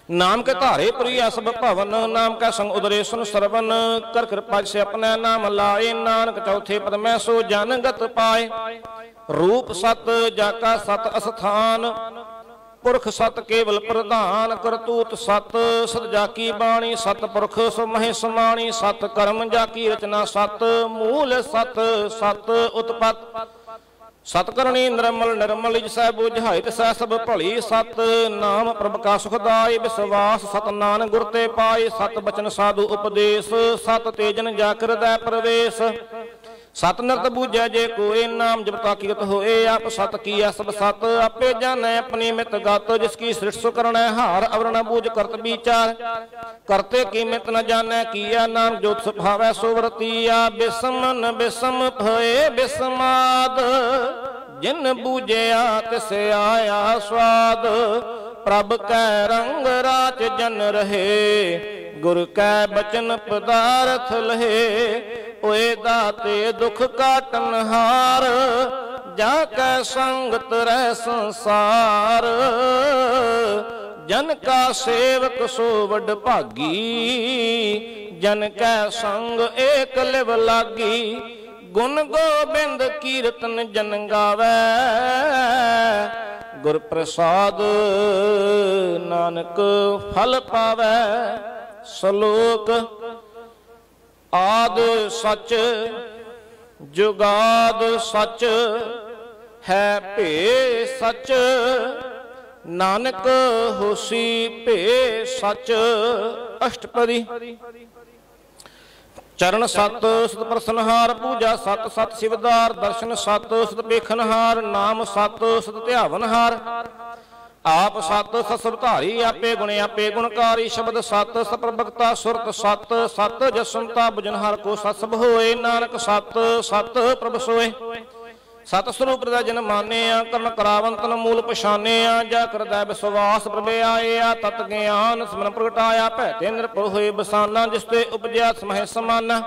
ਨਾਮ ਕੇ ਧਾਰੇ ਪ੍ਰਿਆ ਸਭ ਭਵਨ, ਨਾਮ ਕਾ ਸੰਗ ਉਦਰੇ ਸੁਨ ਸਰਵਨ। ਕਰ ਕਿਰਪਾ ਸੇ ਆਪਣਾ ਨਾਮ ਲਾਏ, ਨਾਨਕ ਚੌਥੇ ਪਦ ਮੈਂ ਸੋ ਜਨਗਤ ਪਾਏ। ਰੂਪ ਸਤ ਜਾ ਕਾ ਸਤ ਅਸਥਾਨ। ਪੁਰਖ ਸਤ ਕੇਵਲ ਪ੍ਰਧਾਨ ਕਰਤੂਤ ਸਤ, ਸਦ ਜਾ ਬਾਣੀ ਸਤ ਪੁਰਖ ਸਮਹਿ ਸਮਾਣੀ ਸਤ, ਕਰਮ ਜਾ ਰਚਨਾ ਸਤ, ਮੂਲ ਸਤ ਸਤ ਉਤਪਤ। ਸਤ ਕਰਨੀ ਨਿਰਮਲ ਨਿਰਮਲ ਜਿਸੈ ਬੁਝਾਇ ਤਿਸੈ ਸਭ ਭਲੀ ਸਤ, ਨਾਮ ਪ੍ਰਭ ਕਾ ਸੁਖਦਾਇ ਵਿਸਵਾਸ, ਸਤ ਨਾਨ ਗੁਰ ਤੇ ਪਾਏ, ਸਤ ਬਚਨ ਸਾਧੂ ਉਪਦੇਸ਼, ਸਤ ਤੇਜਨ ਜਾ ਕਰਦੈ ਪ੍ਰਵੇਸ਼। ਸਤ ਬੂਝੈ ਜੇ ਕੋਏ ਨਾਮ ਜਪਤਾ ਕੀਤ ਹੋਏ, ਆਪ ਸਤ ਕੀਆ ਸਭ ਸਤ। ਆਪੇ ਜਾਣੈ ਆਪਣੀ ਮਿਤ ਗਤ, ਜਿਸ ਕੀ ਸ੍ਰਿਸ਼ਟ ਸੁ ਕਰਣੈ ਹਾਰ, ਅਵਰਣ ਬੂਝ ਕਰਤ ਵਿਚਾਰ। ਕਰਤੇ ਕੀ ਨ ਜਾਣੈ ਕੀਆ ਨਾਮ ਜੋਤ ਸੁਭਾਵੈ ਸੋ ਵਰਤੀਆ ਬਿਸਮਨ ਬਿਸਮ ਭਏ ਬਿਸਮਾਦ, ਜਿਨ ਬੂਝਿਆ ਤਿਸ ਆਇਆ ਸਵਾਦ। ਪ੍ਰਭ ਕੈ ਰੰਗ ਰਾਚ ਜਨ ਰਹੇ ਗੁਰ ਕੈ ਬਚਨ ਪਦਾਰਥ ਲਹੇ, ਓਏ ਦਾਤੇ ਦੁਖ ਕਾਟਨ ਹਾਰ, ਜਾ ਕੈ ਸੰਗਤ ਰਹਿ ਸੰਸਾਰ। ਜਨ ਕਾ ਸੇਵਕ ਸੋ ਵਡ ਭਾਗੀ, ਜਨ ਕੈ ਸੰਗ ਏਕ ਲਿਵ ਲਾਗੀ। ਗੁਣ ਗੋਬਿੰਦ ਕੀਰਤਨ ਜਨ ਗਾਵੇ, ਗੁਰ ਪ੍ਰਸਾਦ ਨਾਨਕ ਫਲ ਪਾਵੇ। ਸ਼ਲੋਕ ਆਦ ਸੱਚ, ਜੁਗਾਦ ਸੱਚ, ਹੈ ਭੇ ਸੱਚ, ਨਾਨਕ ਹੋਸੀ ਭੇ ਸੱਚ। ਅਸ਼ਟਪਦੀ। ਚਰਨ ਸਤ ਸਤ ਪ੍ਰਸਨਹਾਰ, ਪੂਜਾ ਸਤ ਸਤ ਸਿਵਦਾਰ, ਦਰਸ਼ਨ ਸਤ ਸਤ ਵੇਖਨਹਾਰ ਨਾਮ ਸਤ ਸਤ ਧਿਆਵਨਹਾਰ। ਆਪ ਸਤ ਸਸਰ ਆਪੇ ਗੁਣ, ਆਪੇ ਗੁਣਕਾਰੀ, ਸ਼ਬਦ ਸਤ ਸਪਰਬਕਤਾ ਸੁਰਤ ਸਤ ਸਤ ਜਸਵਤਾ ਬੁਜਨ ਹਰ ਕੋ ਸਤ ਹੋਏ, ਨਾਨਕ ਸਤ ਸਤ ਪ੍ਰਭ ਸੋਏ। ਸਤ ਸਰੂਪ ਦਾ ਜਨ ਮਾਨਿਆ ਕਰਨ ਕਰਾਵੰਤਨ ਮੂਲ ਪਛਾਨਿਆ ਜਾ ਕਰਦਾ ਵਿਸਵਾਸ ਪ੍ਰਭੇ ਆਇਆ ਤਤ ਗਿਆਨ ਸਮਨ ਪ੍ਰਗਟਾਇਆ, ਭੈ ਤੇ ਨਿਰਭਉ ਹੋਏ ਬਸਾਨਾ, ਜਿਸ ਤੇ ਉਪਜਿਆ ਸਮਹਿ ਸਮਾਨਾ।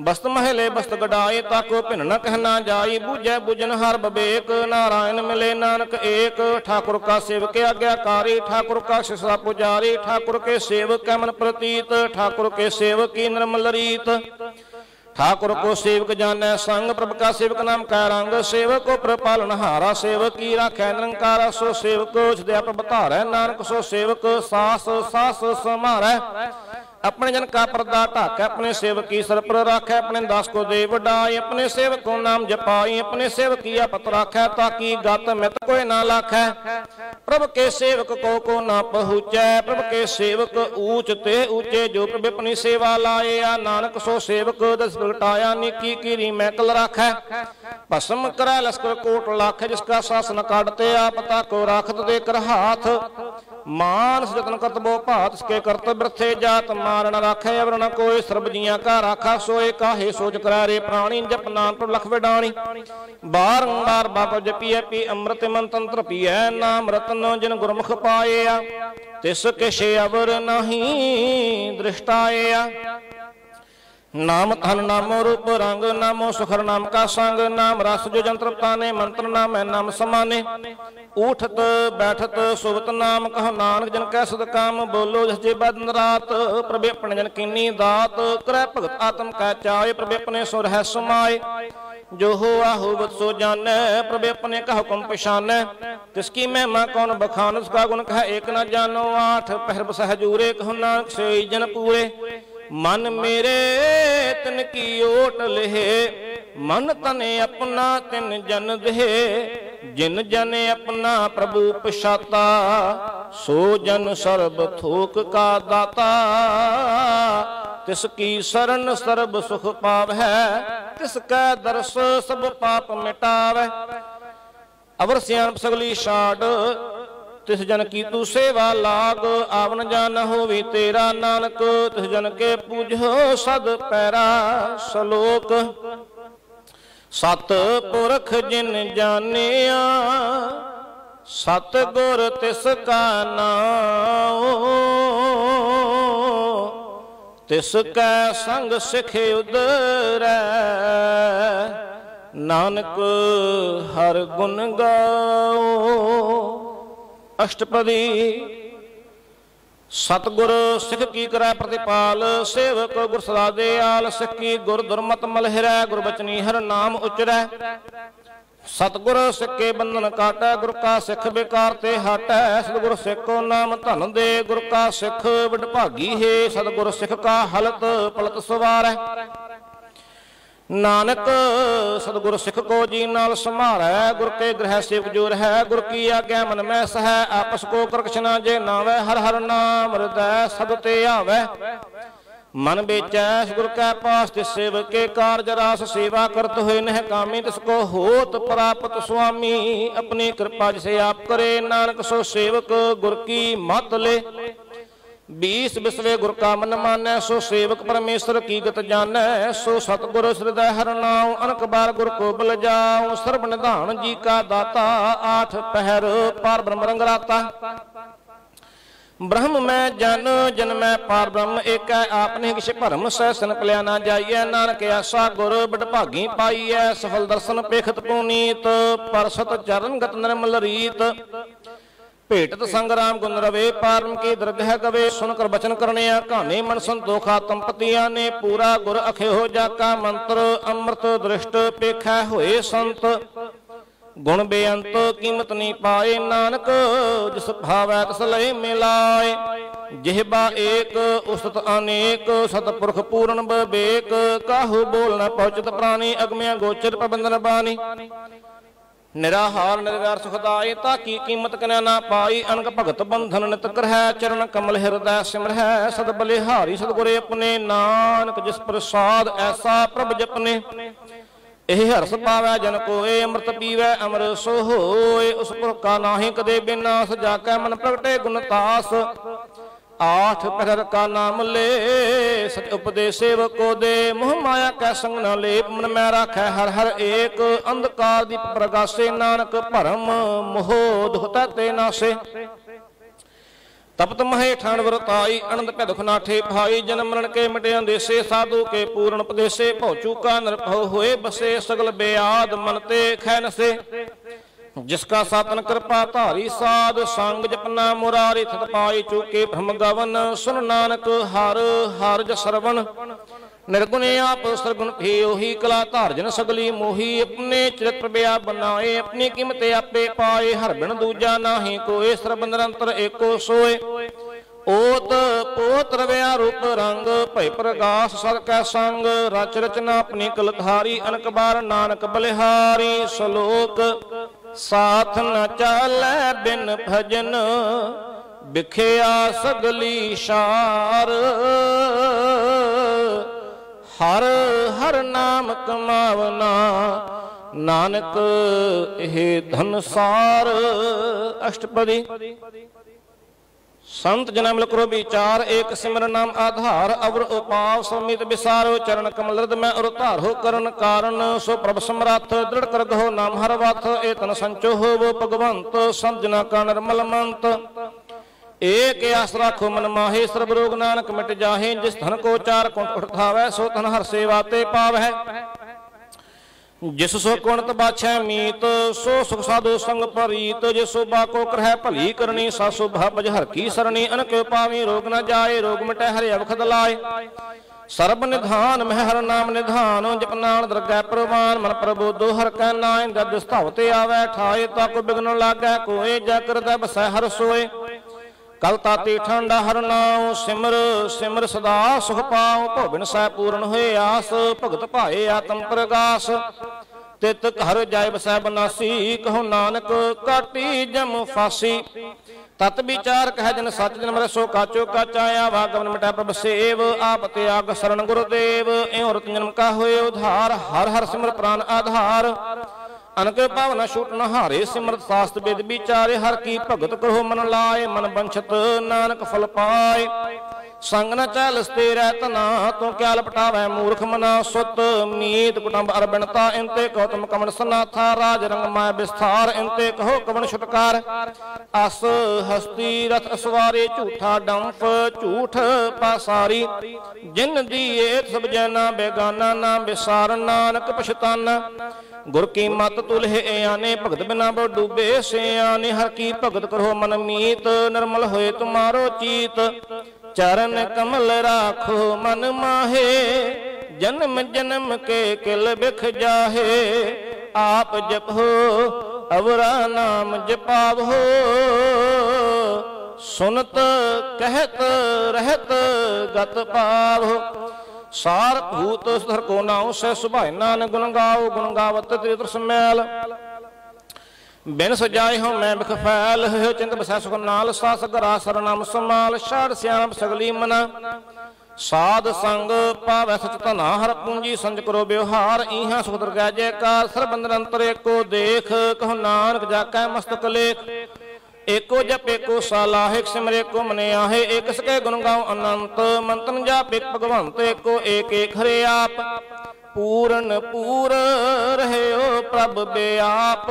ਬਸਤ ਮਹਿਲੇ ਬਸਤ ਗਡਾਏ, ਤਾਕੋ ਭਿੰਨ ਨ ਕਹਿਣਾ ਜਾਈ, ਬੂਝੈ ਬੁਜਨ ਹਰ ਬਬੇਕ ਨਾਰਾਇਣ ਮਿਲੇ ਨਾਨਕ ਏਕ। ਠਾਕੁਰ ਕਾ ਸੇਵਕ ਆਗਿਆਕਾਰੀ, ਠਾਕੁਰ ਕਾ ਸਿਸਾ ਪੁਜਾਰੀ, ਠਾਕੁਰ ਕੇ ਸੇਵਕ ਮਨ ਪ੍ਰਤੀਤ, ਠਾਕੁਰ ਕੇ ਸੇਵਕ ਕੀ ਨਿਰਮਲ ਰੀਤ। ठाकुर को सेवक जाने संग प्रभ का सेवक नाम का रंग सेवक को प्रपालन हारा सेवक की राखै निरंकारा सो सेवक छदया प्रभ धारै नानक सो सेवक सास सास समारै ਆਪਣੇ ਜਨ ਕਾ ਪਰਦਾ ਢਾਕੈ ਆਪਣੇ ਸੇਵਕੀ ਸਰਪਰ ਰਾਖੈ ਆਪਣੇ ਦਾਸ ਕੋ ਦੇ ਵਡਾਈ ਆਪਣੇ ਸੇਵਕ ਕੋ ਨਾਮ ਜਪਾਈ ਆਪਣੇ ਸੇਵਕੀਆ ਪਤ ਰਾਖੈ ਤਾਕੀ ਗਤ ਮਿਤ ਕੋਇ ਨਾ ਲਾਖੈ ਪ੍ਰਭ ਕੇ ਸੇਵਕ ਕੋ ਕੋ ਨਾ ਪਹੁੰਚੈ, ਪ੍ਰਭ ਕੇ ਸੇਵਕ ਊਚ ਤੇ ਊਚੇ ਜੋ ਪ੍ਰਭ ਆਪਣੀ ਸੇਵਾ ਲਾਏ, ਆ ਨਾਨਕ ਸੋ ਸੇਵਕ ਦਸ ਲਟਾਇਆ, ਨਿੱਕੀ ਕੀਰੀ ਮੈਂ ਕਲ ਰਾਖੈ ਭਸਮ ਕਰੈ ਲਸਕਰ ਕੋਟ ਲੱਖ, ਜਿਸ ਕਾ ਸਾਸਨ ਕਾੜਤੇ ਆਪ ਤਾ ਕੋ ਰਾਖਤ ਦੇ ਕਰ ਹਾਥ। ਮਾਨਸ ਜਤਨ ਕਰਤਬੋ ਭਾਤ ਸਕੇ ਕਰਤ ਬਰਥੇ ਜਾਤ ਮਾਰਨ ਰਾਖੇ, ਅਵਰ ਕੋਈ ਸਰਬ ਜੀਆਂ ਕਾ ਰਾਖਾ ਸੋਏ ਕਾਹੇ ਸੋਚ ਕਰਾਰੇ ਪ੍ਰਾਣੀ, ਜਪ ਨਾਮ ਤੋਂ ਲਖ ਵਿਡਾਣੀ। ਬਾਰੰਬਾਰ ਬਾਪ ਜਪੀਐ, ਪੀ ਅੰਮ੍ਰਿਤ ਮਨ ਤੰਤਰ ਪੀਐ, ਨਾਮ ਰਤਨ ਜਿਨ ਗੁਰਮੁਖ ਪਾਏ ਆ, ਤਿਸ ਕਿਛ ਅਵਰ ਨਹੀਂ ਆ। ਨਾਮ ਧਨ, ਨਾਮ ਰੂਪ, ਰੰਗ, ਨਾਮੋ ਸੁਖਰ, ਨਾਮ ਕਾ ਸੰਗ, ਨਾਮ ਰਸ, ਜੋ ਜੰਤਰ ਤਾਨੇ, ਮੰਤਰ ਨਾਮ ਹੈ, ਨਾਮ ਸਮਾਨੇ। ਉਠਤ ਬੈਠਤ, ਸੁਵਤ ਨਾਮ ਕਹ ਨਾਨਕ, ਜਨ ਕੈ ਸਦ ਕਾਮ, ਬੋਲੋ ਜਿਸ ਜੇ ਬਦਨ ਰਾਤ। ਪ੍ਰਭੇ ਆਪਣੇ ਜਨ ਕੀਨੀ ਦਾਤ, ਕਰੈ ਭਗਤ ਆਤਮ ਕੈ ਚਾਏ, ਪ੍ਰਭੇ ਆਪਣੇ ਸੁਰ ਹੈ ਸਮਾਏ। ਜੋ ਹੋਆ ਹੋਵਤ ਸੋ ਜਾਣੈ, ਪ੍ਰਭੇ ਆਪਣੇ ਕਾ ਹੁਕਮ ਪਛਾਨੈ। ਤਿਸ ਕੀ ਮਹਿਮਾ ਕੌਣ ਬਖਾਨ ਕਾ ਗੁਣ ਕਹ ਏਕ ਨ ਜਾਣੋ ਆਠ। ਪਹਿਰ ਸਹਜੂਰੇ, ਕਹੁ ਨਾਨਕ ਸੋਈ ਜਨ ਪੂਰੇ। ਮਨ ਮੇਰੇ ਤਨ ਕੀ ਓਟ ਲਹੇ, ਮਨ ਤਨ ਆਪਣਾ ਤਿਨ ਜਨ ਦੇਹ, ਜਿਨ ਜਨ ਆਪਣਾ ਪ੍ਰਭੂ ਪਛਾਤਾ, ਸੋ ਜਨ ਸਰਬ ਥੋਕ ਕਾ ਦਾਤਾ। ਤਿਸ ਕੀ ਸਰਨ ਸਰਬ ਸੁਖ ਪਾਵੈ ਤਿਸ ਕੈ ਦਰਸ ਸਭ ਪਾਪ ਮਿਟਾਵੈ ਅਵਰ ਸਿਆਣ ਸਗਲੀ ਛਾੜ ਤਿਸ ਜਨ ਕੀ ਤੂ ਸੇਵਾ ਲਾਗ, ਆਵਨ ਜਨ ਹੋਵੀ ਤੇਰਾ ਨਾਨਕ, ਤਿਸ ਜਨ ਕੇ ਪੂਜੋ ਸਦ ਪੈਰਾ ਸ਼ਲੋਕ। ਸਤ ਪੁਰਖ ਜਿਨ ਜਾਣਿਆ, ਸਤ ਗੁਰ ਤਿਸ ਕਾ ਨਾਮ ਤਿਸ ਕੈ ਸੰਗ ਸਿਖ ਉਦਰੈ, ਨਾਨਕ ਹਰ ਗੁਣ ਗਾਓ ਅਸ਼ਟਪਦੀ। ਸਤਗੁਰ ਸਿੱਖ ਕੀ ਕਰੈ ਪ੍ਰਤਿਪਾਲ, ਸੇਵਕ ਗੁਰ ਸਦਾ ਦੇ ਆਲ ਸਿੱਖੀ ਗੁਰ ਦੁਰਮਤ ਮਲਹਿਰੈ, ਗੁਰ ਬਚਨੀ ਹਰ ਨਾਮ ਉਚਰੈ। ਸਤਗੁਰ ਸਿੱਕੇ ਬੰਧਨ ਕਾਟੈ, ਗੁਰ ਕਾ ਸਿੱਖ ਬੇਕਾਰ ਤੇ ਹਟੈ। ਸਤਗੁਰ ਸਿੱਖੋ ਨਾਮ ਧਨ ਦੇ, ਗੁਰ ਕਾ ਸਿੱਖ ਵਿਡਭਾਗੀ ਹੈ। ਸਤਗੁਰ ਸਿੱਖ ਕਾ ਹਲਤ ਪਲਤ ਸਵਾਰੈ। ਨਾਨਕ ਸਤਿਗੁਰ ਸਿੱਖ ਕੋ ਜੀ ਨਾਲ ਸਮਾਰੈ ਗੁਰ ਕੇ ਗ੍ਰਹਿ ਸੇਵਕ ਜੋਰ ਹੈ ਗੁਰ ਕੀ ਆਗਿਆ ਮਨ ਮੈਂ ਸਹੈ, ਆਪਸ ਕੋ ਕਰਕਸ਼ਨਾ ਜੇ ਨਾਵੇ ਹਰ ਹਰ ਨਾਮ ਹਿਰਦੈ ਸਦ ਤੇ ਆਵੇ। ਮਨ ਵਿਚੈ ਗੁਰ ਕੈ ਪਾਸ ਤੇ ਸੇਵਕ ਕਾਰਜ ਰਾਸ ਸੇਵਾ ਕਰਤ ਹੋਏ ਨਹਿ ਕਾਮੀ, ਤਿਸ ਕੋ ਹੋਤ ਪ੍ਰਾਪਤ ਸੁਆਮੀ, ਆਪਣੀ ਕਿਰਪਾ ਜਿਸੇ ਆਪ ਕਰੇ, ਨਾਨਕ ਸੋ ਸੇਵਕ ਗੁਰ ਕੀ ਮਤ ਲੈ। ਬੀਸ ਬਿਸਵੇ ਗੁਰ ਕਾ ਮਨ ਮਾਨੈ ਸੋ ਸੇਵਕ ਪਰਮੇਸ਼ਰ ਕੀ ਗਤ ਜਾਣੈ, ਸੋ ਸਤਗੁਰ ਸ੍ਰਿਦੈ ਹਰ ਨਾਉ, ਅਨਕ ਬਾਰ ਗੁਰ ਕੋ ਬਲ ਜਾਉ, ਸਰਬ ਨਿਧਾਨ ਜੀ ਕਾ ਦਾਤਾ ਆਠ ਪਹਿਰ ਪਾਰ ਬ੍ਰਹਮ ਰੰਗ ਰਾਤਾ। ਬ੍ਰਹਮ ਮੈਂ ਜਨ ਜਨ ਮੈਂ ਪਾਰ ਬ੍ਰਹਮ, ਏਕੈ ਆਪਨੇ ਕਿਛ ਭਰਮ, ਸਹਿ ਸਨ ਪਲਿਆ ਨਾ ਜਾਈਐ, ਨਾਨਕ ਆਸਾ ਗੁਰ ਬੜ ਭਾਗੀ ਪਾਈਐ, ਸਫਲ ਦਰਸ਼ਨ ਪੇਖਤ ਪੂਨੀਤ ਪਰਸਤ ਚਰਨ ਗਤ ਨਿਰਮਲ ਰੀਤ। ਭੇਟਤ ਸੰਗਰਾਮ ਗੁਣ ਰਵੇ, ਪਾਰਮ ਕੀ ਦਰਗਹਿ ਗਵੇ ਸੁਨ ਕਰ ਬਚਨ ਕਰਨਿਆ ਕਹਾਣੇ ਮਨ ਸੰਤੋਖ ਆਤਮ ਨੇ ਪੂਰਾ ਗੁਰ ਅਖਿਓ ਜਾ ਕਾ ਮੰਤਰ, ਅੰਮ੍ਰਿਤ ਦ੍ਰਿਸ਼ਟ ਪੇਖੈ ਹੋਏ ਸੰਤ। ਗੁਣ ਬੇਅੰਤ ਕੀਮਤ ਨਹੀਂ ਪਾਏ ਨਾਨਕ, ਜਿਸ ਭਾਵੈ ਤਸ ਲਈ ਮਿਲਾਏ। ਜਿਹਬਾ ਏਕ, ਉਸਤ ਅਨੇਕ, ਸਤਪੁਰਖ ਪੂਰਨ ਬਵੇਕ, ਕਾਹੂ ਬੋਲ ਨਾ ਪਹੁੰਚਤ ਪ੍ਰਾਨੀ, ਅਗਮਿਆ ਗੋਚਰ ਪ੍ਰਬੰਧਨ ਬਾਣੀ ਨਿਰਾਹਾਰ ਨਿਰਵੈਰ ਸੁਖਦਾਈ, ਤਾਂ ਕੀ ਕੀਮਤ ਕਨੈ ਨਾ ਪਾਈ? ਅਨਕ ਭਗਤ ਬੰਧਨ ਨਿਤ ਕਰਹਿ, ਚਰਨ ਕਮਲ ਹਿਰਦੈ ਸਿਮਰਹਿ, ਸਦ ਬਲਿਹਾਰੀ ਸਤਗੁਰੇ ਆਪਣੇ ਨਾਨਕ, ਜਿਸ ਪ੍ਰਸਾਦ ਐਸਾ ਪ੍ਰਭ ਜਪਨੇ। ਇਹ ਹਰਸ ਪਾਵੈ ਜਨ ਕੋਏ, ਅੰਮ੍ਰਿਤ ਪੀਵੈ ਅਮਰ ਸੋ ਹੋਏ, ਉਸ ਪੁਰਖਾ ਨਾਹੀ ਕਦੇ ਬਿਨਾਸ ਜਾ ਕੈ ਮਨ ਪ੍ਰਗਟੇ ਗੁਣ ਤਾਸ। ਆਠ ਪਹਿਰ ਕਾ ਨਾਮ ਲੈ ਸਤ ਉਪਦੇਸ਼ ਸੇਵਕੋ ਦੇ ਮੋਹ ਮਾਇਆ ਕੈ ਸੰਗ ਨ ਲੇਪ, ਮਨ ਮੈਂ ਰਾਖੈ ਹਰ ਹਰ ਏਕ। ਅੰਧਕਾਰ ਦੀ ਪ੍ਰਗਾਸੇ ਨਾਨਕ ਭਰਮ, ਮੋਹ ਦੁਖ ਤੇ ਨਾਸੇ। ਤਪਤ ਮਹੇ ਠਾਣ ਵਰਤਾਈ, ਅਨੰਦ ਭੈ ਦੁਖ ਨਾਠੇ ਭਾਈ। ਜਨਮ ਮਰਨ ਕੇ ਮਿਟਿਆਂ ਦੇਸੇ, ਸਾਧੂ ਕੇ ਪੂਰਨ ਉਪਦੇਸੇ। ਭਉ ਚੂਕਾ ਨਰਭਉ ਹੋਏ, ਬਸੇ ਸਗਲ ਬਿਆਦ ਮਨ ਤੇ ਖੈ ਨਸੇ। ਜਿਸ ਕਾ ਸਾਤਨ ਕਿਰਪਾ ਧਾਰੀ ਸਾਧ, ਸੰਗ ਜਪਨਾ ਮੁਰਾਰੀ ਥਤ ਪਾਈ ਚੁਕੇ ਭ੍ਰਮ ਗਵਨ, ਸੁਨ ਨਾਨਕ ਹਰ ਹਰ ਜ ਨਿਰਗੁਣ ਆਪ ਸਰਗੁਣ ਭੀ ਉਹੀ ਕਲਾ ਧਾਰਜਨ ਸਗਲੀ ਮੋਹੀ, ਆਪਣੇ ਚਿਤ ਪ੍ਰਭਿਆ ਬਨਾਏ ਆਪਣੀ ਕੀਮਤ ਆਪੇ ਪਾਏ, ਹਰ ਬਿਨ ਦੂਜਾ ਨਾਹੀ ਕੋਏ, ਸਰਬ ਨਿਰੰਤਰ ਏਕੋ ਸੋਏ। ਓਤ ਪੋਤ ਰਵਿਆ ਰੂਪ ਰੰਗ ਭੈ ਪ੍ਰਗਾਸ ਸਰ ਕੈ ਸੰਗ, ਰਚ ਰਚਨਾ ਆਪਣੀ ਕਲਧਾਰੀ, ਅਨਕ ਬਾਰ ਨਾਨਕ ਬਲਿਹਾਰੀ, ਸ਼ਲੋਕ ਸਾਥ ਨ ਚਾਲੈ ਬਿਨ ਭਜਨ, ਵਿਖਿਆ ਸਗਲੀ ਸ਼ਾਰ। ਹਰ ਹਰ ਨਾਮ ਕਮਾਵਨਾ, ਨਾਨਕ ਇਹ ਧਨਸਾਰ ਅਸ਼ਟਪਦੀ ਸੰਤ ਜਨਮ ਮਿਲ ਕਰੋ ਵਿਚਾਰ ਏਕ ਸਿਮਰ ਨਾਮ ਆਧਾਰ, ਅਵਰ ਉਪਾਵ ਸਮਿਤ ਵਿਸਾਰੋ, ਚਰਨ ਕਮਲ ਰਦ ਮੈਂ ਅਰ ਧਾਰ ਕਰਨ ਕਾਰਨ, ਸੋ ਪ੍ਰਭ ਸਮਰੱਥ ਦ੍ਰਿੜ ਕਰਗ ਹੋ ਨਾਮ ਹਰ ਵਥ ਏਤਨ ਤਨ ਸੰਚੋ ਹੋਵ ਭਗਵੰਤ, ਸੰਤ ਜਨਾ ਕਾ ਨਿਰਮਲ ਮੰਤ। ਏਕ ਆਸ ਰਾਖੋ ਮਨ ਮਾਹੇ, ਸਰਬ ਰੋਗ ਨਾਨਕ ਮਿਟ ਜਾਹੇ, ਜਿਸ ਧਨ ਕੋ ਚਾਰ ਕੁੰਟ ਉਠਾਵੈ, ਸੋ ਧਨ ਹਰ ਸੇਵਾ ਤੇ ਪਾਵੈ ਜਿਸ ਸੋ ਕੁਣਤ ਬਾਛੈ ਮੀਤ, ਸੋ ਸੁਖ ਸਾਧੂ ਸੰਗ ਪਰੀਤ ਜਿਸ ਸੋ ਬਾ ਕਰਹਿ ਭਲੀ ਕਰਨੀ ਸਾ ਸੁਭਾ ਭਜ ਹਰ ਕੀ ਸਰਣੀ ਅਨਕ ਪਾਵੀ ਰੋਗ ਨ ਜਾਏ, ਰੋਗ ਮਟੈ ਹਰਿ ਅਵਖਦ ਲਾਏ। ਸਰਬ ਨਿਧਾਨ ਮਹਿ ਹਰ ਨਾਮ ਨਿਧਾਨ ਜਪਨਾਨ ਦਰਗਹਿ ਪ੍ਰਵਾਨ, ਮਨ ਪ੍ਰਭੂ ਦੋ ਹਰ ਕੈ ਨਾਇ ਜਦ ਸਥਾਵ ਤੇ ਆਵੈ, ਠਾਏ ਤਕ ਬਿਗਨ ਲਾਗੈ, ਕੋਏ ਜੈ ਕਰਦਾ, ਬਸੈ ਹਰ ਸੋਏ। ਕਲ ਤਾਤੀ ਠੰਡਾ ਹਰ ਨਾਉ, ਸਿਮਰ ਸਿਮਰ ਸਦਾ ਸੁਖ ਪਾਉ, ਭੋਬਨ ਸਹਿ ਪੂਰਨ ਹੋਏ ਆਸ, ਭਗਤ ਭਾਏ ਆਤਮ ਪ੍ਰਗਾਸ। ਤਿਤ ਘਰ ਜਾਇ ਬਸੈ ਬਨਾਸੀ ਕਹੋ ਨਾਨਕ ਕਾਟੀ ਜਮ ਫਾਸੀ। ਤਤ ਵਿਚਾਰ ਕਹਿ ਜਨ ਸੱਚ, ਜਨ ਮਰੇ ਸੋ ਕਾਚੋ ਕਾਚਾਇਆ ਵਾਗਮਨ ਮਿਟੈ ਪ੍ਰਭ ਸੇਵ, ਆਪ ਤੇ ਆਗ ਸਰਣ ਗੁਰਦੇਵ। ਇਉ ਰਤ ਜਨਮ ਕਾ ਹੋਏ ਉਧਾਰ, ਹਰ ਹਰ ਸਿਮਰ ਪ੍ਰਾਨ ਆਧਾਰ। ਅਨਕ ਭਾਵਨਾ ਛੂਟ ਨਹਾਰੇ ਸਿਮਰਤ ਸਾਸਤ ਬਿਦ ਵਿਚਾਰੇ, ਹਰ ਕੀ ਭਗਤ ਕਰੋ ਮਨ ਲਾਏ, ਮਨ ਬੰਛਤ ਨਾਨਕ ਫਲ ਪਾਏ। ਸੰਗ ਨ ਚਲ ਸਤੇਰੈ ਤਨਾ ਤੂੰ ਕਿਆ ਲਪਟਾਵੈ ਮੂਰਖ ਮਨਾ ਸੁਤ, ਮੀਤ ਕੁਟੰਬ ਅਰਬਣਤਾ ਇੰਤੇ ਕਉਤਮ ਕਮਨ ਸਨਾਥਾ, ਰਾਜ ਰੰਗ ਮੈਂ ਵਿਸਥਾਰ, ਇੰਤੇ ਕਹੋ ਕਵਨ ਛੁਟਕਾਰ। ਅਸ ਹਸਤੀ ਰਥ ਅਸਵਾਰੇ ਝੂਠਾ ਡੰਫ ਝੂਠ ਪਾਸਾਰੀ। ਜਿਨ ਦੀ ਏਤ ਸਭ ਜਨਾ, ਬੇਗਾਨਾ ਨਾ ਵਿਸਾਰ ਨਾਨਕ ਪਛਤਾਨਾ। ਗੁਰ ਕੀ ਮਤ ਤੁਲਹਿ ਆਨੇ ਭਗਤ ਬਿਨਾ ਬੋ ਡੂਬੇ ਸਿਆਨੇ ਹਰ ਕੀ ਭਗਤ ਕਰੋ ਮਨ ਮੀਤ, ਨਿਰਮਲ ਹੋਏ ਤੁਮਾਰੋ ਚੀਤ। ਚਰਨ ਕਮਲ ਰਾਖੋ ਮਨ ਮਾਹੇ, ਜਨਮ ਜਨਮ ਕੇ ਕਿਲ ਬਿਖ ਜਾਹੇ। ਆਪ ਜਪੋ, ਅਵਰਾ ਨਾਮ ਜਪਾਵੋ। ਸੁਨਤ, ਕਹਿਤ, ਰਹਿਤ, ਗਤ ਪਾਵੋ। ਸਾਰ ਭੂਤ ਸਰ ਕੋ ਨਾਉ ਸੈ ਸੁਭਾਇ। ਨਾਨ ਗੁਣ ਗਾਓ, ਗੁਣ ਗਾਵਤ ਤ੍ਰਿਤਰ ਸਮੈਲ ਬਿਨ ਸਜਾਏ ਹੋ ਮੈਂ ਬਿਖ ਫੈਲ। ਹੋ ਚਿੰਤ ਬਸੈ ਸੁਖ ਨਾਲ। ਸਾਸ ਗਰਾ ਸਰਨਾਮ ਸਮਾਲ ਛਾੜ ਸਿਆਣਪ ਸਗਲੀ ਮਨਾ। ਸਾਧ ਸੰਗ ਪਾਵੈ ਸਚ ਧਨਾ। ਹਰ ਪੂੰਜੀ ਸੰਜ ਕਰੋ ਬਿਵਹਾਰ ਈਹਾਂ ਸੁਖ ਦਰਗਹਿ ਜੈਕਾਰ। ਸਰਬ ਨਿਰੰਤਰ ਏਕੋ ਦੇਖ। ਕਹੋ ਨਾਨਕ ਜਾਕੈ ਮਸਤਕ ਲੇਖ। ਏਕੋ ਜਪ, ਏਕੋ ਸਾਲਾਹਿਕ ਸਿਮਰੇ ਕੋ ਮਨੇ ਆਹੇ ਏਕ ਸਕੈ ਗੁਣ ਗਾਉ ਅਨੰਤ, ਮੰਤਨ ਜਾਪ ਏਕ ਭਗਵੰਤ, ਏਕੋ ਏਕ ਏਕ ਹਰੇ ਆਪ। ਪੂਰਨ, ਪੂਰ ਰਹਿਓ ਪ੍ਰਭ ਬਿਆਪ,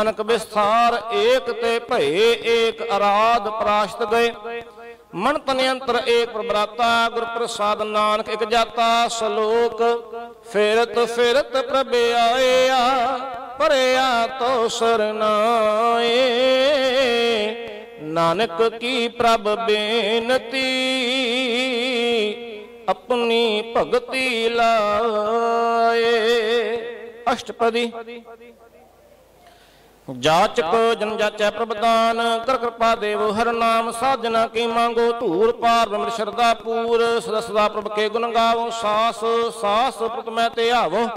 ਅਨਕ ਵਿਸਥਾਰ ਏਕ ਤੇ ਭਏ ਏਕ ਅਰਾਧ ਪ੍ਰਾਸ਼ਤ ਗਏ। ਮਨ ਤਨ ਅੰਤਰ ਏਕ ਪ੍ਰਬਰਾਤਾ ਗੁਰ ਪ੍ਰਸਾਦ ਨਾਨਕ ਇਕ ਜਾਤਾ, ਸਲੋਕ ਫੇਰਤ ਫੇਰਤ ਪ੍ਰਭ ਆਇਆ ਪਰਿਆ ਤੋ ਸਰਨਾਏ ਨਾਨਕ ਕੀ ਪ੍ਰਭ ਬੇਨਤੀ, ਆਪਣੀ ਭਗਤੀ ਲਾਏ। ਅਸ਼ਟਪਦੀ ਜਾਚਕ ਜਨ ਜਾਚੈ ਪ੍ਰਭਦਾਨ ਕਰ ਕਿਰਪਾ ਦੇਵ, ਹਰ ਨਾਮ ਸਾਜਨਾ ਕੀ ਮੰਗੋ, ਧੂਰ ਪਾਰ ਬ੍ਰਹਮ ਸ਼ਰਦਾ ਪੂਰ, ਸਦਾ ਸਦਾ ਪ੍ਰਭ ਕੇ ਗੁਣ ਗਾਵੋ, ਸਾਸ ਸਾਸ ਪ੍ਰਤਮੈ ਤੇ ਆਵੋ।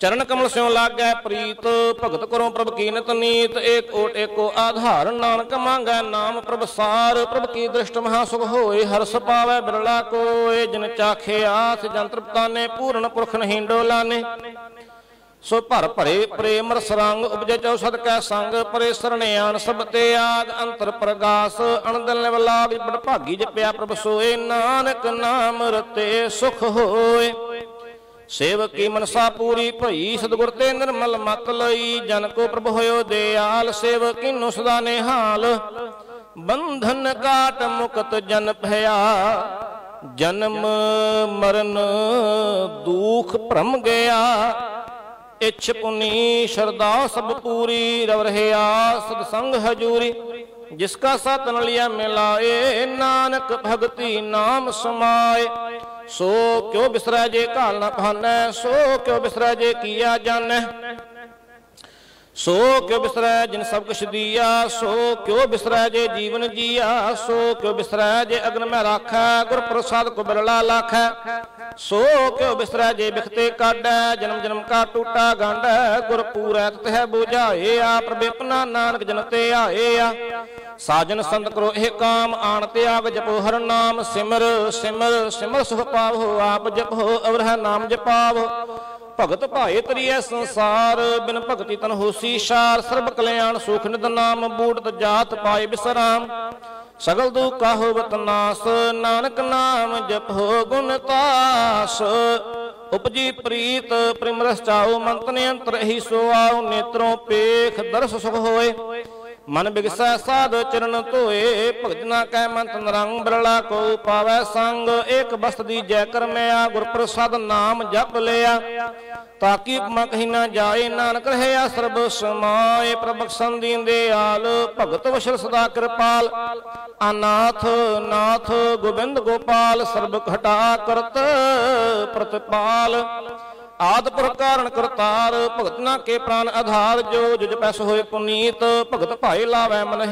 ਚਰਨ ਕਮਲ ਸਿਉ ਲਾਗੈ ਪ੍ਰੀਤ, ਭਗਤ ਕਰੋ ਪ੍ਰਭ ਕੀ ਨਿਤ ਨੀਤ ਏਕ ਓਟ ਏਕੋ ਆਧਾਰ, ਨਾਨਕ ਮੰਗੈ ਨਾਮ ਪ੍ਰਭ ਸਾਰ, ਪ੍ਰਭ ਕੀ ਦ੍ਰਿਸ਼ਟ ਮਹਾ ਸੁਖ ਹੋਏ, ਹਰਸ ਪਾਵੈ ਬਿਰਲਾ ਕੋਏ, ਜਿਨ ਚਾਖੇ ਸ ਜੰਤਰ ਪਤਾਨੇ ਪੂਰਨ ਪੁਰਖ ਨਹੀਂ ਡੋਲਾਨੇ। ਸੋ ਭਰ ਭਰੇ ਪ੍ਰੇਮ ਰਸ ਰੰਗ ਉਪਜੇ ਚਉ ਸਦਕੈ ਸੰਗ, ਪਰੇ ਸਰਣਿਆਨ ਸਭ ਤੇ ਆਗ, ਅੰਤਰ ਪ੍ਰਗਾਸ ਅਣਦਲ ਨਿਵਲਾ ਵੀ ਬੜ ਭਾਗੀ ਜਪਿਆ ਪ੍ਰਭ ਸੋਏ, ਨਾਨਕ ਨਾਮ ਰਤੇ ਸੁਖ ਹੋਏ। ਸੇਵਕੀ ਮਨਸਾ ਪੂਰੀ ਭਈ, ਸਤਿਗੁਰ ਤੇ ਨਿਰਮਲ ਮਤ ਲਈ, ਜਨ ਕੋ ਪ੍ਰਭ ਹੋਇਓ ਦਿਆਲ, ਸੇਵਕੀ ਨੂੰ ਸਦਾ ਨਿਹਾਲ। ਬੰਧਨ ਕਾਟ ਮੁਕਤ ਜਨ ਭਇਆ, ਜਨਮ ਮਰਨ ਦੁਖ ਭਰਮ ਗਿਆ। ਇਛ ਪੁਨੀ ਸ਼ਰਦਾ ਸਭ ਪੂਰੀ, ਰਵ ਰਹਿਆ ਸਦ ਸੰਗ ਹਜੂਰੀ। ਜਿਸ ਕਾ ਸਤ ਨਲਿਆ ਮਿਲਾਏ, ਨਾਨਕ ਭਗਤੀ ਨਾਮ ਸਮਾਏ। ਸੋ ਕਿਉ ਬਿਸਰੈ ਜੇ ਘਾਲ ਨ ਭਾਨੈ ਸੋ ਕਿਉ ਬਿਸਰੈ ਜੇ ਕੀਆ ਜਾਣੈ। ਸੋ ਕਿਉ ਬਿਸਰੈ ਜਿਨ ਸਭ ਕੁਛ ਦੀਆ, ਸੋ ਕਿਉ ਬਿਸਰੈ ਜੇ ਜੀਵਨ ਜੀਆ, ਸੋ ਕਿਉ ਬਿਸਰੈ ਜੇ ਅਗਨ ਮੈਂ ਰਾਖੈ ਗੁਰ ਪ੍ਰਸਾਦ ਕੋ ਬਿਰਲਾ ਲਾਖੈ। ਸੋ ਕਿਉ ਬਿਸਰੈ ਜੇ ਬਿਖਤੇ ਕਾਢੈ ਜਨਮ ਜਨਮ ਕਾ ਟੂਟਾ ਗੰਢੈ ਗੁਰ ਪੂਰੈ ਤਹਿ 부ਝਾਏ ਆ ਪ੍ਰਬੇਪਨਾ ਨਾਨਕ ਜਨ ਤੇ ਆਏ ਆ। ਸਾਜਨ ਸੰਤ ਕਰੋ ਇਹ ਕਾਮ, ਆਣ ਤਿਆਗ ਜਪੋ ਹਰ ਨਾਮ, ਸਿਮਰ ਸਿਮਰ ਸਿਮਰ ਸੁਖ ਪਾਵੋ, ਆਪ ਜਪੋ, ਅਵਰਹ ਨਾਮ ਜਪਾਵੋ। ਭਗਤ ਭਾਏ ਤਰੀਐ ਸੰਸਾਰ, ਬਿਨ ਭਗਤੀ ਤਨ ਹੋਸੀ ਸ਼ਾਰ, ਸਰਬ ਕਲਿਆਣ ਸੁਖ ਨਿਦ ਨਾਮ ਬੂੜਤ ਜਾਤ ਪਾਏ ਬਿਸਰਾਮ। ਸਗਲ ਦੁਖ ਕਾ ਹੋਵਤ ਨਾਸ, ਨਾਨਕ ਨਾਮ ਜਪੋ ਗੁਣ ਤਾਸ। ਉਪਜੀ ਪ੍ਰੀਤ ਪ੍ਰਿਮ ਰਸ ਚਾਉ ਮੰਤਨ ਅੰਤਰ ਹੀ ਸੋ ਆਉ ਨੇਤਰੋਂ ਪੇਖ, ਦਰਸ ਸੁਖ ਹੋਏ। ਮਨ ਬਿਗਸੈ ਸਾਧ ਚਰਨ ਧੋਏ ਭਗਤ ਨਾ ਕਹਿ ਮੰਤ ਨਰੰਗ ਬਰਲਾ ਕੋ ਪਾਵੈ ਸੰਗ, ਏਕ ਬਸਤ ਦੀ ਜੈ ਕਰਮਿਆ ਗੁਰ ਪ੍ਰਸਾਦ ਨਾਮ ਜਪ ਲਿਆ। ਤਾਕੀ ਉਪਮਾ ਕਹੀ ਨਾ ਜਾਏ, ਨਾਨਕ ਰਹਿਆ ਸਰਬ ਸਮਾਏ ਪ੍ਰਭ ਸੰਦੀਨ ਦੇ ਆਲ, ਭਗਤ ਵਸ਼ਲ ਸਦਾ ਕਿਰਪਾਲ। ਅਨਾਥ, ਨਾਥ, ਗੋਬਿੰਦ ਗੋਪਾਲ ਸਰਬ ਘਟਾ ਕਰਤ ਪ੍ਰਤਪਾਲ। ਆਦ ਪੁਰਖ ਕਰਤਾਰ, ਭਗਤ ਨਾ ਕੇ ਪ੍ਰਾਨ ਆਧਾਰ, ਜੋ ਜੁਜ ਪੈਸ ਹੋਏ ਪੁਨੀਤ, ਭਗਤ ਭਾਈ ਲਾਵੈ ਮਨ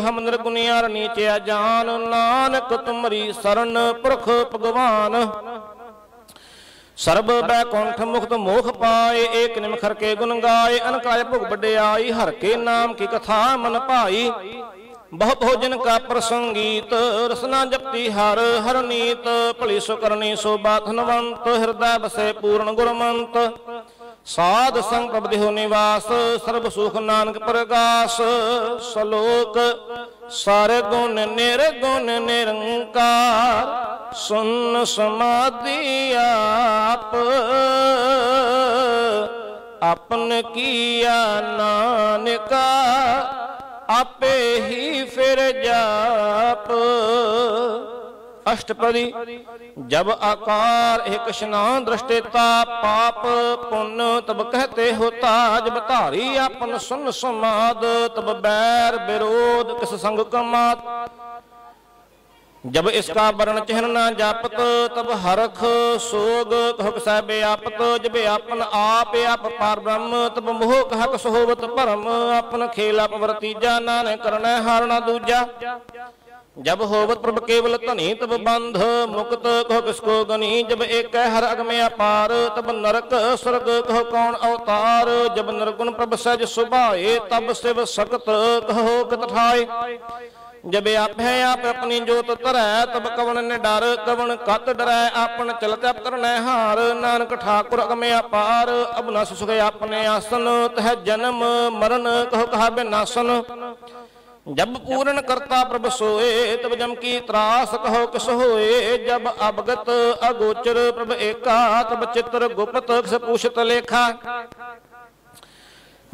ਹਮ ਨਿਰਗੁਨਿਆਰ ਨੀਚਿਆ ਜਾਨ, ਨਾਨਕ ਤੁਮਰੀ ਸਰਨ ਪੁਰਖ ਭਗਵਾਨ। ਸਰਬ ਬੈਕੁੰਠ ਮੁਕਤ ਮੋਖ ਪਾਏ, ਏਕ ਨਿਮਖਰ ਕੇ ਗੁਣ ਗਾਏ ਅਨਕਾਇ ਭੁਗ ਵਡਿਆਈ, ਹਰ ਕੇ ਨਾਮ ਕੀ ਕਥਾ ਮਨ ਭਾਈ। ਬਹੁ ਭੋਜਨ ਕਾ ਪ੍ਰਸੰਗੀਤ, ਰਸਨਾ ਜਪਤੀ ਹਰ ਹਰ ਨੀਤ, ਭਲੀ ਸੁ ਕਰਨੀ ਸੋ ਬਾਥਨਵੰਤ ਹਿਰਦੈ ਬਸੇ ਪੂਰਨ ਗੁਰਮੰਤ। ਸਾਧ ਸੰਗ ਪ੍ਰਭ ਦੇਹੁ ਨਿਵਾਸ, ਸਰਬ ਸੁਖ ਨਾਨਕ ਪ੍ਰਗਾਸ। ਸਲੋਕ, ਸਾਰੇ ਗੁਣ ਨਿਰਗੁਣ ਨਿਰੰਕਾਰ, ਸੁਨ ਸਮਾਧੀ ਆਪ। ਆਪਨ ਕੀਆ ਨਾਨਕਾ ਆਪੇ ਹੀ ਫਿਰ ਜਾਪ। ਅਸ਼ਟਪਦੀ, ਜਬ ਆਕਾਰ ਇੱਕ ਸ਼ਨਾ ਦ੍ਰਿਸ਼ਟੇਤਾ ਪਾਪ ਪੁੰਨ, ਤਬ ਕਹਤੇ ਹੋਤਾ ਜਬ ਧਾਰੀ ਆਪਨ ਸੁਨ ਸਮਾਦ ਤਬ ਬੈਰ ਵਿਰੋਧ ਕਿਸ ਸੰਗ ਕਮਾਤ। ਜਬ ਇਸਕਾ ਵਰਣ ਚਿਹਨ ਨਾ ਜਾਪਤ, ਤਬ ਹਰਖ ਸੋਗ, ਕਹਕ ਸਹਿ ਬਿਆਪਤ ਜਬ ਆਪਨ ਆਪ ਆਪ ਪਰ ਬ੍ਰਹਮ, ਤਬ ਮੋਹ ਕਹਕ ਸੋਵਤ ਭਰਮ, ਆਪਨ ਖੇਲ ਆਪ ਵਰਤੀਜਾ ਨਾਨਕ ਕਰਨੈ ਹਾਰਣਾ ਦੂਜਾ। ਜਬ ਹੋਵਤ ਪ੍ਰਭ ਕੇਵਲ ਧਨੀ, ਤਬ ਬੰਧ ਮੁਕਤ ਕੋ ਕਿਸ ਕੋ ਗਨੀ, ਜਬ ਏਕ ਹਰ ਅਗਮੇ ਅਪਾਰ ਤਬ ਨਰਕ ਸਰਗ ਕੋ ਕੌਣ ਅਵਤਾਰ, ਜਬ ਨਰਗੁਣ ਪ੍ਰਭ ਸਜ ਸੁਭਾਏ, ਤਬ ਸਿਵ ਸਕਤ, ਕਹੋ ਕਿਤ ਠਾਏ। ਜਬੇ ਆਪੇ ਆਪ ਆਪਣੀ ਜੋਤ ਧਰੈ, ਤਬ ਕਵਣ ਨੇ ਡਰ, ਕਵਣ ਕਤ ਡਰੈ ਆਪਨ ਚਲਤ ਆਪ ਕਰਨੈ ਹਾਰ। ਨਾਨਕ ਠਾਕੁਰ ਅਗਮੇ ਅਪਾਰ ਅਬਨਾ ਸੁਖ ਆਪਣੇ ਆਸਨ, ਤਹ ਜਨਮ ਮਰਨ, ਕਹੋ ਕਹਾ ਬਿਨਾਸਨ। ਜਬ ਪੂਰਨ ਕਰਤਾ ਪ੍ਰਭ ਸੋਏ, ਤਬ ਜਮ ਕੀ ਤਰਾਸ, ਕਹੋ ਕਿਸ ਹੋਏ। ਜਬ ਅਬਗਤ ਅਗੋਚਰ ਪ੍ਰਭ ਏਕਾ, ਤਬ ਚਿਤਰ ਗੁਪਤ, ਕਿਸ ਲੇਖਾ।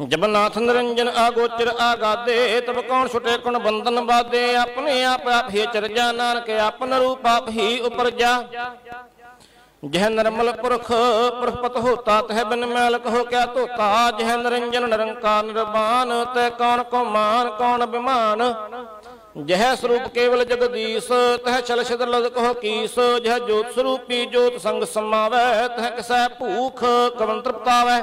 ਜਬ ਨਾਥ ਨਿਰੰਜਨ ਆਗੋਚਰ ਆਗਾਦੇ, ਤਬ ਕੌਣ ਛੁਟੇ ਕਣ ਬੰਧਨ ਬਾਦੇ ਆਪਣੇ ਆਪ ਆਪ ਹੀ ਚਰਜਾ ਨਾਨਕ ਆਪਨ ਰੂਪ ਆਪ ਹੀ ਉਪਰਜਾ ਜਹ ਨਰਮਲ ਪੁਰਖ ਪੁਰਖਪਤ ਹੋਤਾ, ਤਹ ਬਿਨ ਮੈਲ ਕਹੋ ਕਿਆ ਧੋਤਾ। ਜਹ ਨਿਰੰਜਨ ਨਿਰੰਕਾਰ ਨਿਰਵਾਨ ਤੈ ਕੌਣ ਕੋ ਮਾਨ ਕੌਣ ਬਿਮਾਨ ਜਹ ਸਰੂਪ ਕੇਵਲ ਜਗਦੀਸ਼, ਤਹ ਚਲ ਛਦਰ ਲਦ ਕਹੋ ਕੀਸ। ਜਹ ਜੋਤ ਸਰੂਪੀ ਜੋਤ ਸੰਗ ਸਮਾਵੈ, ਤਹ ਕਿਸੈ ਭੂਖ ਕਵਨ ਤ੍ਰਿਪਤਾਵੈ।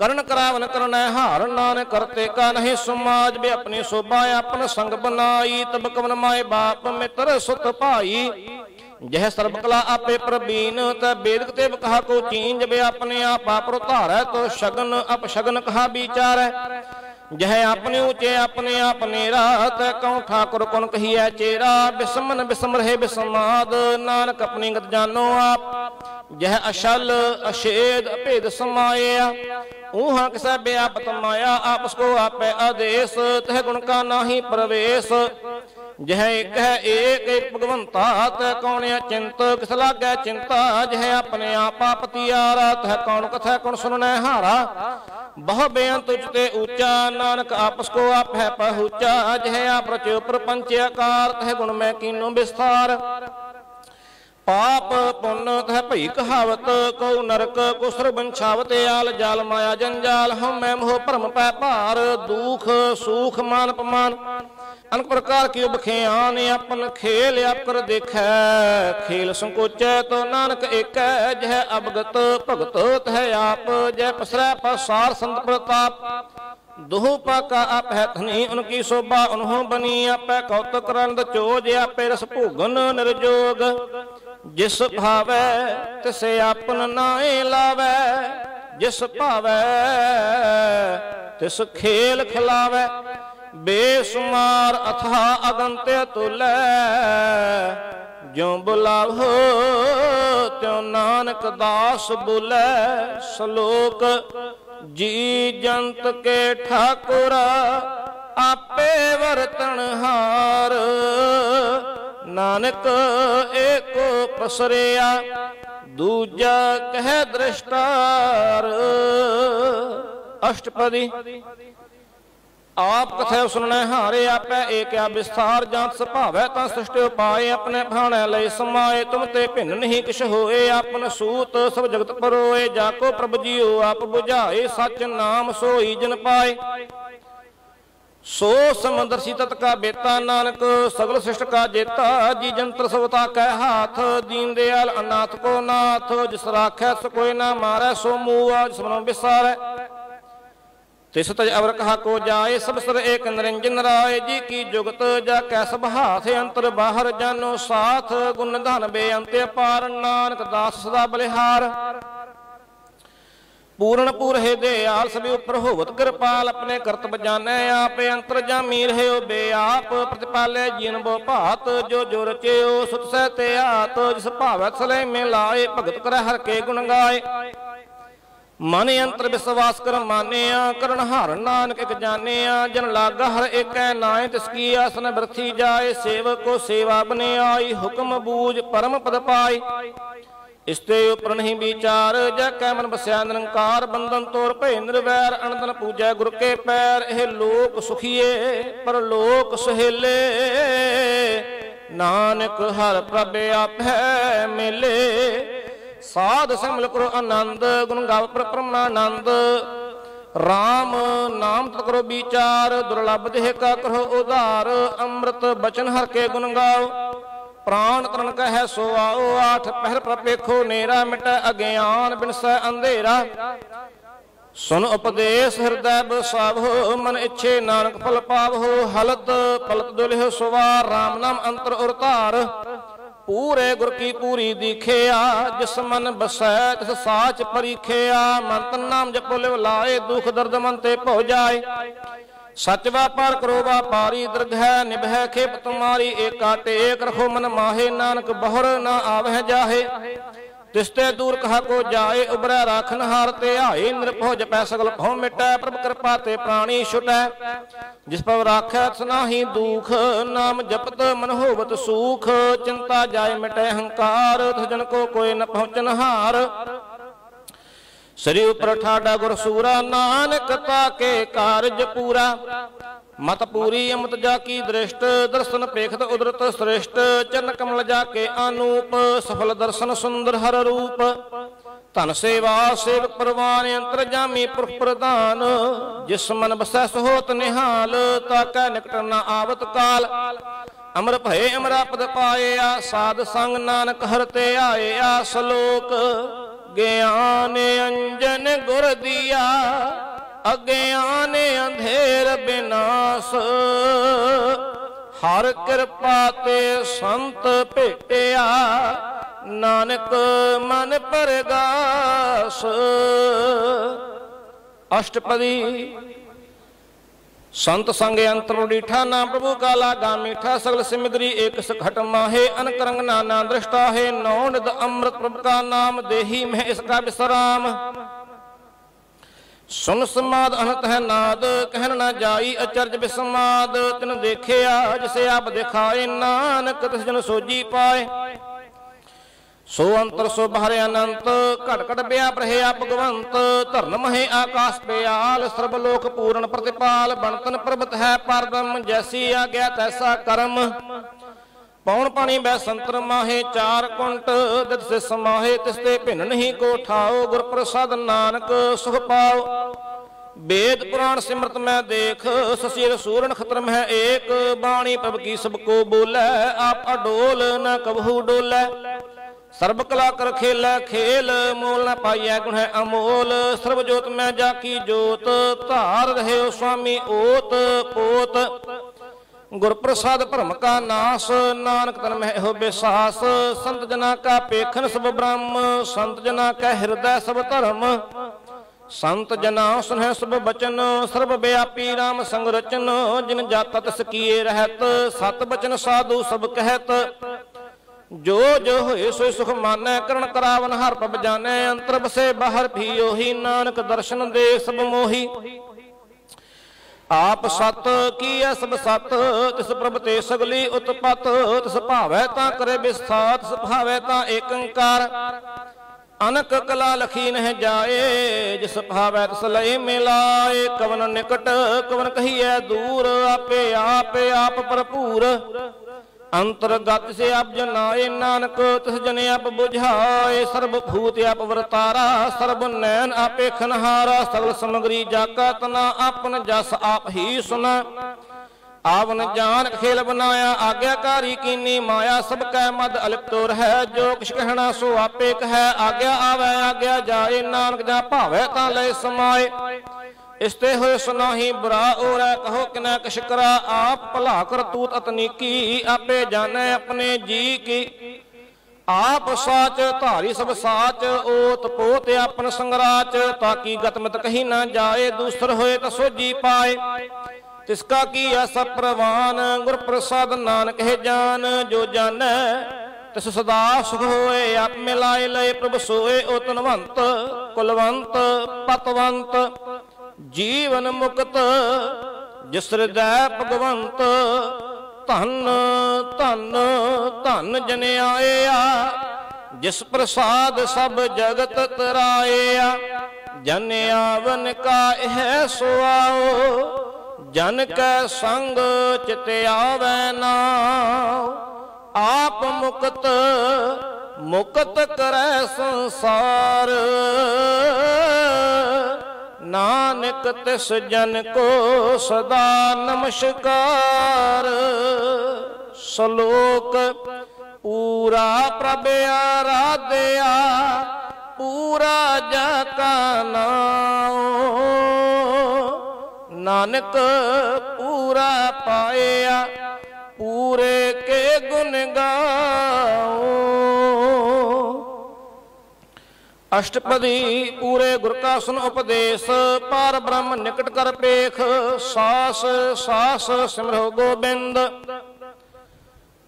ਕਰਨ ਕਰਾਵਨ ਕਰਨੈ ਹਾਰ ਨਾਨਕ ਕਰਤੇ ਕਾ ਨਹੀਂ ਸਮਾਜ ਬੇ ਆਪਣੀ ਸੋਭਾ ਆਪਨ ਸੰਗ ਬਨਾਈ ਤਬ ਕਵਨ ਮਾਏ ਬਾਪ ਮਿੱਤਰ ਸੁਤ ਭਾਈ। ਜਹ ਸਰਬ ਕਲਾ ਆਪੇ ਪ੍ਰਬੀਨ ਤੈ ਬੇਦਕ ਤੇ ਕਹਾ ਕੋ ਚੀਂਜ ਬੇ ਆਪਣੇ ਆਪ ਆਪਰ ਧਾਰੈ, ਤੋ ਸ਼ਗਨ ਅਪ ਸ਼ਗਨ ਕਹਾ ਵਿਚਾਰੈ। ਜਹ ਆਪਣੇ ਉਚੇ ਆਪਣੇ ਆਪ ਨੇਰਾ ਕਉ ਠਾਕੁਰ ਕੋਨ ਕਹੀਐ ਚੇਰਾ? ਬਿਸਮਨ ਬਿਸਮ ਰਹੇ ਬਿਸਮਾਦ, ਨਾਨਕ ਆਪਣੀ ਗਤ ਜਾਨੋ ਆਪ। ਜਹ ਅਸ਼ਲ, ਅਸ਼ੇਦ, ਅਭੇਦ ਸਮਾਇਆ। ਊਹਾਂ ਕਿਸੈ ਬਿਆਪਤ ਮਾਇਆ, ਆਪਸ ਕੋ ਆਪੇ ਆਦੇਸ, ਤਹ ਗੁਣ ਕਾ ਨਾਹੀ ਪ੍ਰਵੇਸ਼। ਜਹ ਇੱਕ ਹੈ ਏਕ ਏਕ ਭਗਵੰਤਾ, ਤੈ ਕੌਣ ਚਿੰਤ? ਕਿਸ ਲਾਗੈ ਚਿੰਤਾ? ਜਹ ਆਪਣੇ ਆਪ ਆਪਤੀਆਰਾ ਤਹ ਕੌਣ, ਕਥੈ ਕੌਣ ਸੁਣਨੈ ਹਾਰਾ? ਬਹੁ ਬੇਅੰਤ ਉਚ ਤੇ ਉੱਚਾ, ਨਾਨਕ ਆਪਸ ਕੋ ਆਪ ਹੈ ਪਹੁੰਚਾ। ਜਹ ਆਪ ਰਚਿਓ ਪ੍ਰਪੰਚ ਆਕਾਰ ਤਹ ਗੁਣ ਮੈਂ ਕੀਨੋ ਵਿਸਥਾਰ। ਪਾਪ ਪੁੰਨ ਤਹ ਭਈ ਕਹਾਵਤ ਕੋ ਨਰਕ ਕੋ ਬੰਛਾਵਤ, ਆਲ ਜਾਲ ਮਾਇਆ ਜੰਜਾਲ, ਹਉ ਮੈਂ ਮੋਹ ਭਰਮ ਪੈ ਭਾਰ, ਦੁਖ ਸੁਖ ਮਾਨ ਪਮਾਨ। ਅਨ ਪ੍ਰਕਾਰ ਕੀ ਬਖਿਆਨ ਆਪਨ ਖੇਲ ਆਪ ਦੇਖੈ, ਖੇਲ ਸੰਕੋਚੈ ਤੋ ਨਾਨਕ ਏਕੈ, ਜਹ ਅਬਗਤ ਭਗਤ ਤਹ ਆਪ ਜੈ ਪਸਰੈ ਪਸਾਰ ਸੰਤ ਪ੍ਰਤਾਪ। ਦੋਹ ਪਾਕਾ ਆਪ ਹੈ ਧਨੀ ਉਨਕੀ ਸੋਭਾ ਉਨਹੋਂ ਬਨੀ, ਆਪੈ ਕੌਤਕ ਕਰੰਦ ਚੋਜ, ਆਪੇ ਰਸ ਭੋਗਨ ਨਿਰਜੋਗ। ਜਿਸ ਭਾਵੈ, ਤਿਸੇ ਆਪਨ ਨਾਏ ਲਾਵੈ, ਜਿਸ ਭਾਵੈ, ਤਿਸ ਖੇਲ ਖਿਲਾਵੈ। ਬੇਸੁਮਾਰ ਅਥਾ ਅਗੰਤ ਤੇ ਤੁਲੈ ਜਿਉ ਬੁਲਾਵੋ ਤਿਉ ਨਾਨਕ ਦਾਸ ਬੁਲੇ। ਸ਼ਲੋਕ, ਜੀ ਜੰਤ ਕੇ ਠਾਕੁਰ, ਆਪੇ ਵਰਤਣ ਹਾਰ। ਨਾਨਕ ਏਕੋ ਪਸਰਿਆ, ਦੂਜਾ ਕਹਿ ਦ੍ਰਿਸ਼ਟਾਰ। ਅਸ਼ਟਪਦੀ ਆਪ ਕਥੈ ਸੁਣਨੈ, ਹਾਰੇ ਆਪੈ ਏਕਿਆ ਵਿਸਥਾਰ ਜਾਂਤ ਸੁਭਾਵੈ, ਤਾਂ ਸ੍ਰਿਸ਼ਟਿ ਉਪਾਏ ਆਪਣੇ ਭਾਣੈ ਲਈ ਸਮਾਏ, ਤੁਮ ਤੇ ਭਿੰਨ ਨਹੀਂ ਕਿਛ ਹੋਏ, ਆਪਨ ਸੂਤ ਸਭ ਜਗਤ ਪਰੋਏ, ਜਾ ਕੋ ਪ੍ਰਭ ਜੀਓ ਆਪ 부ਝਾਏ ਸਚ ਨਾਮ ਸੋਈ ਜਨ ਪਾਏ। ਸੋ ਸਮੁੰਦਰ ਸੀ ਕਾ ਬੇਤਾ ਨਾਨਕ, ਸਗਲ ਸ੍ਰਿਸ਼ਟ ਕਾ ਜੇਤਾ, ਜੀ ਜੰਤਰ ਸਵਤਾ ਕੈ ਹਾਥ ਦੀਨ ਦਿਆਲ ਅਨਾਥ ਕੋ ਨਾਥ, ਜਿਸ ਰਾਖੈ ਸੋ ਕੋਈ ਨਾ ਮਾਰੈ, ਸੋ ਮੂਆ, ਜਿਸ ਮਨੋ ਵਿਸਾਰੈ ਤਿਸ ਤਜ ਅਵਰ ਕਹਾ ਕੋ ਜਾਏ, ਸਭ ਸਰ ਏਕ ਨਿਰੰਜਨ ਰਾਏ ਜੀ ਕੀ ਜੁਗਤ ਜਾ ਕੈ ਸਭ ਅੰਤਰ ਬਾਹਰ, ਜਾਨੋ ਸਾਥ ਗੁਣ ਧਨ ਬੇਅੰਤ ਅਪਾਰ, ਨਾਨਕ ਦਾਸ ਸਦਾ ਬਲਿਹਾਰ। ਪੂਰਨ ਪੂਰਹਿ ਦੇ ਆਲ ਸਭੇ ਉਪਰ ਹੋਵਤ ਕਿਰਪਾਲ, ਆਪਣੇ ਕਰਤਬ ਜਾਣੈ ਆਪ, ਅੰਤਰ ਜਾਮੀ ਰਹਿਓ ਬੇ ਆਪ, ਪ੍ਰਤਿਪਾਲੇ ਜੀਨ ਬੋ ਭਾਤ, ਜੋ ਜੋ ਰਚਿਓ ਸੁਤ ਸਹਿ ਤੇ ਆਤ, ਜਿਸ ਭਾਵੈ ਸਲੇ ਮੇ ਲਾਏ, ਭਗਤ ਕਰੈ ਹਰ ਕੇ ਗੁਣ ਗਾਏ। ਮਨ ਅੰਤਰ ਵਿਸ਼ਵਾਸ ਕਰ ਮਾਨਿਆ ਕਰਨ ਹਰ ਨਾਨਕ ਇਕ ਜਾਣਿਆ ਜਨ ਲਾਗਾ ਹਰ ਏਕੈ ਨਾਏ ਤਿਸ ਕੀ ਆਸਨ ਬਰਥੀ ਜਾਏ, ਸੇਵਕ ਸੇਵਾ ਬਨੇ ਆਈ, ਹੁਕਮ ਬੂਝ ਪਰਮ ਪਦ ਪਾਈ। ਇਸਤੇ ਉਪਰ ਨਹੀਂ ਵਿਚਾਰ, ਜੈ ਕੈ ਮਨ ਬਸਿਆ ਨਿਰੰਕਾਰ, ਬੰਧਨ ਤੋਰ ਭੈ ਨਿਰਵੈਰ, ਅਨੰਦਨ ਪੂਜੈ ਗੁਰ ਕੇ ਪੈਰ, ਇਹ ਲੋਕ ਸੁਖੀਏ, ਪਰ ਲੋਕ ਸੁਹੇਲੇ। ਨਾਨਕ ਹਰ ਪ੍ਰਭ ਆਪੈ ਮਿਲੇ ਸਾਧ ਸਿਮਲ ਕਰੋ ਆਨੰਦ, ਗੁਣ ਗਾਵ ਪਰ ਪਰਮਾਨੰਦ। RAM ਨਾਮ ਤਤ ਕਰੋ ਵਿਚਾਰ, ਦੁਰਲਭ ਦੇਹ ਕਾ ਕਰੋ ਉਧਾਰ। ਅੰਮ੍ਰਿਤ ਬਚਨ ਹਰ ਕੇ ਗੁਣ ਗਾਓ। ਪ੍ਰਾਨ ਤਰਨ ਕਹੈ ਸੋ ਆਓ, ਆਠ ਪਹਿਰ ਪ੍ਰਪੇਖੋ ਨੇਰਾ ਮਿਟੈ ਅਗਿਆਨ ਬਿਨਸੈ ਅੰਧੇਰਾ। ਸੁਨ ਉਪਦੇਸ਼ ਹਿਰਦੈ ਬਸਾਵੋ, ਮਨ ਇੱਛੇ ਨਾਨਕ ਫਲ ਪਾਵੋ। ਹਲਤ ਪਲਤ ਦੁਲਿਹ ਸੁਵਾਰ RAM ਨਾਮ ਅੰਤਰ ਉਰ ਪੂਰੇ ਗੁਰ ਕੀ ਪੂਰੀ ਦੀਖਿਆ, ਜਿਸ ਮਨ ਬਸੈ, ਤਿਸ ਸਾਚ ਪਰੀਖਿਆ ਮਨ ਤਨ ਨਾਮ ਜਪੋ ਲਿਵ ਲਾਏ, ਦੁਖ ਦਰਦ ਮਨ ਤੇ ਭਉ ਜਾਏ। ਸਚ ਵਾਪਾਰ ਕਰੋ ਵਾਪਾਰੀ ਦਰਗਹਿ ਨਿਭੈ ਖੇਪ ਤੁਮਾਰੀ, ਏਕਾ ਟੇਕ ਰਖੋ ਮਨ ਮਾਹੇ, ਨਾਨਕ ਬਹੁਰ ਨਾ ਆਵਹਿ ਜਾਹੇ। ਤਿਸਤੇ ਦੂਰ ਕਹਾ ਕੋ ਜਾਏ ਉਬਰੈ ਰਾਖਨ ਹਾਰ ਤੇ ਆਏ। ਨਿਰਭਉ ਜਪੈ ਸਗਲ ਭਉ ਮਿਟੈ, ਪ੍ਰਭ ਕਿਰਪਾ ਤੇ ਪ੍ਰਾਣੀ ਛੁਟੈ। ਜਿਸ ਪਵ ਰਾਖੈ ਤਨਾਹੀ ਦੁਖ, ਨਾਮ ਜਪਤ ਮਨ ਹੋਵਤ ਸੂਖ। ਚਿੰਤਾ ਜਾਏ ਮਿਟੈ ਹੰਕਾਰ ਤੁਜਨ ਕੋ ਕੋਈ ਨ ਪਹੁੰਚਨ ਹਾਰ ਸ੍ਰੀ ਉਪਰ ਠਾਡਾ ਗੁਰ ਸੂਰਾ ਨਾਨਕ ਤਾਕੇ ਕਾਰਜ ਪੂਰਾ। ਮਤ ਪੂਰੀ ਅਮਤ ਜਾ ਕੀ ਦ੍ਰਿਸ਼ਟ, ਦਰਸ਼ਨ ਪੇਖਤ ਉਦਰਤ ਸ੍ਰਿਸ਼ਟ, ਚਰਨ ਕਮਲ ਜਾ ਕੇ ਅਨੂਪ ਸਫਲ ਦਰਸ਼ਨ ਸੁੰਦਰ ਹਰ ਰੂਪ। ਧਨ ਸੇਵਾ, ਸੇਵਕ ਪਰਵਾਨ ਅੰਤਰ ਜਾਮੀ ਪੁਰਖ ਪ੍ਰਦਾਨ ਜਿਸ ਮਨ ਬਸੈ ਸੋਤ ਨਿਹਾਲ, ਤਾ ਕੈ ਨਿਕਟ ਨ ਆਵਤ ਕਾਲ। ਅਮਰ ਭਏ ਅਮਰਾਪਦ ਪਾਇਆ ਸਾਧ ਸੰਗ ਨਾਨਕ ਹਰ ਤੇ ਆਇਆ ਸ਼ਲੋਕ। ਗਿਆਨ ਅੰਜਨ ਗੁਰ ਦੀਆ ਅਗਿਆਨ ਅੰਧੇਰ ਬਿਨਾਸ਼। ਹਰ ਕਿਰਪਾ ਤੇ ਸੰਤ ਭੇਟਿਆ, ਨਾਨਕ ਮਨ ਪਰਗਾਸ। ਅਸ਼ਟਪਦੀ, ਸੰਤ ਸੰਗ ਅੰਤਰ ਡੀਠਾ ਨਾਮ ਪ੍ਰਭੂ ਕਾ ਲਾਗਾ ਮੀਠਾ, ਸਗਲ ਸਿਮਗਰੀ ਏਕ ਸਖਟ ਮਾਹੇ ਅਨਕਰੰਗ ਨਾਨਾ ਦ੍ਰਿਸ਼ਟਾ ਹੈ, ਨੌ ਨਿਦ ਅੰਮ੍ਰਿਤ ਪ੍ਰਭ ਕਾ ਨਾਮ ਦੇਹੀ ਮੈਂ ਇਸ ਕਾ ਵਿਸਰਾਮ ਸੁਨ ਸਮਾਦ ਅਨਤ ਹੈ ਨਾਦ, ਕਹਿਣ ਨਾ ਜਾਈ ਅਚਰਜ ਬਿਸਮਾਦ, ਤਿਨ ਦੇਖਿਆ ਜਿਸੇ ਆਪ ਦਿਖਾਏ, ਨਾਨਕ ਤਿਸ ਜਨ ਸੋਜੀ ਪਾਏ। ਸੋ ਅੰਤਰ ਸੋ ਬਾਹਰ ਅਨੰਤ ਘਟ ਘਟ ਬਿਆ ਪ੍ਰਹਿਆ ਭਗਵੰਤ ਧਰਨ ਮਹਿ ਆਕਾਸ ਪਿਆਲ ਸਰਬ ਲੋਕ ਪੂਰਨ ਪ੍ਰਤਿਪਾਲ, ਬਣਤਨ ਪ੍ਰਭਤ ਹੈ ਪਰਦਮ ਜੈਸੀ ਆਗਿਆ ਤੈਸਾ ਕਰਮ। ਪੌਣ ਪਾਣੀ ਬੈ ਸੰਤਰ ਮਾਹੇ, ਚਾਰ ਕੁੰਟ ਦਿਤ ਸੇ ਸਮਾਹੇ ਤਿਸ ਤੇ ਭਿੰਨ ਨਹੀਂ ਕੋ ਠਾਓ ਗੁਰ ਪ੍ਰਸਾਦ ਨਾਨਕ ਸੁਖ ਪਾਓ। ਵੇਦ ਪੁਰਾਣ ਸਿਮਰਤ ਮੈਂ ਦੇਖ ਸਸੀਰ ਸੂਰਨ ਖਤਰ ਹੈ ਏਕ, ਬਾਣੀ ਪਬ ਕੀ ਸਭ ਕੋ ਬੋਲੇ, ਆਪ ਅਡੋਲ ਨ ਕਬਹੂ ਡੋਲੇ। ਸਰਬ ਕਲਾ ਕਰ ਖੇਲੇ, ਖੇਲ ਮੂਲ ਨ ਪਾਈਐ ਗੁਣ ਹੈ ਅਮੋਲ, ਸਰਬ ਜੋਤ ਮੈਂ ਜਾਕੀ ਜੋਤ, ਧਾਰ ਰਹਿਓ ਸੁਆਮੀ ਓਤ ਪੋਤ। ਗੁਰਪ੍ਰਸਾਦ ਭਰਮ ਕਾ ਨਾਸ, ਨਾਨਕ ਤਨ ਮਹਿ ਹੋ ਬਿਸਾਸ। ਸੰਤ ਜਨਾ ਕਾ ਪੇਖਨ ਸਭ ਬ੍ਰਹਮ, ਸੰਤ ਜਨਾ ਕਾ ਹਿਰਦੈ ਸਭ ਧਰਮ। ਸੰਤ ਜਨਾ ਸੁਨਹਿ ਸਭ ਬਚਨ, ਸਰਬ ਵਿਆਪੀ RAM ਸੰਗ ਰਚਨ। ਜਿਨ ਜਾਤਾ ਸਕੀਏ ਰਹਿਤ, ਸਤ ਬਚਨ ਸਾਧੂ ਸਭ ਕਹਿਤ। ਜੋ ਜੋ ਹੋਏ ਸੋ ਸੁਖ ਮਾਨੈ, ਕਰਨ ਕਰਾਵਨ ਹਰ ਪਬ ਜਾਣੈ। ਅੰਤਰ ਬਸੇ ਬਾਹਰ ਵੀ ਉਹੀ, ਨਾਨਕ ਦਰਸ਼ਨ ਦੇ ਸਭ ਮੋਹੀ। ਆਪ ਸਤ ਕੀ ਐ ਸਤ, ਤਿਸ ਪ੍ਰਭ ਤੇ ਸਗਲੀ ਉਤਪਤ, ਤਿਸ ਭਾਵੈ ਤਾਂ ਕਰੇ ਵਿਸਥਾਤ ਸੁਭਾਵੈ ਤਾਂ ਏਕੰਕਾਰ। ਅਨਕ ਕਲਾ ਲਖੀ ਨਹਿ ਜਾਏ, ਜਿਸ ਭਾਵੈ ਤਿਸ ਲਈ ਮਿਲਾਏ। ਕਵਨ ਨਿਕਟ, ਕਵਨ ਕਹੀਐ ਦੂਰ, ਆਪੇ ਆਪੇ ਆਪ ਭਰਪੂਰ। ਅੰਤਰਗਤ ਸੇ ਆਪ ਜਨਾਏ ਨਾਨਕ, ਤਿਸ ਜਨ ਆਪ 부ਝਾਏ ਸਰਬ ਭੂਤ ਆਪ ਵਰਤਾਰਾ, ਸਰਬ ਨੈਣ ਆਪੇ ਖਨਹਾਰਾ, ਸਗਲ ਸਮਗਰੀ ਜਾਕਾ ਤਨਾ, ਆਪਨ ਜਸ ਆਪ ਹੀ ਸੁਨਾ। ਆਵਨ ਜਾਨ ਖੇਲ ਬਨਾਇਆ, ਆਗਿਆਕਾਰੀ ਕੀਨੀ ਮਾਇਆ, ਸਭ ਕੈ ਮਦ ਅਲਿਪਤੋ ਹੈ ਜੋ ਕਿਛ ਕਹਿਣਾ ਸੋ ਆਪੇ ਕਹੈ, ਆਗਿਆ ਆਵੈ, ਆਗਿਆ ਜਾਏ, ਨਾਨਕ ਜਾ ਭਾਵੈ ਤਾਂ ਲੈ ਸਮਾਏ। ਇਸਤੇ ਹੋਏ ਸੁਨਾਹੀ ਬੁਰਾ ਔਰੈ ਕਹੋ ਕਿਨਾ ਕਿਛ ਆਪ ਭਲਾ ਕਰਤੂਤ ਅਤਨੀਕੀ, ਆਪੇ ਜਾਣੈ ਆਪਣੇ ਜੀ ਕੀ। ਆਪ ਸਾਚ, ਧਾਰੀ ਸਭ ਸਾਚ, ਓਤ ਪੋਤ ਆਪਨ ਸੰਗਰਾਚ, ਤਾਕੀ ਗਤਮਤ ਕਹੀ ਨਾ ਜਾਏ, ਦੂਸਰ ਹੋਏ ਤਾਂ ਸੋਜੀ ਪਾਏ। ਤਿਸ ਕਾ ਕੀ ਅਸ ਪ੍ਰਵਾਨ, ਗੁਰ ਪ੍ਰਸਾਦ ਨਾਨਕ ਹੈ ਜਾਨ, ਜੋ ਜਾਣੈ, ਤਿਸ ਸਦਾ ਸੁਖ ਹੋਏ, ਆਪ ਮਿਲਾਏ ਲਏ ਪ੍ਰਭ ਸੋਏ ਓ ਤਨਵੰਤ ਕੁਲਵੰਤ, ਪਤਵੰਤ। ਜੀਵਨ ਮੁਕਤ, ਜਿਸ ਹਿਰਦੈ ਭਗਵੰਤ, ਧਨ ਧਨ ਧਨ ਜਨ ਆਇਆ। ਜਿਸ ਪ੍ਰਸਾਦ ਸਭ ਜਗਤ ਤਰਾਇਆ। ਜਨ ਆਵਨ ਕਾ ਇਹ ਸੁਆਓ, ਜਨ ਕੈ ਸੰਗ ਚਿਤ ਆਵੈ ਨਾ ਆਪ ਮੁਕਤ ਮੁਕਤ ਕਰੈ ਸੰਸਾਰ। ਨਾਨਕ ਤਿਸ ਜਨ ਕੋ ਸਦਾ ਨਮਸਕਾਰ। ਸ਼ਲੋਕ, ਪੂਰਾ ਪ੍ਰਭ ਆਰਾਧਿਆ, ਪੂਰਾ ਜਾ ਕਾ ਨਾਨਕ ਪੂਰਾ ਪਾਇਆ, ਪੂਰੇ ਕੇ ਗੁਣ ਗਾਓ ਅਸ਼ਟਪਦੀ ਪੂਰੇ ਗੁਰ ਕਾ ਸੁਨ ਉਪਦੇਸ਼, ਪਾਰ ਬ੍ਰਹਮ ਨਿਕਟ ਕਰ ਪੇਖ, ਸਾਸ ਸਾਸ ਸਿਮਰੋ ਗੋਬਿੰਦ।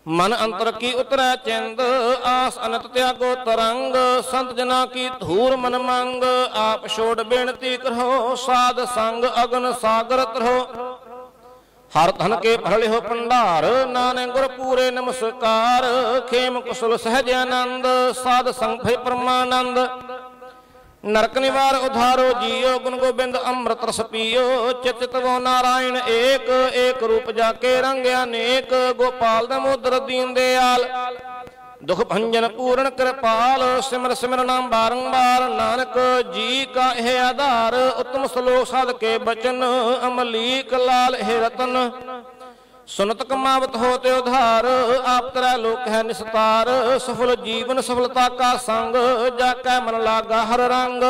ਮਨ ਅੰਤਰ ਕੀ ਉਤਰੈ ਚਿੰਦ, ਆਸ ਅਨਤ ਤਿਆਗੋ ਤਰੰਗ, ਸੰਤ ਜਨਾ ਕੀ ਧੂਰ ਮਨ ਮੰਗ, ਆਪ ਛੋੜ ਬੇਨਤੀ ਕਰੋ, ਸਾਧ ਸੰਗ ਅਗਨ ਸਾਗਰ ਤਰੋ। ਹਰ ਧਨ ਕੇ ਭਰਲੇ ਭੰਡਾਰ, ਨਾਨਕ ਗੁਰ ਪੂਰੇ ਨਮਸਕਾਰ, ਖੇਮ ਕੁਸਲ ਸਹਜ ਆਨੰਦ, ਸਾਧ ਸੰਗ ਭੈ ਪਰਮਾਨੰਦ। ਨਰਕ ਨਿਵਾਰ ਉਧਾਰੋ ਜੀਓ, ਗੁਣ ਗੋਬਿੰਦ ਅੰਮ੍ਰਿਤ ਰਸ ਪੀਓ, ਚਿਤ ਤਵੋ ਨਾਰਾਇਣ ਏਕ ਏਕ ਰੂਪ ਜਾ ਕੇ ਰੰਗਿਆ ਨੇਕ ਗੋਪਾਲ ਦਾ ਮੋਦਰ ਦੀਨ ਦਿਆਲ। ਦੁਖ ਭੰਜਨ ਪੂਰਨ ਕਿਰਪਾਲ, ਸਿਮਰ ਸਿਮਰ ਨਾਮ ਬਾਰੰਬਾਰ, ਨਾਨਕ ਜੀ ਕਾ ਇਹ ਆਧਾਰ, ਉਤਮ ਸਲੋਕ ਸਾਧ ਕੇ ਬਚਨ, ਅਮਲੀਕ ਲਾਲ ਇਹ ਰਤਨ। ਸੁਨਤ ਕਮਾਵਤ ਹੋ ਤੇ ਉਧਾਰ, ਆਪ ਤਰੈ ਲੋਕ ਹੈ ਨਿਸਤਾਰ। ਸਫਲ ਜੀਵਨ ਸਫਲਤਾ ਕਾ ਸੰਗ, ਜਾ ਕੈ ਮਨ ਲਾਗਾ ਹਰ ਰੰਗ।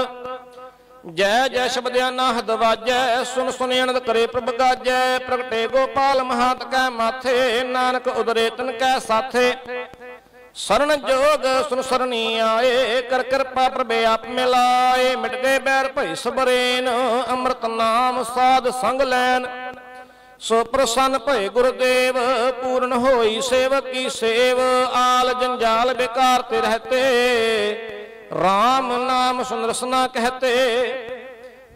ਜੈ ਜੈ ਸ਼ਬਦਿਆ ਨਾਹਦ ਵਾਜੈ, ਸੁਨ ਸੁਨ ਅਨੰਦ ਕਰੇ ਪ੍ਰਭ ਗਾਜੈ। ਪ੍ਰਗਟੇ ਗੋਪਾਲ ਮਹਾਤ ਕੈ ਮਾਥੇ, ਨਾਨਕ ਉਦਰੇ ਤਨ ਕੈ ਸਾਥੇ। ਸਰਨ ਜੋਗ ਸੁਨ ਸਰਣੀ ਆਏ, ਕਰ ਕਿਰਪਾ ਪ੍ਰਭੇ ਆਪ ਮਿਲਾਏ। ਮਿਟ ਗਏ ਬੈਰ ਭਈ ਸਬਰੇਨ, ਅੰਮ੍ਰਿਤ ਨਾਮ ਸਾਧ ਸੰਗ ਲੈਨ। ਸੋ ਪ੍ਰਸੰਨ ਭਏ ਗੁਰਦੇਵ, ਪੂਰਨ ਹੋਈ ਸੇਵਕ ਕੀ ਸੇਵ। ਆਲ ਜੰਜਾਲ ਬੇਕਾਰ ਤੇ ਰਹਤੇ। RAM ਨਾਮ ਸੁਨਰਸਨਾ ਕਹਤੇ।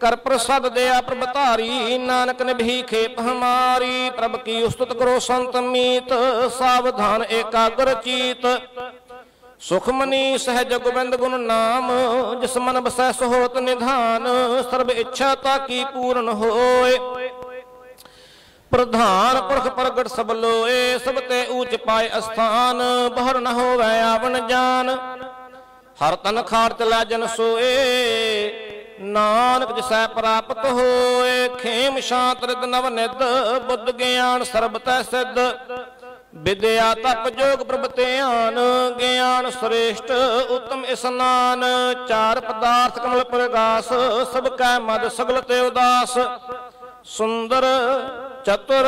ਕਰ ਪ੍ਰਸਦ ਦਿਆ ਪ੍ਰਭ ਧਾਰੀ ਨਾਨਕ ਨੇ ਵੀ ਖੇਪ ਹਮਾਰੀ। ਪ੍ਰਭ ਕੀ ਉਸਤਤ ਕਰੋ ਸੰਤ ਮੀਤ, ਸਾਵਧਾਨ ਏਕਾਗਰ ਚੀਤ। ਸੁਖਮਨੀ ਸਹਿਜ ਗੋਬਿੰਦ ਗੁਣ ਨਾਮ, ਜਿਸ ਮਨ ਬਸੈ ਸੋਹਤ ਨਿਧਾਨ। ਸਰਬ ਇੱਛਾ ਤਾ ਕੀ ਪੂਰਨ ਹੋਏ। ਪ੍ਰਧਾਨ ਪੁਰਖ ਪ੍ਰਗਟ ਸਭ ਲੋਏ, ਸਭ ਤੇ ਊਚ ਪਾਏ ਅਸਥਾਨ। ਬਹਰ ਨ ਹੋਵੇ ਆਵਣ ਜਾਨ, ਹਰ ਤਨ ਖਾਰਤ ਲੈ ਜਨ ਸੋਏ। ਨਾਨਕ ਜਿਸੈ ਪ੍ਰਾਪਤ ਹੋਏ, ਖੇਮ ਸ਼ਾਂਤ ਰਿਦ ਨਵ ਨਿਦ ਬੁੱਧ ਗਿਆਨ ਸਰਬ ਸਿੱਧ। ਵਿਦਿਆ ਤਪ ਜੋਗ ਪ੍ਰਭ ਧਿਆਨ, ਗਿਆਨ ਸ੍ਰੇਸ਼ਟ ਉਤਮ ਇਸਨਾਨ। ਚਾਰ ਪਦਾਰਥ ਕਮਲ ਪ੍ਰਗਾਸ, ਸਭ ਕੈ ਮਦ ਸਗਲ ਤੇ ਉਦਾਸ। ਸੁੰਦਰ, ਚਤੁਰ,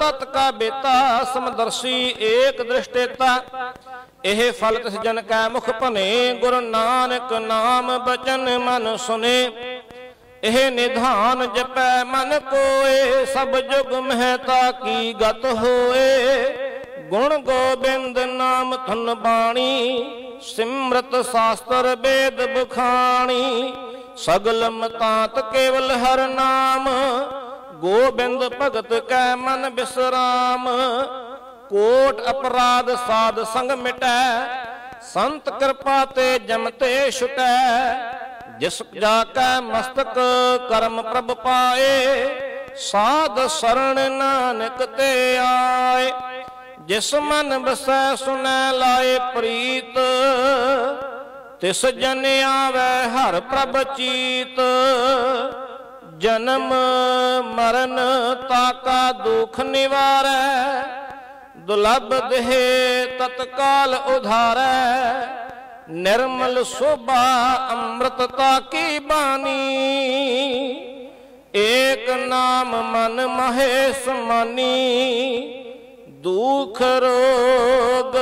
ਤਤ ਕਾ ਬੇਤਾ, ਸਮਦਰਸ਼ੀ, ਏਕ ਦ੍ਰਿਸ਼ਟੇਤਾ। ਇਹ ਫਲਤ ਤਿਸ ਕੈ ਮੁਖ ਭਨੇ, ਗੁਰ ਨਾਨਕ ਨਾਮ ਬਚਨ ਮਨ ਸੁਨੇ। ਇਹ ਨਿਧਾਨ ਜਪੈ ਮਨ ਕੋਏ, ਸਭ ਜੁਗ ਮਹਿਤਾ ਕੀ ਗਤ ਹੋਏ। ਗੁਣ ਗੋਬਿੰਦ ਨਾਮ ਧਨ ਬਾਣੀ, ਸਿਮਰਤ ਸਾਸਤਰ ਵੇਦ ਬਖਾਣੀ। ਸਗਲ ਮਤਾਤ ਕੇਵਲ ਹਰ ਨਾਮ, ਗੋਬਿੰਦ ਭਗਤ ਕੈ ਮਨ ਬਿਸਰਾਮ। ਕੋਟ ਅਪਰਾਧ ਸਾਧ ਸੰਗ ਮਿਟੈ, ਸੰਤ ਕਿਰਪਾ ਤੇ ਜਮ ਤੇ ਛੁਟੈ। ਜਿਸ ਜਾ ਕੈ ਮਸਤਕ ਕਰਮ ਪ੍ਰਭ ਪਾਏ, ਸਾਧ ਸਰਣ ਨਾਨਕ ਤੇ ਆਏ। ਜਿਸ ਮਨ ਬਸੈ ਸੁਨੈ ਲਾਏ ਪ੍ਰੀਤ, ਤਿਸ ਜਨ ਆਵੈ ਹਰ ਪ੍ਰਭ ਚੀਤ। ਜਨਮ ਮਰਨ ਤਾਕਾ ਦੁਖ ਨਿਵਾਰੈ ਦੁਲਭ ਦੇਹ ਤਤਕਾਲ ਉਧਾਰੈ, ਨਿਰਮਲ ਸੋਭਾ ਅੰਮ੍ਰਿਤਤਾ ਕੀ ਬਾਣੀ? ਏਕ ਨਾਮ ਮਨ ਮਹੇ ਸਮਾਨੀ, ਦੁਖ ਰੋਗ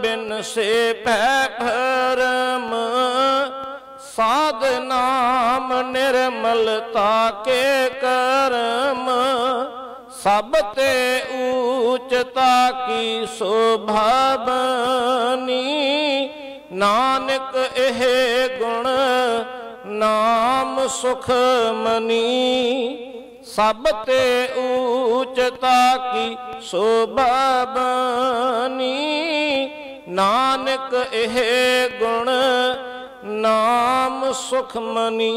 ਬਿਨ ਸੇ ਪੈ ਭਰਮ। ਸਾਧ ਨਾਮ ਨਿਰਮਲਤਾ ਕੇ ਕਰਮ। ਸਭ ਤੇ ਊਚਤਾ ਕੀ ਸੋਭਾ ਬਨੀ ਨਾਨਕ ਇਹ ਗੁਣ ਨਾਮ ਸੁਖ ਮਨੀ। ਸਭ ਤੇ ਊਚਤਾ ਕੀ ਸੋਭਾ ਬਨੀ ਨਾਨਕ ਇਹ ਗੁਣ ਨਾਮ ਸੁਖ ਮਨੀ।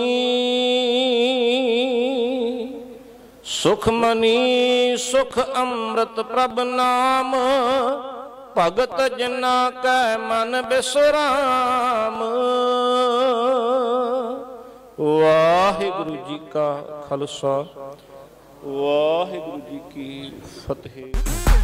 ਸੁਖ ਮਨੀ, ਸੁਖ ਅੰਮ੍ਰਿਤ ਪ੍ਰਭ ਨਾਮ, ਭਗਤ ਜਿਨਾ ਕੈ ਮਨ ਬਿਸਰਾਮ। ਵਾਹਿਗੁਰੂ ਜੀ ਕਾ ਖਾਲਸਾ। ਵਾਹਿਗੁਰੂ ਜੀ ਕੀ ਫਤਿਹ।